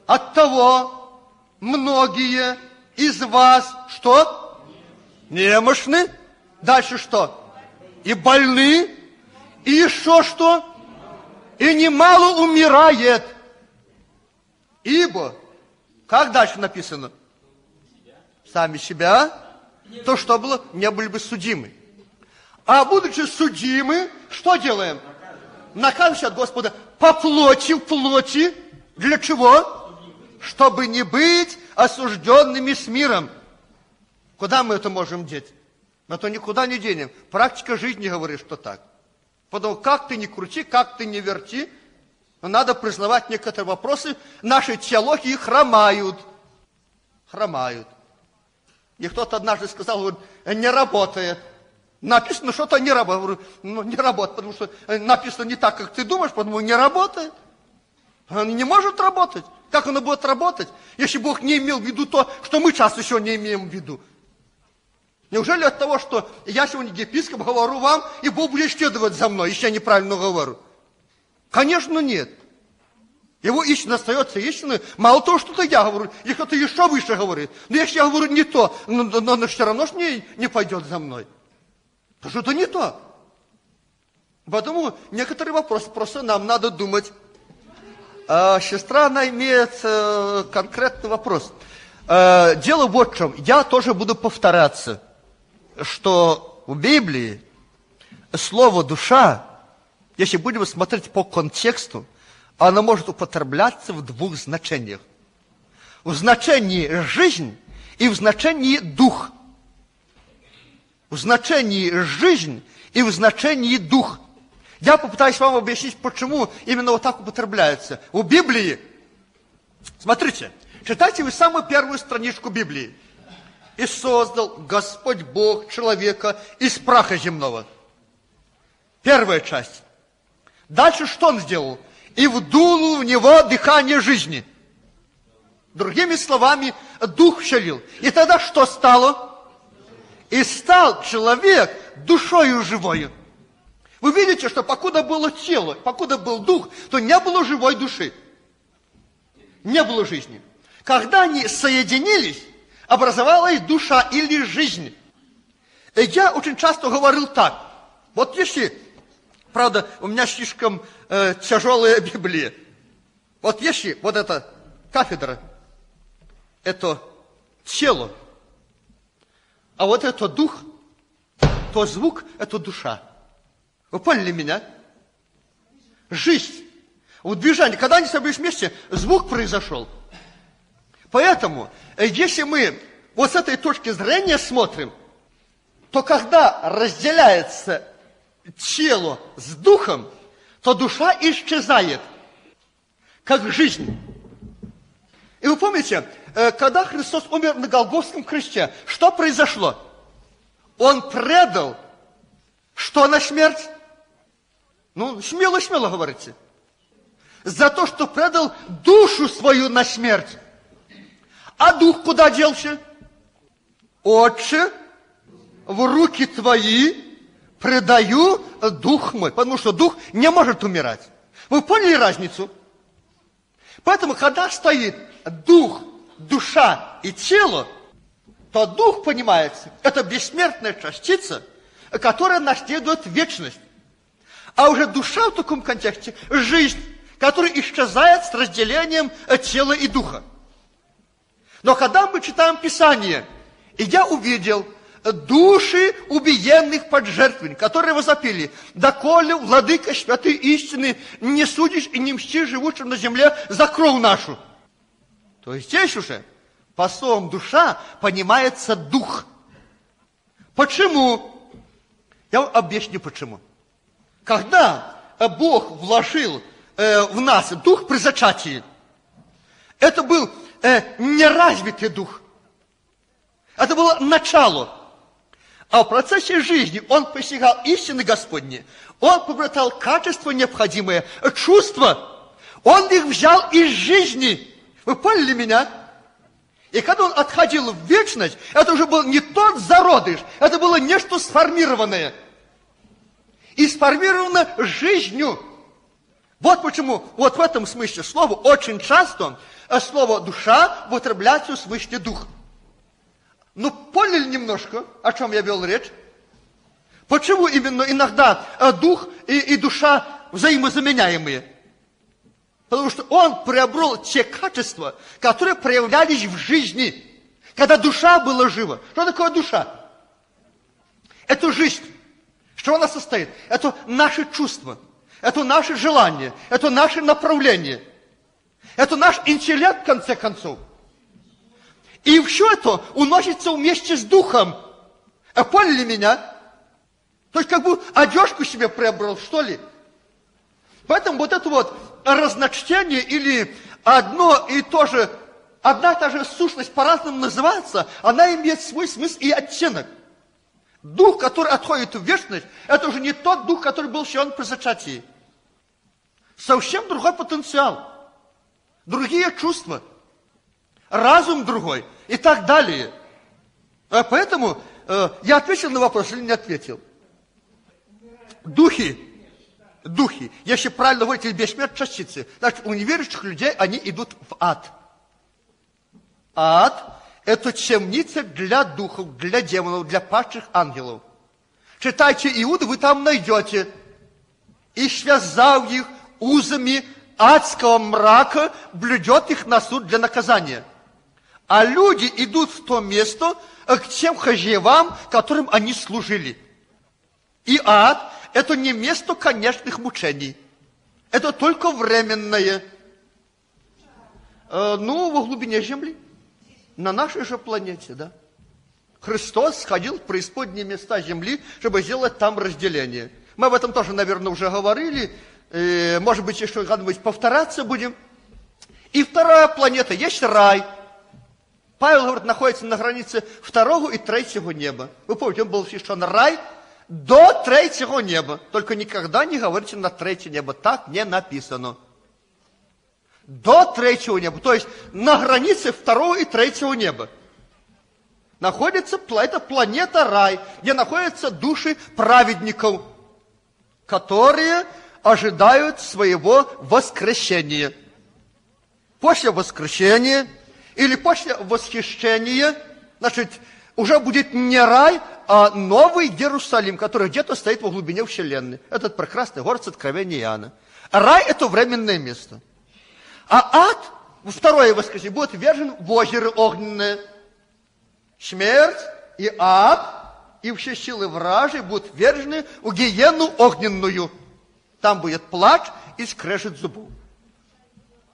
A: От того многие из вас, что? Немощны. Дальше что? И больны, и еще что? И немало умирает. Ибо, как дальше написано? Сами себя, то что было, не были бы судимы. А будучи судимы, что делаем? Наказываемся от Господа по плоти, в плоти. Для чего? Чтобы не быть осужденными с миром. Куда мы это можем деть? Мы то никуда не денем. Практика жизни говорит, что так. Потому как ты не крути, как ты не верти, но надо признавать некоторые вопросы. Наши теологии хромают. Хромают. И кто-то однажды сказал, не работает. Написано, что-то не работает. Ну, не работает, потому что написано не так, как ты думаешь, потому не работает. Он не может работать. Как оно будет работать, если Бог не имел в виду то, что мы часто еще не имеем в виду? Неужели от того, что я сегодня епископ говорю вам, и Бог будет следовать за мной, если я неправильно говорю? Конечно, нет. Его истина остается истиной. Мало того, что это я говорю, или кто-то еще выше говорит. Но если я говорю не то, но, но, но все равно не, не пойдет за мной. То что это не то. Поэтому некоторые вопросы просто нам надо думать. А, сестра, она имеет э, конкретный вопрос. Э, дело вот в чем. Я тоже буду повторяться что в Библии слово «душа», если будем смотреть по контексту, оно может употребляться в двух значениях. В значении «жизнь» и в значении «дух». В значении «жизнь» и в значении «дух». Я попытаюсь вам объяснить, почему именно вот так употребляется. В Библии, смотрите, читайте вы самую первую страничку Библии и создал Господь Бог человека из праха земного. Первая часть. Дальше что он сделал? И вдул в него дыхание жизни. Другими словами, дух вселил. И тогда что стало? И стал человек душою живою. Вы видите, что покуда было тело, покуда был дух, то не было живой души. Не было жизни. Когда они соединились, образовалась душа или жизнь. И я очень часто говорил так. Вот если, правда, у меня слишком э, тяжелая Библия. Вот если вот эта кафедра, это тело, а вот это дух, то звук – это душа. Вы поняли меня? Жизнь. в движении. Когда они собрались вместе, звук произошел. Поэтому, э, если мы вот с этой точки зрения смотрим, то когда разделяется тело с духом, то душа исчезает, как жизнь. И вы помните, когда Христос умер на Голгофском кресте, что произошло? Он предал, что на смерть? Ну, смело-смело говорите. За то, что предал душу свою на смерть. А дух куда делся? Отче, в руки твои предаю дух мой. Потому что дух не может умирать. Вы поняли разницу? Поэтому, когда стоит дух, душа и тело, то дух, понимается, это бессмертная частица, которая наследует вечность. А уже душа в таком контексте – жизнь, которая исчезает с разделением тела и духа. Но когда мы читаем Писание, и я увидел души убиенных под жертвенник, которые возопили, доколе, владыка святой истины, не судишь и не мстишь живущим на земле за кровь нашу. То есть здесь уже по словам душа понимается дух. Почему? Я вам объясню почему. Когда Бог вложил э, в нас дух при зачатии, это был э, неразвитый дух. Это было начало. А в процессе жизни он постигал истины Господни. Он приобретал качество необходимое, чувства. Он их взял из жизни. Вы поняли меня? И когда он отходил в вечность, это уже был не тот зародыш, это было нечто сформированное. И сформировано жизнью. Вот почему, вот в этом смысле слова очень часто а слово душа в смысле дух. Ну, поняли немножко, о чем я вел речь? Почему именно иногда э, дух и, и душа взаимозаменяемые? Потому что он приобрел те качества, которые проявлялись в жизни, когда душа была жива. Что такое душа? Это жизнь. Что она состоит? Это наши чувства, это наши желания, это наше направление – это наш интеллект, в конце концов. И все это уносится вместе с духом. А поняли меня? То есть как бы одежку себе приобрел, что ли? Поэтому вот это вот разночтение или одно и то же, одна и та же сущность по-разному называется, она имеет свой смысл и оттенок. Дух, который отходит в вечность, это уже не тот дух, который был силен при зачатии. Совсем другой потенциал другие чувства, разум другой и так далее. А поэтому э, я ответил на вопрос или не ответил? Духи, духи, если правильно говорить, бессмертные частицы, значит, у неверующих людей они идут в ад. Ад – это темница для духов, для демонов, для падших ангелов. Читайте Иуду, вы там найдете. И связал их узами адского мрака блюдет их на суд для наказания. А люди идут в то место к тем хозяевам, которым они служили. И ад – это не место конечных мучений. Это только временное. Э, ну, во глубине земли. На нашей же планете, да. Христос сходил в преисподние места земли, чтобы сделать там разделение. Мы об этом тоже, наверное, уже говорили э, может быть, еще когда-нибудь повторяться будем. И вторая планета, есть рай. Павел, говорит, находится на границе второго и третьего неба. Вы помните, он был на рай до третьего неба. Только никогда не говорите на третье небо. Так не написано. До третьего неба. То есть на границе второго и третьего неба находится эта планета рай, где находятся души праведников, которые ожидают своего воскресения. После воскресения или после восхищения, значит, уже будет не рай, а новый Иерусалим, который где-то стоит во глубине Вселенной. Этот прекрасный город с откровения Иоанна. Рай – это временное место. А ад, второе воскресенье, будет вержен в озеро огненное. Смерть и ад, и все силы вражи будут вержены в гиену огненную – там будет плач и скрежет зубов.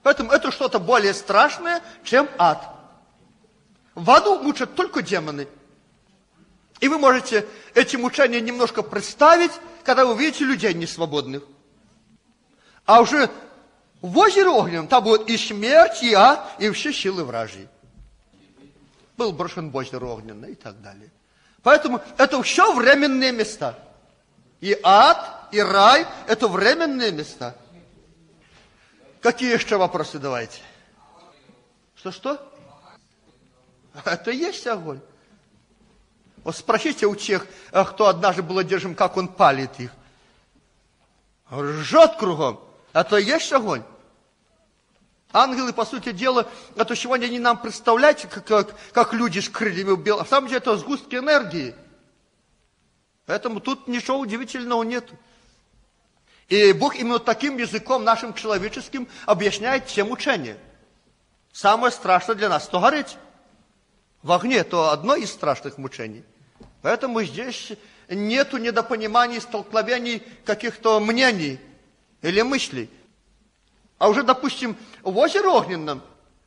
A: Поэтому это что-то более страшное, чем ад. В аду мучат только демоны. И вы можете эти мучения немножко представить, когда вы увидите людей несвободных. А уже в озере огненном там будет и смерть, и ад, и все силы вражьи. Был брошен в озеро огненное и так далее. Поэтому это все временные места. И ад, и рай – это временные места. Какие еще вопросы давайте? Что-что? Это и есть огонь. Вот спросите у тех, э, кто однажды был одержим, как он палит их. Ржет кругом. Это и есть огонь. Ангелы, по сути дела, это сегодня они нам представляете, как, как, как люди с крыльями убил. А в самом деле это сгустки энергии. Поэтому тут ничего удивительного нет. И Бог именно таким языком нашим человеческим объясняет все мучения. Самое страшное для нас – то гореть. В огне – то одно из страшных мучений. Поэтому здесь нету недопониманий, столкновений каких-то мнений или мыслей. А уже, допустим, в озере Огненном,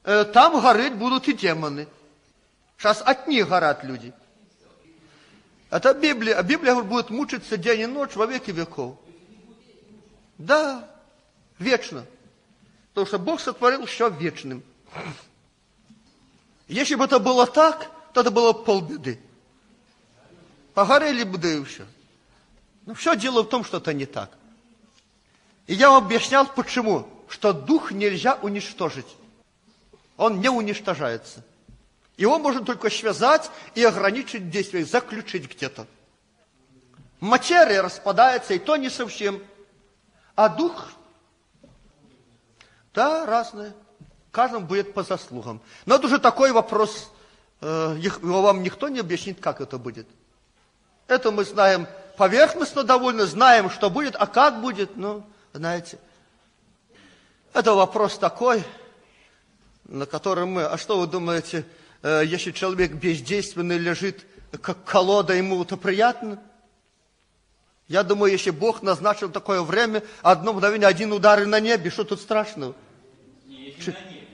A: э, там гореть будут и демоны. Сейчас от них горят люди. Это Библия. А Библия будет мучиться день и ночь во веки веков. Да, вечно. Потому что Бог сотворил все вечным. Если бы это было так, то это было полбеды. Погорели бы, да и все. Но все дело в том, что это не так. И я вам объяснял, почему. Что дух нельзя уничтожить. Он не уничтожается. Его можно только связать и ограничить действие, заключить где-то. Материя распадается, и то не совсем. А дух, да, разное. Каждому будет по заслугам. Но это уже такой вопрос, э, его вам никто не объяснит, как это будет. Это мы знаем поверхностно довольно, знаем, что будет, а как будет, ну, знаете. Это вопрос такой, на котором мы, а что вы думаете, э, если человек бездейственный лежит, как колода, ему это приятно? Я думаю, если Бог назначил такое время, одно мгновение, один удар и на небе, что тут страшного?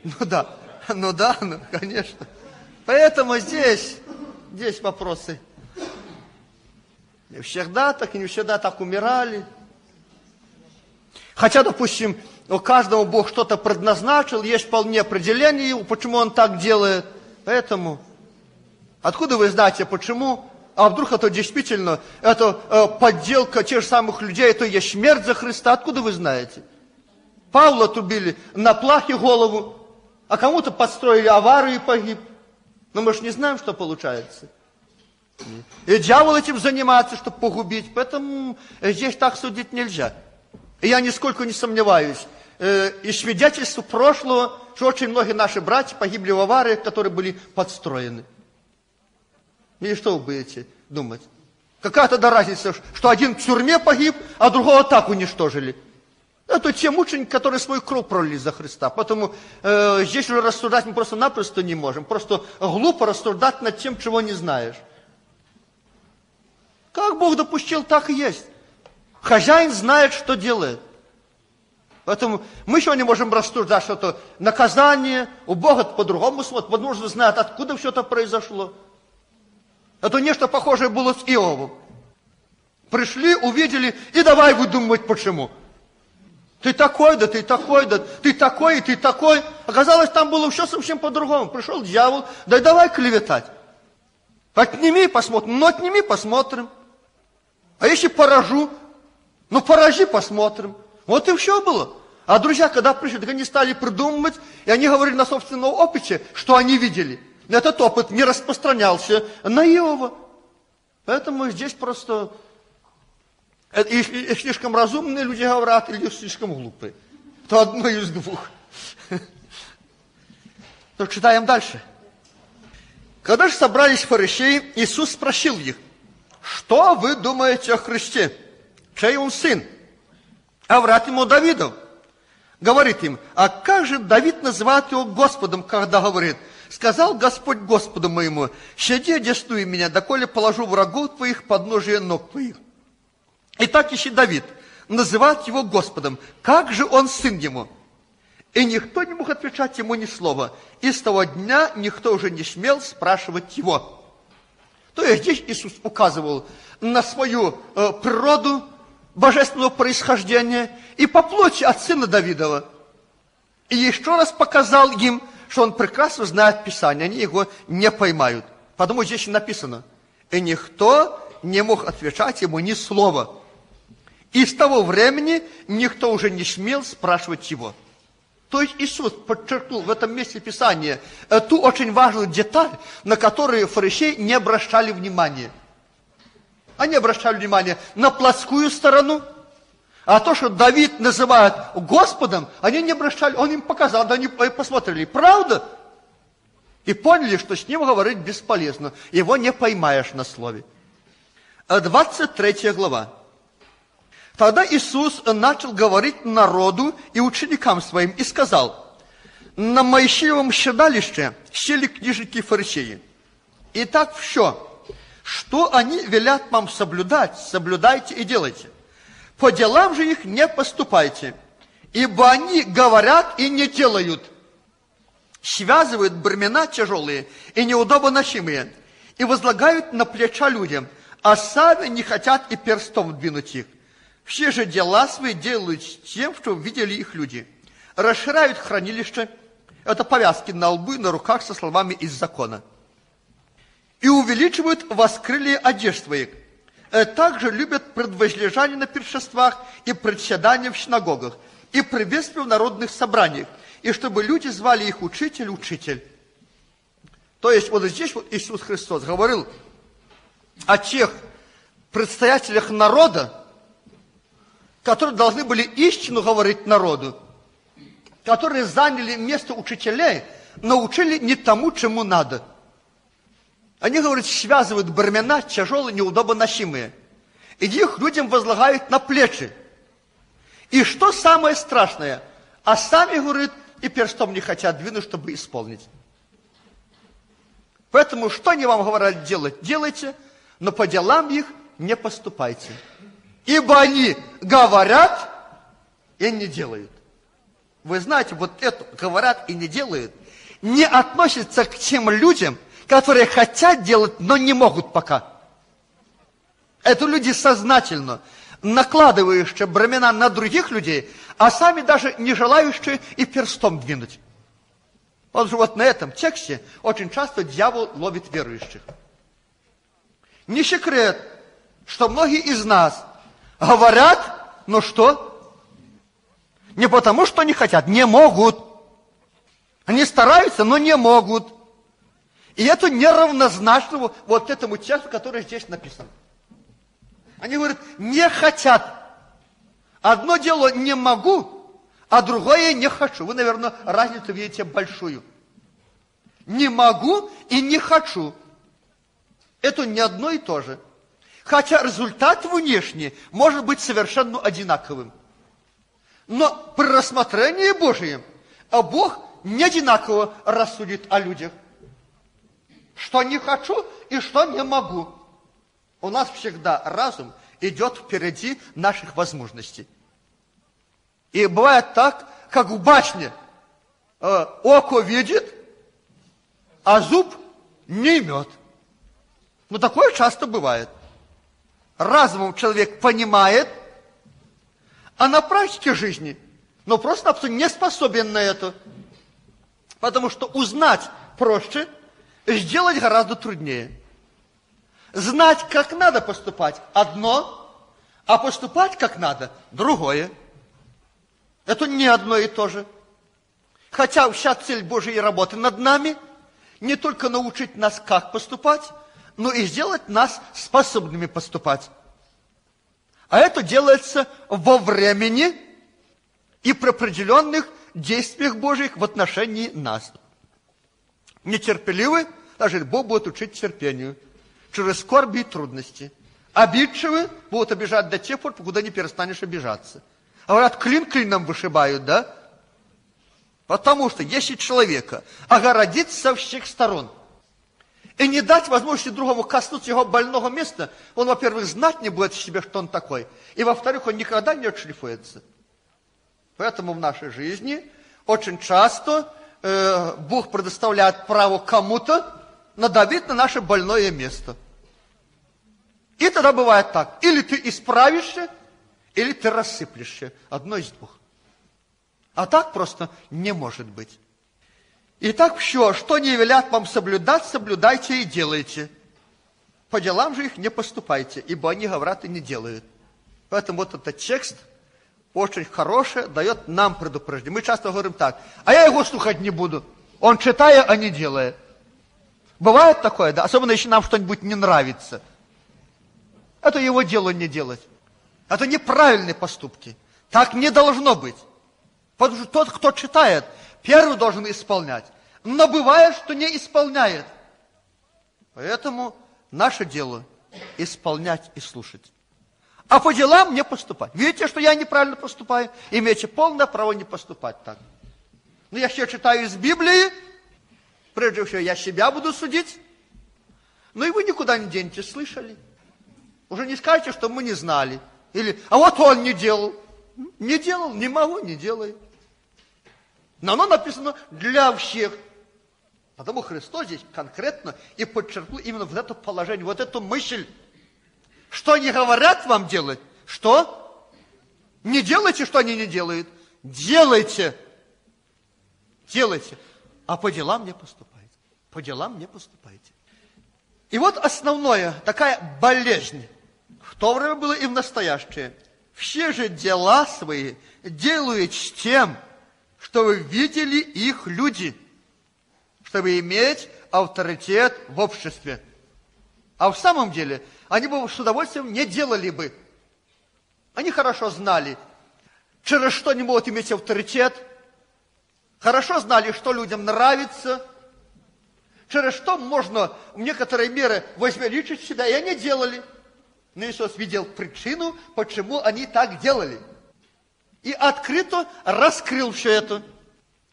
A: Ну да, ну да, ну, конечно. Поэтому здесь, здесь вопросы не всегда так и не всегда так умирали. Хотя, допустим, у каждого Бог что-то предназначил, есть вполне определение, почему Он так делает. Поэтому, откуда вы знаете, почему? А вдруг это действительно, это э, подделка тех же самых людей, это есть смерть за Христа, откуда вы знаете? Павла отрубили на плахе голову, а кому-то подстроили аварию и погиб. Но мы же не знаем, что получается. И дьявол этим занимается, чтобы погубить. Поэтому здесь так судить нельзя. И я нисколько не сомневаюсь. Э, и свидетельство прошлого, что очень многие наши братья погибли в авариях, которые были подстроены. И что вы будете думать? Какая тогда разница, что один в тюрьме погиб, а другого так уничтожили? Это те мученики, которые свою кровь пролили за Христа. Поэтому э, здесь уже рассуждать мы просто-напросто не можем. Просто глупо рассуждать над тем, чего не знаешь. Как Бог допустил, так и есть. Хозяин знает, что делает. Поэтому мы еще не можем рассуждать, что это наказание, у Бога по-другому смотрит, потому что знает, откуда все это произошло. Это нечто похожее было с Иовом. Пришли, увидели, и давай выдумывать почему. Ты такой, да ты такой, да ты такой, и ты такой. Оказалось, там было все совсем по-другому. Пришел дьявол, да давай клеветать. Отними, посмотрим. Ну, отними, посмотрим. А если поражу? Ну, поражи, посмотрим. Вот и все было. А друзья, когда пришли, так они стали придумывать, и они говорили на собственном опыте, что они видели. Этот опыт не распространялся на Иова. Поэтому здесь просто... И, и, и слишком разумные люди говорят, или слишком глупые. То одно из двух. Так читаем дальше. Когда же собрались фарисеи, Иисус спросил их, что вы думаете о Христе? Чей он сын? А врат ему Давидов. Говорит им, а как же Давид называет его Господом, когда говорит, сказал Господь Господу моему, щади, одестуй меня, доколе положу врагов твоих под ножие ног твоих. И так еще Давид называет его Господом. Как же он сын ему? И никто не мог отвечать ему ни слова. И с того дня никто уже не смел спрашивать его. То есть здесь Иисус указывал на свою э, природу божественного происхождения и по плоти от сына Давидова. И еще раз показал им, что он прекрасно знает Писание, они его не поймают. Потому здесь написано, и никто не мог отвечать ему ни слова. И с того времени никто уже не смел спрашивать его. То есть Иисус подчеркнул в этом месте Писания ту очень важную деталь, на которую фарисеи не обращали внимания. Они обращали внимание на плоскую сторону, а то, что Давид называет Господом, они не обращали, он им показал, да они посмотрели, правда? И поняли, что с ним говорить бесполезно, его не поймаешь на слове. 23 э, глава. Тогда Иисус начал говорить народу и ученикам своим и сказал, на Моисеевом седалище сели книжники фарисеи. Итак, все, что они велят вам соблюдать, соблюдайте и делайте. По делам же их не поступайте, ибо они говорят и не делают. Связывают бремена тяжелые и неудобно носимые, и возлагают на плеча людям, а сами не хотят и перстом двинуть их. Все же дела свои делают тем, что видели их люди. Расширяют хранилище, это повязки на лбу и на руках со словами из закона. И увеличивают воскрылие одежд своих. Э, также любят предвозлежание на пиршествах и председание в синагогах, и приветствие в народных собраниях, и чтобы люди звали их учитель, учитель. То есть вот здесь вот Иисус Христос говорил о тех предстоятелях народа, которые должны были истину говорить народу, которые заняли место учителей, но учили не тому, чему надо. Они, говорят, связывают бремена тяжелые, неудобно носимые. И их людям возлагают на плечи. И что самое страшное? А сами, говорят, и перстом не хотят двинуть, чтобы исполнить. Поэтому, что они вам говорят делать, делайте, но по делам их не поступайте ибо они говорят и не делают. Вы знаете, вот это говорят и не делают, не относится к тем людям, которые хотят делать, но не могут пока. Это люди сознательно, накладывающие бремена на других людей, а сами даже не желающие и перстом двинуть. Вот же вот на этом тексте очень часто дьявол ловит верующих. Не секрет, что многие из нас Говорят, но что? Не потому, что не хотят, не могут. Они стараются, но не могут. И это неравнозначно вот этому тексту, который здесь написан. Они говорят, не хотят. Одно дело не могу, а другое не хочу. Вы, наверное, разницу видите большую. Не могу и не хочу. Это не одно и то же хотя результат внешний может быть совершенно одинаковым. Но при рассмотрении Божьем а Бог не одинаково рассудит о людях. Что не хочу и что не могу. У нас всегда разум идет впереди наших возможностей. И бывает так, как в башне. Э, око видит, а зуб не имет. Но такое часто бывает разумом человек понимает, а на практике жизни, но просто не способен на это. Потому что узнать проще, сделать гораздо труднее. Знать, как надо поступать, одно, а поступать как надо, другое. Это не одно и то же. Хотя вся цель Божьей работы над нами не только научить нас, как поступать, но и сделать нас способными поступать. А это делается во времени и при определенных действиях Божьих в отношении нас. Нетерпеливы, даже Бог будет учить терпению через скорби и трудности. Обидчивы будут обижать до тех пор, покуда не перестанешь обижаться. А говорят, клин клином вышибают, да? Потому что если человека огородить со всех сторон – и не дать возможности другому коснуться его больного места, он, во-первых, знать не будет себе, что он такой, и, во-вторых, он никогда не отшлифуется. Поэтому в нашей жизни Очень часто э, Бог предоставляет право кому-то надавить на наше больное место. И тогда бывает так. Или ты исправишься, или ты рассыплешься. Одно из двух. А так просто не может быть. Итак, все, что не велят вам соблюдать, соблюдайте и делайте. По делам же их не поступайте, ибо они говорят и не делают. Поэтому вот этот текст очень хороший, дает нам предупреждение. Мы часто говорим так, а я его слухать не буду. Он читая, а не делая. Бывает такое, да? Особенно, если нам что-нибудь не нравится. Это его дело не делать. Это неправильные поступки. Так не должно быть. Потому что тот, кто читает, первый должен исполнять. Но бывает, что не исполняет. Поэтому наше дело исполнять и слушать. А по делам не поступать. Видите, что я неправильно поступаю? Имеете полное право не поступать так. Но я все читаю из Библии. Прежде всего, я себя буду судить. Ну и вы никуда не денетесь, слышали? Уже не скажете, что мы не знали. Или, а вот он не делал. Не делал, не могу, не делай. Но оно написано для всех. Потому Христос здесь конкретно и подчеркнул именно вот это положение, вот эту мысль. Что они говорят вам делать? Что? Не делайте, что они не делают. Делайте. Делайте. А по делам не поступайте. По делам не поступайте. И вот основное, такая болезнь. В то время было и в настоящее. Все же дела свои делают с тем, чтобы видели их люди, чтобы иметь авторитет в обществе. А в самом деле они бы с удовольствием не делали бы. Они хорошо знали, через что они могут иметь авторитет, хорошо знали, что людям нравится, через что можно в некоторой мере возвеличить себя, и они делали. Но Иисус видел причину, почему они так делали – и открыто раскрыл все это.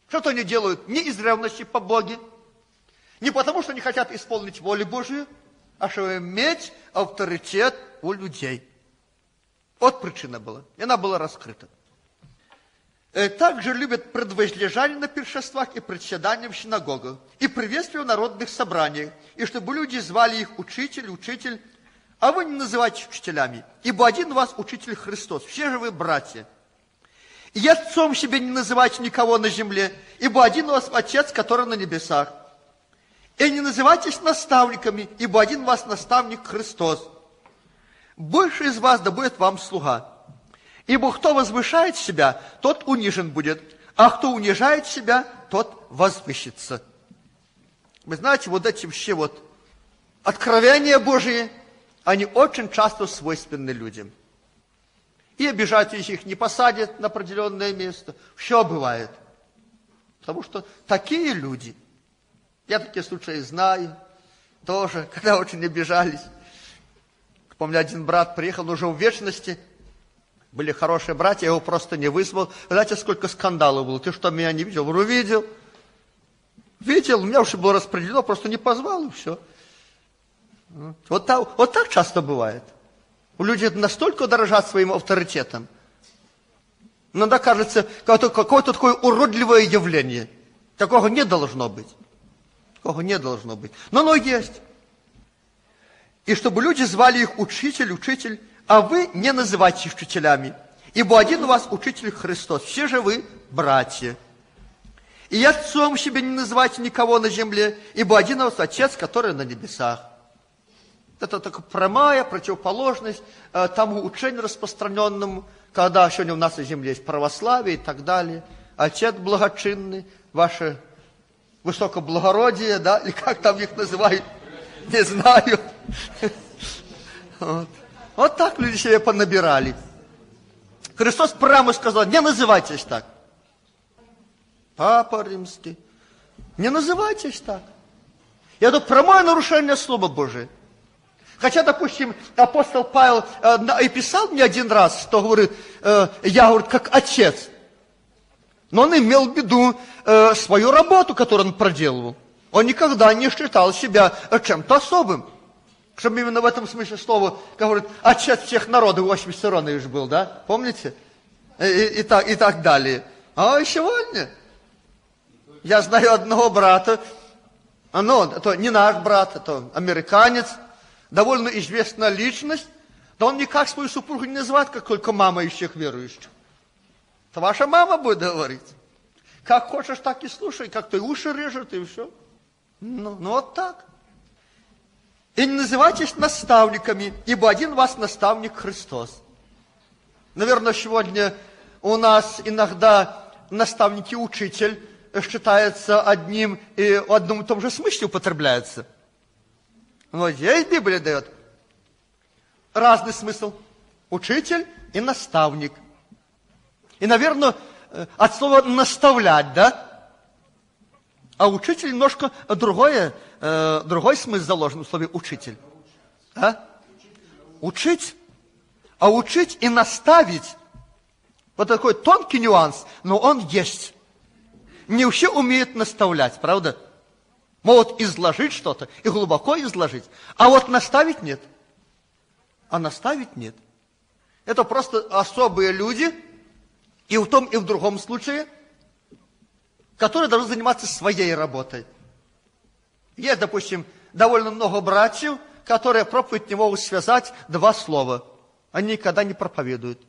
A: Что-то они делают не из ревности по Боге, не потому, что они хотят исполнить волю Божию, а чтобы иметь авторитет у людей. Вот причина была. И она была раскрыта. Э, также любят предвозлежание на пиршествах и председания в синагогах, и приветствие в народных собраниях, и чтобы люди звали их учитель, учитель, а вы не называйте учителями, ибо один вас учитель Христос, все же вы братья – и отцом себе не называйте никого на земле, ибо один у вас Отец, который на небесах. И не называйтесь наставниками, ибо один у вас наставник Христос. Больше из вас да будет вам слуга. Ибо кто возвышает себя, тот унижен будет, а кто унижает себя, тот возвысится. Вы знаете, вот эти все вот откровения Божии, они очень часто свойственны людям и обижать, если их не посадят на определенное место. Все бывает. Потому что такие люди, я такие случаи знаю, тоже, когда очень обижались. Помню, один брат приехал, но уже в вечности, были хорошие братья, я его просто не вызвал. Знаете, сколько скандалов было? Ты что, меня не видел? Говорю, видел. Видел, у меня уже было распределено, просто не позвал, и все. Вот так, вот так часто бывает. У людей настолько дорожат своим авторитетом. Иногда кажется, какое-то, какое-то такое уродливое явление. Такого не должно быть. Такого не должно быть. Но оно есть. И чтобы люди звали их учитель, учитель, а вы не называйте их учителями. Ибо один у вас учитель Христос. Все же вы братья. И отцом себе не называйте никого на земле, ибо один у вас Отец, который на небесах. Это такая прямая противоположность э, тому учению распространенному, когда сегодня у нас на земле есть православие и так далее. Отец благочинный, ваше высокоблагородие, да, или как там их называют, не знаю. Вот. вот так люди себе понабирали. Христос прямо сказал, не называйтесь так. Папа римский, не называйтесь так. Это прямое нарушение Слова Божия. Хотя, допустим, апостол Павел э, и писал мне один раз, что говорит, э, я, говорит, как отец. Но он имел в виду э, свою работу, которую он проделывал. Он никогда не считал себя чем-то особым. Чтобы именно в этом смысле слова, как говорит, отец всех народов, Иосиф Виссарионович был, да? Помните? И, и, так, и так далее. А сегодня Я знаю одного брата, ну, это не наш брат, это американец, довольно известная личность, да он никак свою супругу не называет, как только мама из всех верующих. Это ваша мама будет говорить. Как хочешь, так и слушай, как и уши режет, и все. Ну, ну вот так. И не называйтесь наставниками, ибо один вас наставник Христос. Наверное, сегодня у нас иногда наставник и учитель считается одним и в одном и том же смысле употребляется. Вот здесь Библия дает разный смысл. Учитель и наставник. И, наверное, э, от слова наставлять, да? А учитель немножко другое, э, другой смысл заложен в слове учитель. А? Учить. А учить и наставить. Вот такой тонкий нюанс, но он есть. Не все умеют наставлять, правда? Могут изложить что-то и глубоко изложить. А вот наставить нет. А наставить нет. Это просто особые люди, и в том, и в другом случае, которые должны заниматься своей работой. Есть, допустим, довольно много братьев, которые проповедь не могут связать два слова. Они никогда не проповедуют.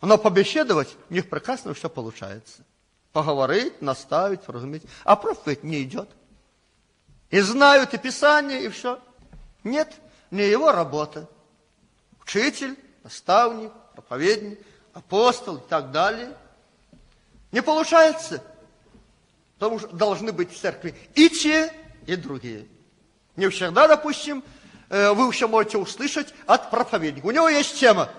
A: Но побеседовать у них прекрасно все получается. Поговорить, наставить, разуметь. А проповедь не идет. И знают и Писание, и все. Нет, не его работа. Учитель, наставник, проповедник, апостол и так далее. Не получается. Потому что должны быть в церкви и те, и другие. Не всегда, допустим, э, вы еще можете услышать от проповедника. У него есть тема.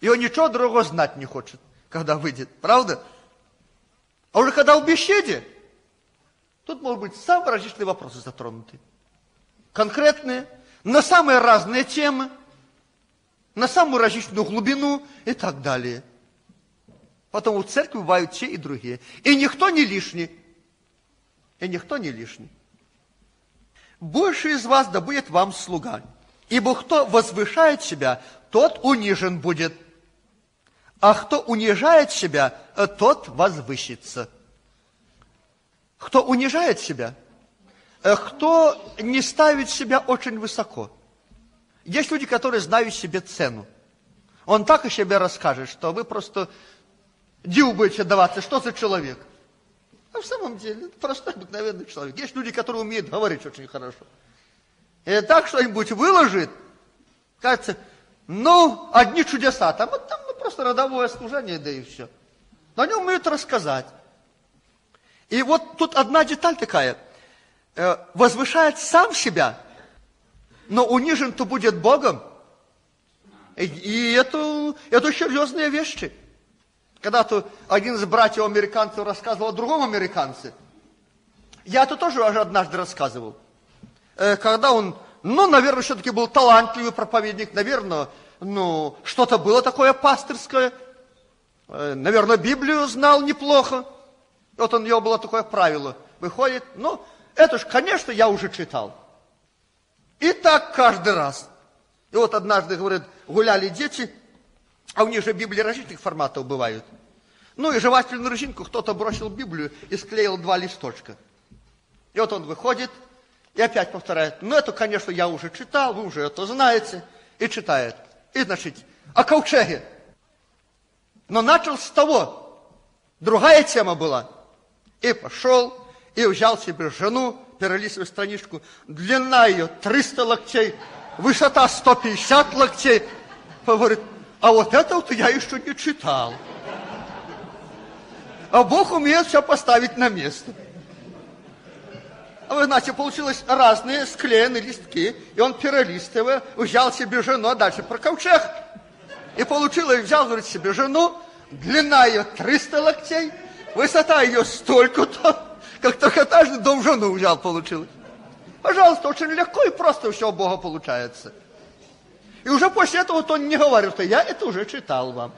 A: И он ничего другого знать не хочет, когда выйдет. Правда? А уже когда в беседе, тут могут быть самые различные вопросы затронуты. Конкретные, на самые разные темы, на самую различную глубину и так далее. Потому в церкви бывают те и другие. И никто не лишний. И никто не лишний. Больше из вас да будет вам слуга. Ибо кто возвышает себя, тот унижен будет а кто унижает себя, э, тот возвысится. Кто унижает себя, э, кто не ставит себя очень высоко. Есть люди, которые знают себе цену. Он так о себе расскажет, что вы просто диву будете даваться, что за человек. А в самом деле, простой, обыкновенный человек. Есть люди, которые умеют говорить очень хорошо. И так что-нибудь выложит, кажется, ну, одни чудеса. Там, вот там просто родовое служение, да и все. Но они умеют рассказать. И вот тут одна деталь такая. Э, возвышает сам себя, но унижен-то будет Богом. И, это, это серьезные вещи. Когда-то один из братьев американцев рассказывал о другом американце. Я это тоже уже однажды рассказывал. Э, когда он, ну, наверное, все-таки был талантливый проповедник, наверное, ну, что-то было такое пастырское. Э, наверное, Библию знал неплохо. Вот у него было такое правило. Выходит, ну, это ж, конечно, я уже читал. И так каждый раз. И вот однажды, говорит, гуляли дети, а у них же Библии различных форматов бывают. Ну и жевательную резинку кто-то бросил Библию и склеил два листочка. И вот он выходит и опять повторяет. Ну это, конечно, я уже читал, вы уже это знаете. И читает. И, значит, о ковчеге. Но начал с того. Другая тема была. И пошел, и взял себе жену, перелистывая страничку. Длина ее 300 локтей, высота 150 локтей. Говорит, а вот это вот я еще не читал. А Бог умеет все поставить на место. А вы знаете, получилось разные склеенные листки, и он перелистывая, взял себе жену, а дальше про ковчег. И получилось, взял, говорит, себе жену, длина ее 300 локтей, высота ее столько-то, как трехэтажный дом жену взял, получилось. Пожалуйста, очень легко и просто все у Бога получается. И уже после этого он не говорил, что я это уже читал вам.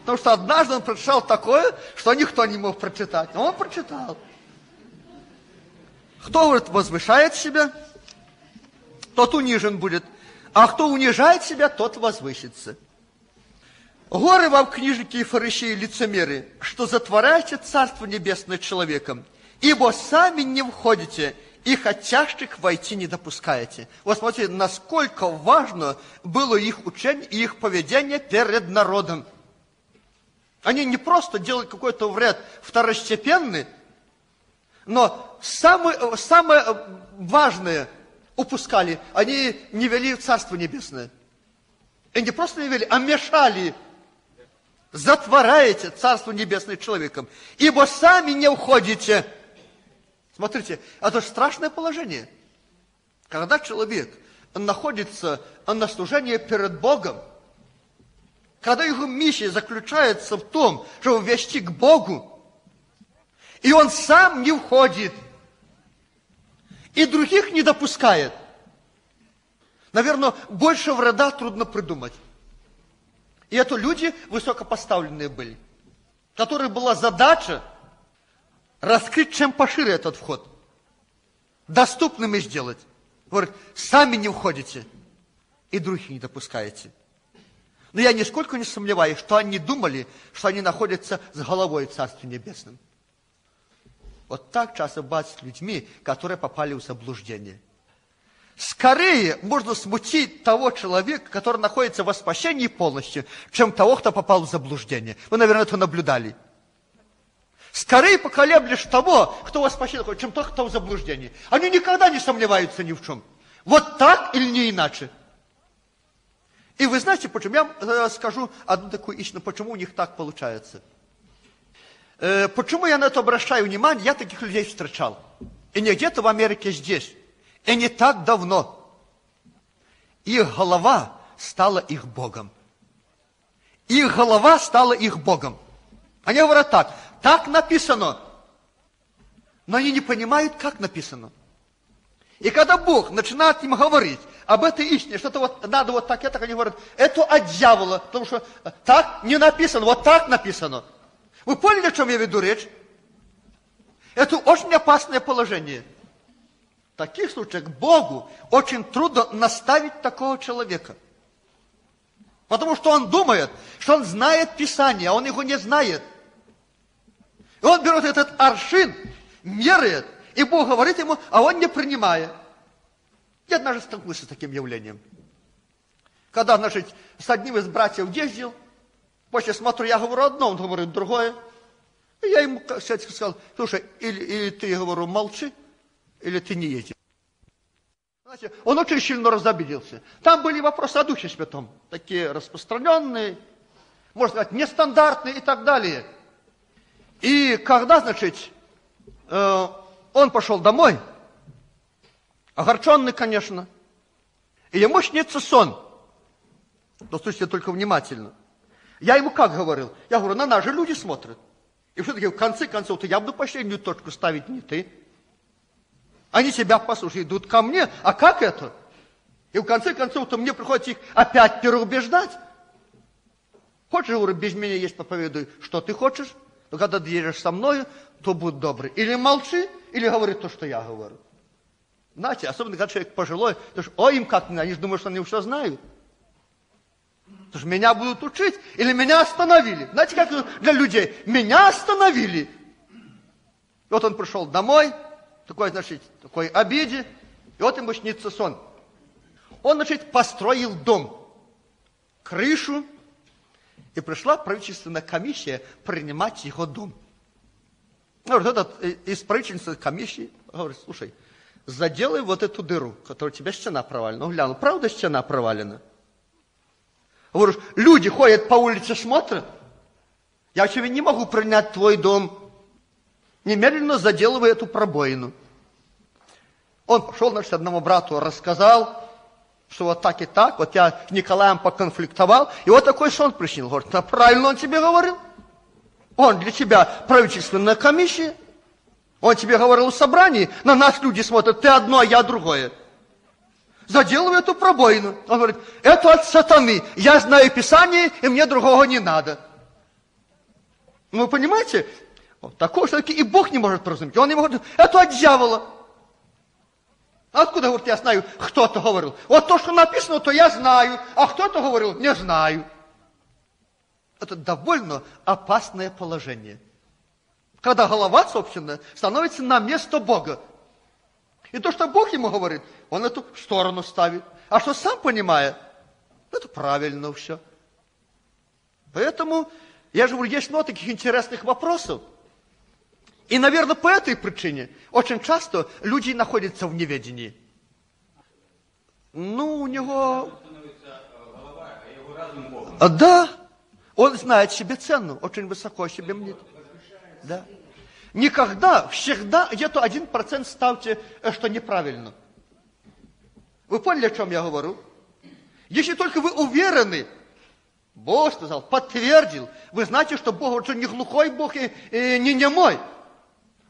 A: Потому что однажды он прочитал такое, что никто не мог прочитать. Но он прочитал. Кто, говорит, возвышает себя, тот унижен будет. А кто унижает себя, тот возвысится. Горы вам, книжники и фарисеи, лицемеры, что затворяете Царство Небесное человеком, ибо сами не входите, и хотящих войти не допускаете. Вот смотрите, насколько важно было их учение и их поведение перед народом. Они не просто делали какой-то вред второстепенный, но самое, самое важное упускали. Они не вели в Царство Небесное. И не просто не вели, а мешали затвораете Царство Небесное человеком, ибо сами не уходите. Смотрите, это же страшное положение. Когда человек находится на служении перед Богом, когда его миссия заключается в том, чтобы вести к Богу, и он сам не уходит, и других не допускает, наверное, больше вреда трудно придумать. И это люди высокопоставленные были, которых была задача раскрыть чем пошире этот вход, доступным и сделать. Говорит, сами не уходите и других не допускаете. Но я нисколько не сомневаюсь, что они думали, что они находятся с головой в Царстве Небесном. Вот так часто бывает с людьми, которые попали в заблуждение. Скорее можно смутить того человека, который находится в спасении полностью, чем того, кто попал в заблуждение. Вы, наверное, это наблюдали. Скорее поколеблешь того, кто во спасении, чем тот, кто в заблуждении. Они никогда не сомневаются ни в чем. Вот так или не иначе. И вы знаете, почему? Я вам скажу одну такую истину, почему у них так получается. Э, почему я на это обращаю внимание? Я таких людей встречал. И не где-то в Америке здесь. И не так давно их голова стала их Богом. Их голова стала их Богом. Они говорят так, так написано. Но они не понимают, как написано. И когда Бог начинает им говорить об этой истине, что-то вот надо вот так, это, они говорят, это от дьявола, потому что так не написано, вот так написано. Вы поняли, о чем я веду речь? Это очень опасное положение – в таких случаях Богу очень трудно наставить такого человека. Потому что он думает, что он знает Писание, а он его не знает. И он берет этот аршин, меряет, и Бог говорит ему, а он не принимает. Я однажды столкнулся с таким явлением. Когда, значит, с одним из братьев ездил, после смотрю, я говорю одно, он говорит другое. И я ему сказал, слушай, или, или ты, говорю, молчи, или ты не едешь. Он очень сильно разобиделся. Там были вопросы о Духе Святом, такие распространенные, можно сказать, нестандартные и так далее. И когда, значит, э, он пошел домой, огорченный, конечно, и ему снится сон. Но слушайте только внимательно. Я ему как говорил? Я говорю, на нас же люди смотрят. И все-таки в конце концов, я буду последнюю точку ставить не ты, они тебя послушают, идут ко мне. А как это? И в конце концов, то мне приходится их опять переубеждать. Хочешь, говорю, без меня есть проповедуй, что ты хочешь, но когда ты едешь со мной, то будь добрый. Или молчи, или говори то, что я говорю. Знаете, особенно когда человек пожилой, то что, ой, им как не они же думают, что они все знают. То что меня будут учить, или меня остановили. Знаете, как для людей? Меня остановили. И вот он пришел домой, такой, значит, такой обиде, и вот ему снится сон. Он, значит, построил дом, крышу, и пришла правительственная комиссия принимать его дом. Вот этот э, из правительственной комиссии говорит, слушай, заделай вот эту дыру, которая у тебя стена провалена. Он глянул, правда стена провалена? Говоришь, люди ходят по улице, смотрят. Я тебе не могу принять твой дом немедленно заделывая эту пробоину. Он пошел, значит, одному брату рассказал, что вот так и так, вот я с Николаем поконфликтовал, и вот такой сон приснил. Говорит, да правильно он тебе говорил. Он для тебя правительственная комиссия. Он тебе говорил в собрании, на нас люди смотрят, ты одно, а я другое. Заделывай эту пробоину. Он говорит, это от сатаны. Я знаю Писание, и мне другого не надо. Ну, вы понимаете, такого все-таки и Бог не может поразуметь. Он не может, это от дьявола. Откуда, говорит, я знаю, кто-то говорил? Вот то, что написано, то я знаю, а кто-то говорил, не знаю. Это довольно опасное положение. Когда голова собственная становится на место Бога. И то, что Бог ему говорит, он эту сторону ставит. А что сам понимает, это правильно все. Поэтому, я же говорю, есть много таких интересных вопросов. И, наверное, по этой причине очень часто люди находятся в неведении. Ну, у него... Да, он знает себе цену, очень высоко себе мнит. Да. Никогда, всегда где-то один процент ставьте, э, что неправильно. Вы поняли, о чем я говорю? Если только вы уверены, Бог сказал, подтвердил, вы знаете, что Бог что не глухой Бог и, и не немой.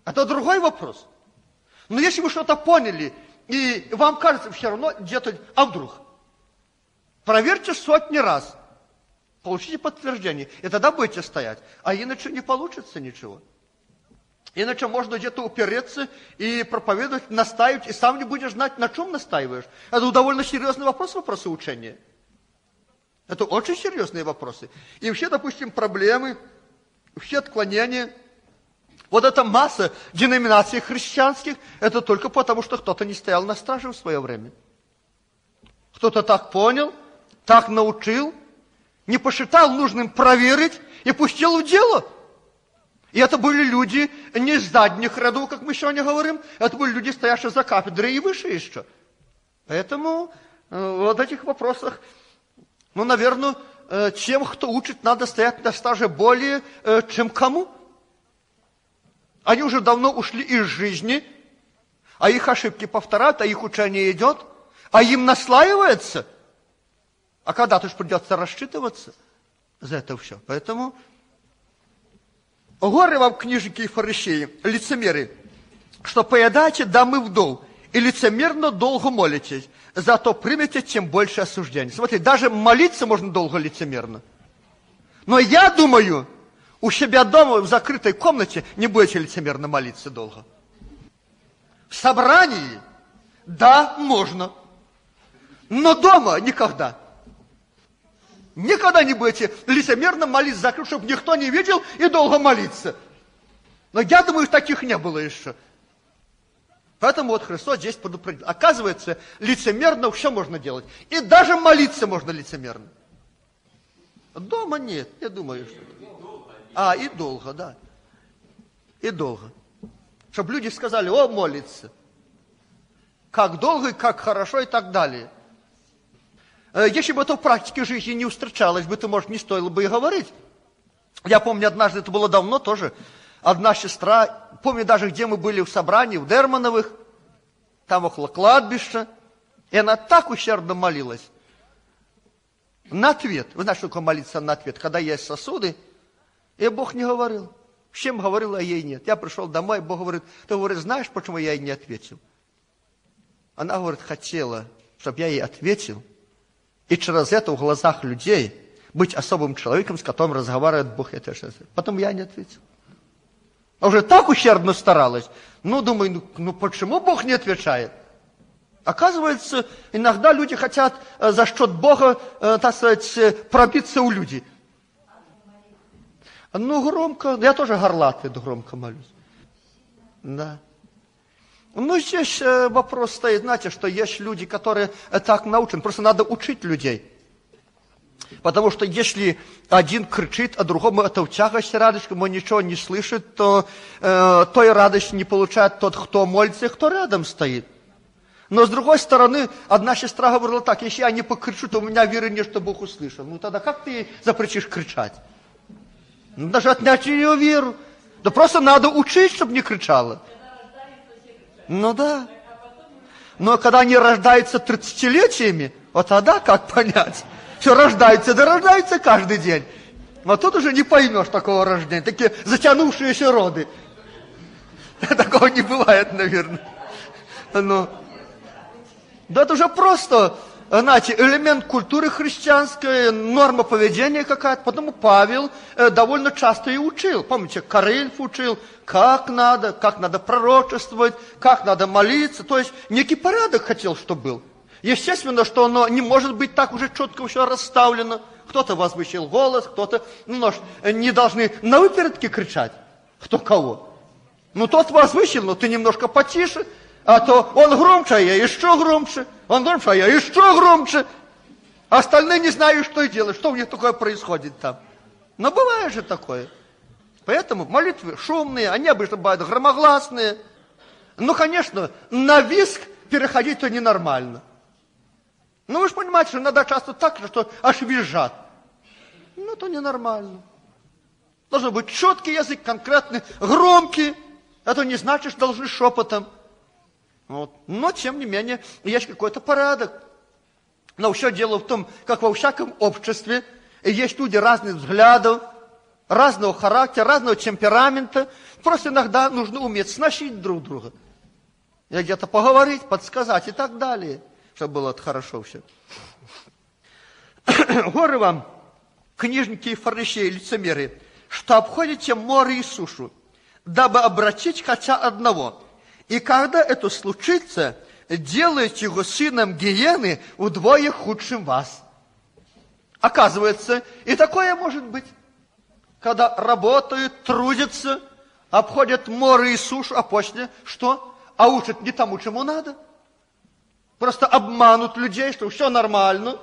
A: Это другой вопрос. Но если вы что-то поняли, и вам кажется все равно где-то, а вдруг? Проверьте сотни раз. Получите подтверждение, и тогда будете стоять. А иначе не получится ничего. Иначе можно где-то упереться и проповедовать, настаивать, и сам не будешь знать, на чем настаиваешь. Это довольно серьезный вопрос, вопросы учения. Это очень серьезные вопросы. И вообще, допустим, проблемы, все отклонения, вот эта масса деноминаций христианских, это только потому, что кто-то не стоял на страже в свое время. Кто-то так понял, так научил, не посчитал нужным проверить и пустил в дело. И это были люди не из задних рядов, как мы сегодня говорим, это были люди, стоящие за кафедрой и выше еще. Поэтому э, вот этих вопросах, ну, наверное, э, тем, кто учит, надо стоять на стаже более, э, чем кому. Они уже давно ушли из жизни, а их ошибки повторяют, а их учение идет, а им наслаивается. А когда-то же придется рассчитываться за это все. Поэтому горе вам, книжники и фарисеи, лицемеры, что поедаете дамы вдов и лицемерно долго молитесь, зато примете тем больше осуждений. Смотрите, даже молиться можно долго лицемерно. Но я думаю, у себя дома в закрытой комнате не будете лицемерно молиться долго. В собрании, да, можно. Но дома никогда. Никогда не будете лицемерно молиться закрыть, чтобы никто не видел и долго молиться. Но я думаю, таких не было еще. Поэтому вот Христос здесь предупредил. Оказывается, лицемерно все можно делать. И даже молиться можно лицемерно. Дома нет, я думаю, что... А, и долго, да. И долго. Чтобы люди сказали, о, молится. Как долго, и как хорошо и так далее. Э, Если бы это в практике жизни не встречалось бы, то, может, не стоило бы и говорить. Я помню, однажды, это было давно тоже, одна сестра, помню даже, где мы были в собрании, в Дермановых, там около кладбища, и она так ущербно молилась. На ответ. Вы знаете, что такое молиться на ответ? Когда есть сосуды, и Бог не говорил. С чем говорил, а ей нет. Я пришел домой, Бог говорит, ты говорит, знаешь, почему я ей не ответил? Она говорит, хотела, чтобы я ей ответил, и через это в глазах людей быть особым человеком, с которым разговаривает Бог. Это же- Потом я не ответил. А уже так ущербно старалась. Ну, думаю, ну, ну почему Бог не отвечает? Оказывается, иногда люди хотят э, за счет Бога, э, так сказать, э, пробиться у людей. Ну, громко, я тоже горлатый, громко молюсь. Да. Ну, здесь вопрос стоит, знаете, что есть люди, которые так научены. Просто надо учить людей. Потому что если один кричит, а другому это тягость радость, ему ничего не слышит, то э, той радости не получает тот, кто молится, кто рядом стоит. Но с другой стороны, одна сестра говорила так, если я не покричу, то у меня веры нет, что Бог услышал. Ну тогда как ты ей запретишь кричать? Ну, даже отнять ее веру. Да просто надо учить, чтобы не кричала. Ну да. Но когда они рождаются тридцатилетиями, вот тогда как понять? Все рождается, да рождается каждый день. Вот тут уже не поймешь такого рождения. Такие затянувшиеся роды. Такого не бывает, наверное. Ну, да это уже просто, знаете, элемент культуры христианской, норма поведения какая-то. Потому Павел э, довольно часто и учил. Помните, Карельф учил, как надо, как надо пророчествовать, как надо молиться. То есть некий порядок хотел, чтобы был. Естественно, что оно не может быть так уже четко все расставлено. кто-то возвысил голос, кто-то ну, нож, не должны на выпередке кричать. Кто кого? Ну, тот возвысил, но ты немножко потише, а то он громче, а я еще громче, он громче, а я еще громче. Остальные не знают, что делать, что у них такое происходит там. Но бывает же такое. Поэтому молитвы шумные, они обычно бывают громогласные. Ну, конечно, на виск переходить-то ненормально. Ну, вы же понимаете, что иногда часто так, что аж визжат. Ну, это ненормально. Должен быть четкий язык, конкретный, громкий. Это не значит, что должны шепотом. Вот. Но, тем не менее, есть какой-то порядок. Но все дело в том, как во всяком обществе есть люди разных взглядов, разного характера, разного темперамента. Просто иногда нужно уметь сносить друг друга. И где-то поговорить, подсказать и так далее, чтобы было хорошо все. Горы вам, книжники и фарисеи, лицемеры, что обходите море и сушу, дабы обратить хотя одного. И когда это случится, делаете его сыном гиены вдвое худшим вас. Оказывается, и такое может быть когда работают, трудятся, обходят море и сушу, а после что? А учат не тому, чему надо. Просто обманут людей, что все нормально.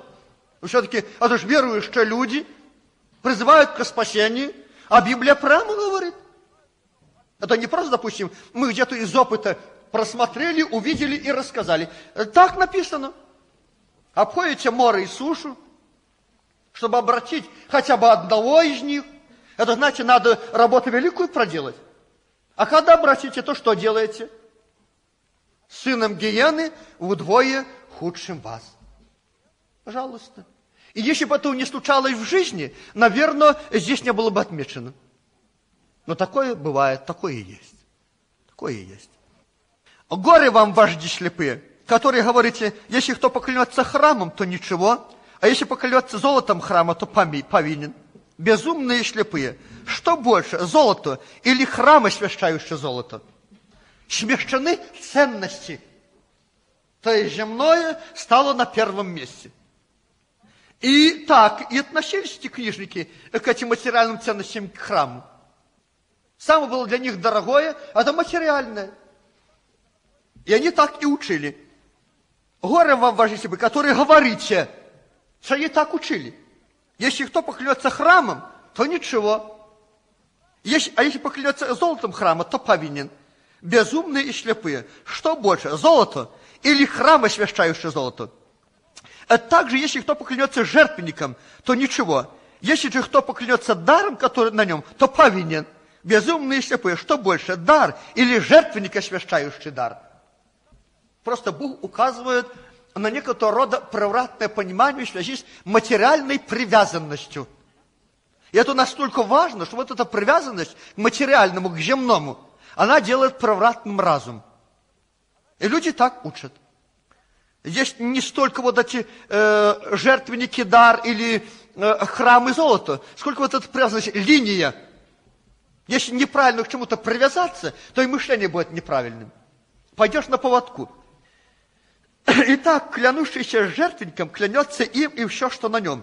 A: Все-таки, это же верующие люди, призывают к спасению, а Библия прямо говорит. Это не просто, допустим, мы где-то из опыта просмотрели, увидели и рассказали. Так написано. Обходите море и сушу, чтобы обратить хотя бы одного из них, это значит, надо работу великую проделать. А когда обратите, то что делаете? Сыном гиены вдвое худшим вас. Пожалуйста. И если бы это не случалось в жизни, наверное, здесь не было бы отмечено. Но такое бывает, такое и есть. Такое и есть. Горе вам, вожди слепые, которые говорите, если кто поклянется храмом, то ничего, а если поклянется золотом храма, то повинен безумные и слепые. Что больше, золото или храмы, освящающие золото? Смещены ценности. То есть земное стало на первом месте. И так, и относились эти книжники к этим материальным ценностям к храму. Самое было для них дорогое, а это материальное. И они так и учили. Горе вам, ваши себе, которые говорите, что они так учили. Если кто поклянется храмом, то ничего. Если, а если поклянется золотом храма, то повинен. Безумные и слепые. Что больше, золото или храм, освящающий золото? А также, если кто поклянется жертвенником, то ничего. Если же кто поклянется даром, который на нем, то повинен. Безумные и слепые. Что больше, дар или жертвенник, освящающий дар? Просто Бог указывает на некоторого рода превратное понимание в связи с материальной привязанностью. И это настолько важно, что вот эта привязанность к материальному, к земному, она делает превратным разум. И люди так учат. Здесь не столько вот эти э, жертвенники дар или э, храмы золота, сколько вот эта привязанность, линия. Если неправильно к чему-то привязаться, то и мышление будет неправильным. Пойдешь на поводку – Итак, клянущийся жертвенником клянется им и все, что на нем.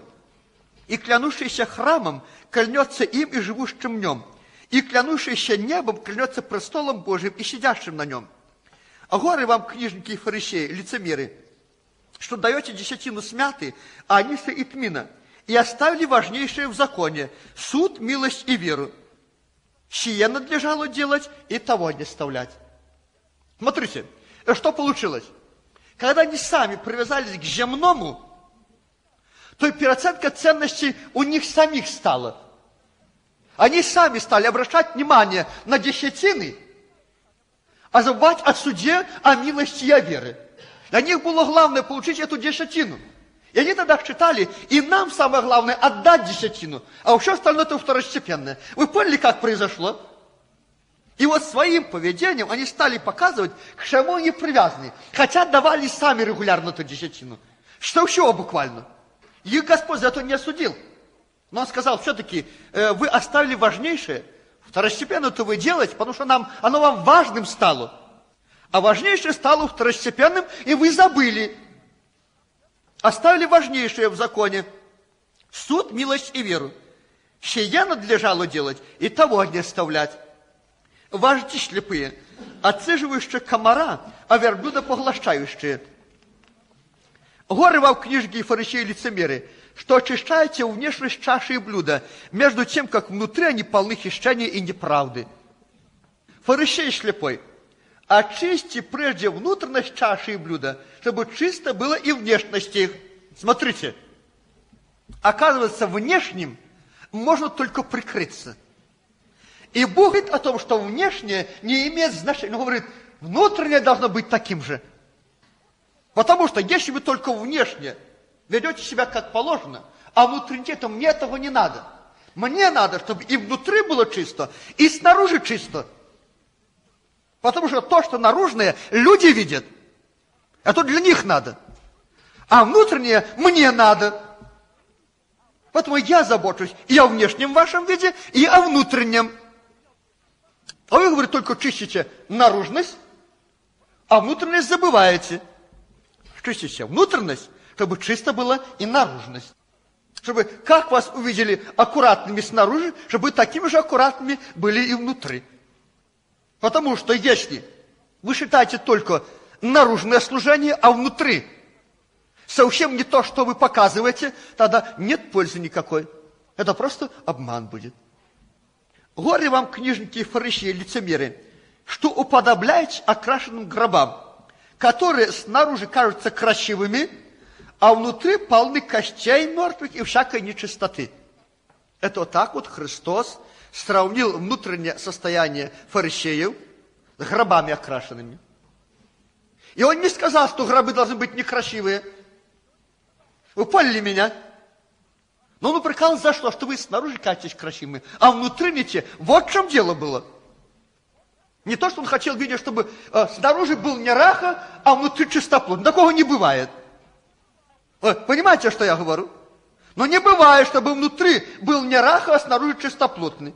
A: И клянущийся храмом клянется им и живущим в нем. И клянущийся небом клянется престолом Божьим и сидящим на нем. А горы вам, книжники и фарисеи, лицемеры, что даете десятину смяты, а аниса и тмина, и оставили важнейшее в законе – суд, милость и веру. Сие надлежало делать и того не оставлять. Смотрите, что получилось? когда они сами привязались к земному, то и переоценка ценностей у них самих стала. Они сами стали обращать внимание на десятины, а забывать о суде, о милости и о вере. Для них было главное получить эту десятину. И они тогда считали, и нам самое главное отдать десятину, а все остальное это второстепенное. Вы поняли, как произошло? И вот своим поведением они стали показывать, к чему они привязаны. Хотя давали сами регулярно эту десятину. Что всего буквально. Их Господь за это не осудил. Но он сказал, все-таки э, вы оставили важнейшее. Второстепенно это вы делаете, потому что нам, оно вам важным стало. А важнейшее стало второстепенным, и вы забыли. Оставили важнейшее в законе. Суд, милость и веру. Сие надлежало делать, и того не оставлять. Вожди слепые, отцеживающие комара, а верблюда поглощающие. Горы вам книжки и фарисеи лицемеры, что очищаете внешность чаши и блюда, между тем, как внутри они полны хищения и неправды. Фарисей слепой, очисти прежде внутренность чаши и блюда, чтобы чисто было и внешность их. Смотрите, оказывается, внешним можно только прикрыться. И Бог говорит о том, что внешнее не имеет значения. Он говорит, внутреннее должно быть таким же. Потому что если вы только внешне ведете себя как положено, а внутренне, то мне этого не надо. Мне надо, чтобы и внутри было чисто, и снаружи чисто. Потому что то, что наружное, люди видят. Это для них надо. А внутреннее мне надо. Поэтому я забочусь и о внешнем вашем виде, и о внутреннем. А вы, говорит, только чистите наружность, а внутренность забываете. Чистите внутренность, чтобы чисто было и наружность. Чтобы, как вас увидели аккуратными снаружи, чтобы такими же аккуратными были и внутри. Потому что если вы считаете только наружное служение, а внутри совсем не то, что вы показываете, тогда нет пользы никакой. Это просто обман будет. Горе вам, книжники и фарисеи, лицемеры, что уподобляете окрашенным гробам, которые снаружи кажутся красивыми, а внутри полны костей мертвых и всякой нечистоты. Это вот так вот Христос сравнил внутреннее состояние фарисеев с гробами окрашенными. И он не сказал, что гробы должны быть некрасивые – вы поняли меня? Но он упрекал за что? Что вы снаружи катитесь красивыми, а внутри не те. Вот в чем дело было. Не то, что он хотел видеть, чтобы э, снаружи был не раха, а внутри чистоплод. Такого не бывает. Вы понимаете, что я говорю? Но не бывает, чтобы внутри был не раха, а снаружи чистоплотный.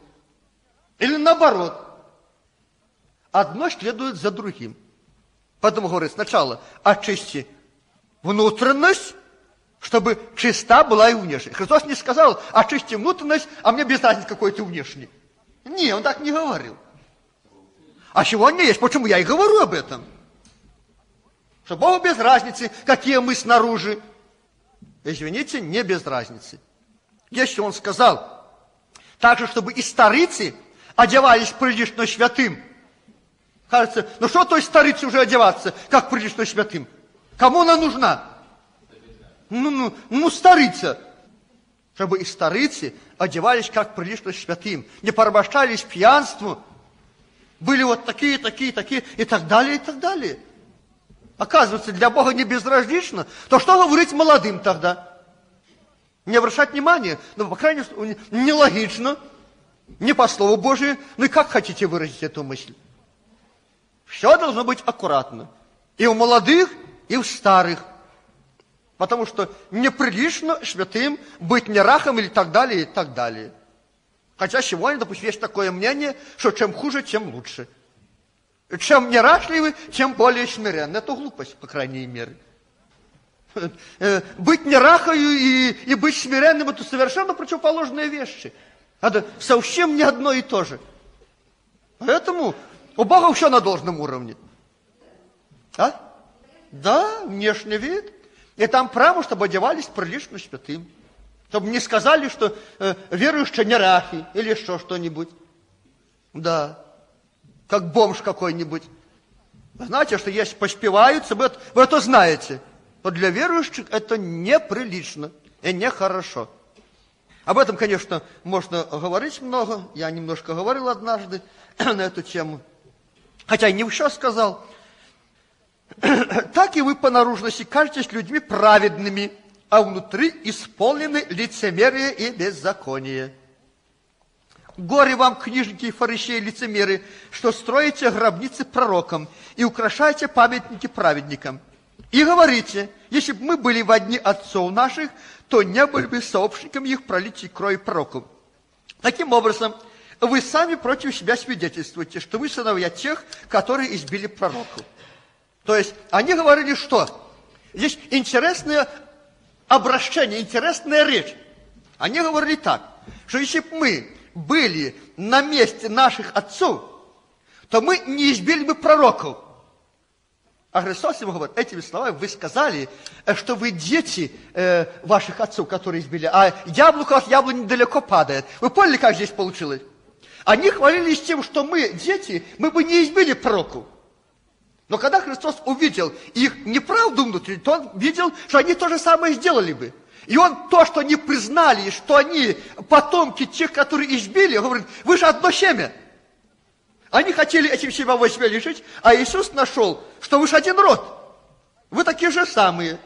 A: Или наоборот. Одно следует за другим. Поэтому говорит, сначала очисти внутренность, чтобы чиста была и внешняя. Христос не сказал, очисти внутренность, а мне без разницы какой ты внешний. Не, он так не говорил. А сегодня есть, почему я и говорю об этом. Что Богу без разницы, какие мы снаружи. Извините, не без разницы. Если он сказал, также, чтобы и старицы одевались прилично святым. Кажется, ну что той старице уже одеваться, как прилично святым? Кому она нужна? ну, ну, ну, старица, чтобы и старицы одевались как прилично святым, не порабощались пьянству, были вот такие, такие, такие, и так далее, и так далее. Оказывается, для Бога не безразлично, то что говорить молодым тогда? Не обращать внимания, ну, по крайней мере, нелогично, не по Слову Божию, ну и как хотите выразить эту мысль? Все должно быть аккуратно. И у молодых, и у старых – Потому что неприлично святым быть нерахом или так далее, и так далее. Хотя сегодня, допустим, есть такое мнение, что чем хуже, тем лучше. Чем нерашливый, тем более смиренный. Это глупость, по крайней мере. Э, быть нерахою и, и быть смиренным – это совершенно противоположные вещи. Это совсем не одно и то же. Поэтому у Бога все на должном уровне. А? Да, внешний вид – и там право, чтобы одевались прилично святым. Чтобы не сказали, что э, верующие не рахи или еще что-нибудь. Да, как бомж какой-нибудь. Знаете, что если поспеваются, вы, вы это знаете. То для верующих это неприлично и нехорошо. Об этом, конечно, можно говорить много. Я немножко говорил однажды на эту тему. Хотя и не все сказал. так и вы по наружности кажетесь людьми праведными, а внутри исполнены лицемерие и беззаконие. Горе вам, книжники и фарисеи лицемеры, что строите гробницы пророкам и украшаете памятники праведникам. И говорите, если бы мы были в одни отцов наших, то не были бы сообщниками их пролитий крови пророков. Таким образом, вы сами против себя свидетельствуете, что вы сыновья тех, которые избили пророков. То есть они говорили, что здесь интересное обращение, интересная речь. Они говорили так, что если бы мы были на месте наших отцов, то мы не избили бы пророков. А Христос ему говорит, этими словами вы сказали, э, что вы дети э, ваших отцов, которые избили, а яблоко от яблони недалеко падает. Вы поняли, как здесь получилось? Они хвалились тем, что мы, дети, мы бы не избили пророков. Но когда Христос увидел их неправду внутри, то он видел, что они то же самое сделали бы. И он то, что они признали, что они потомки тех, которые избили, говорит, вы же одно семя. Они хотели этим себя возьме лишить, а Иисус нашел, что вы же один род. Вы такие же самые.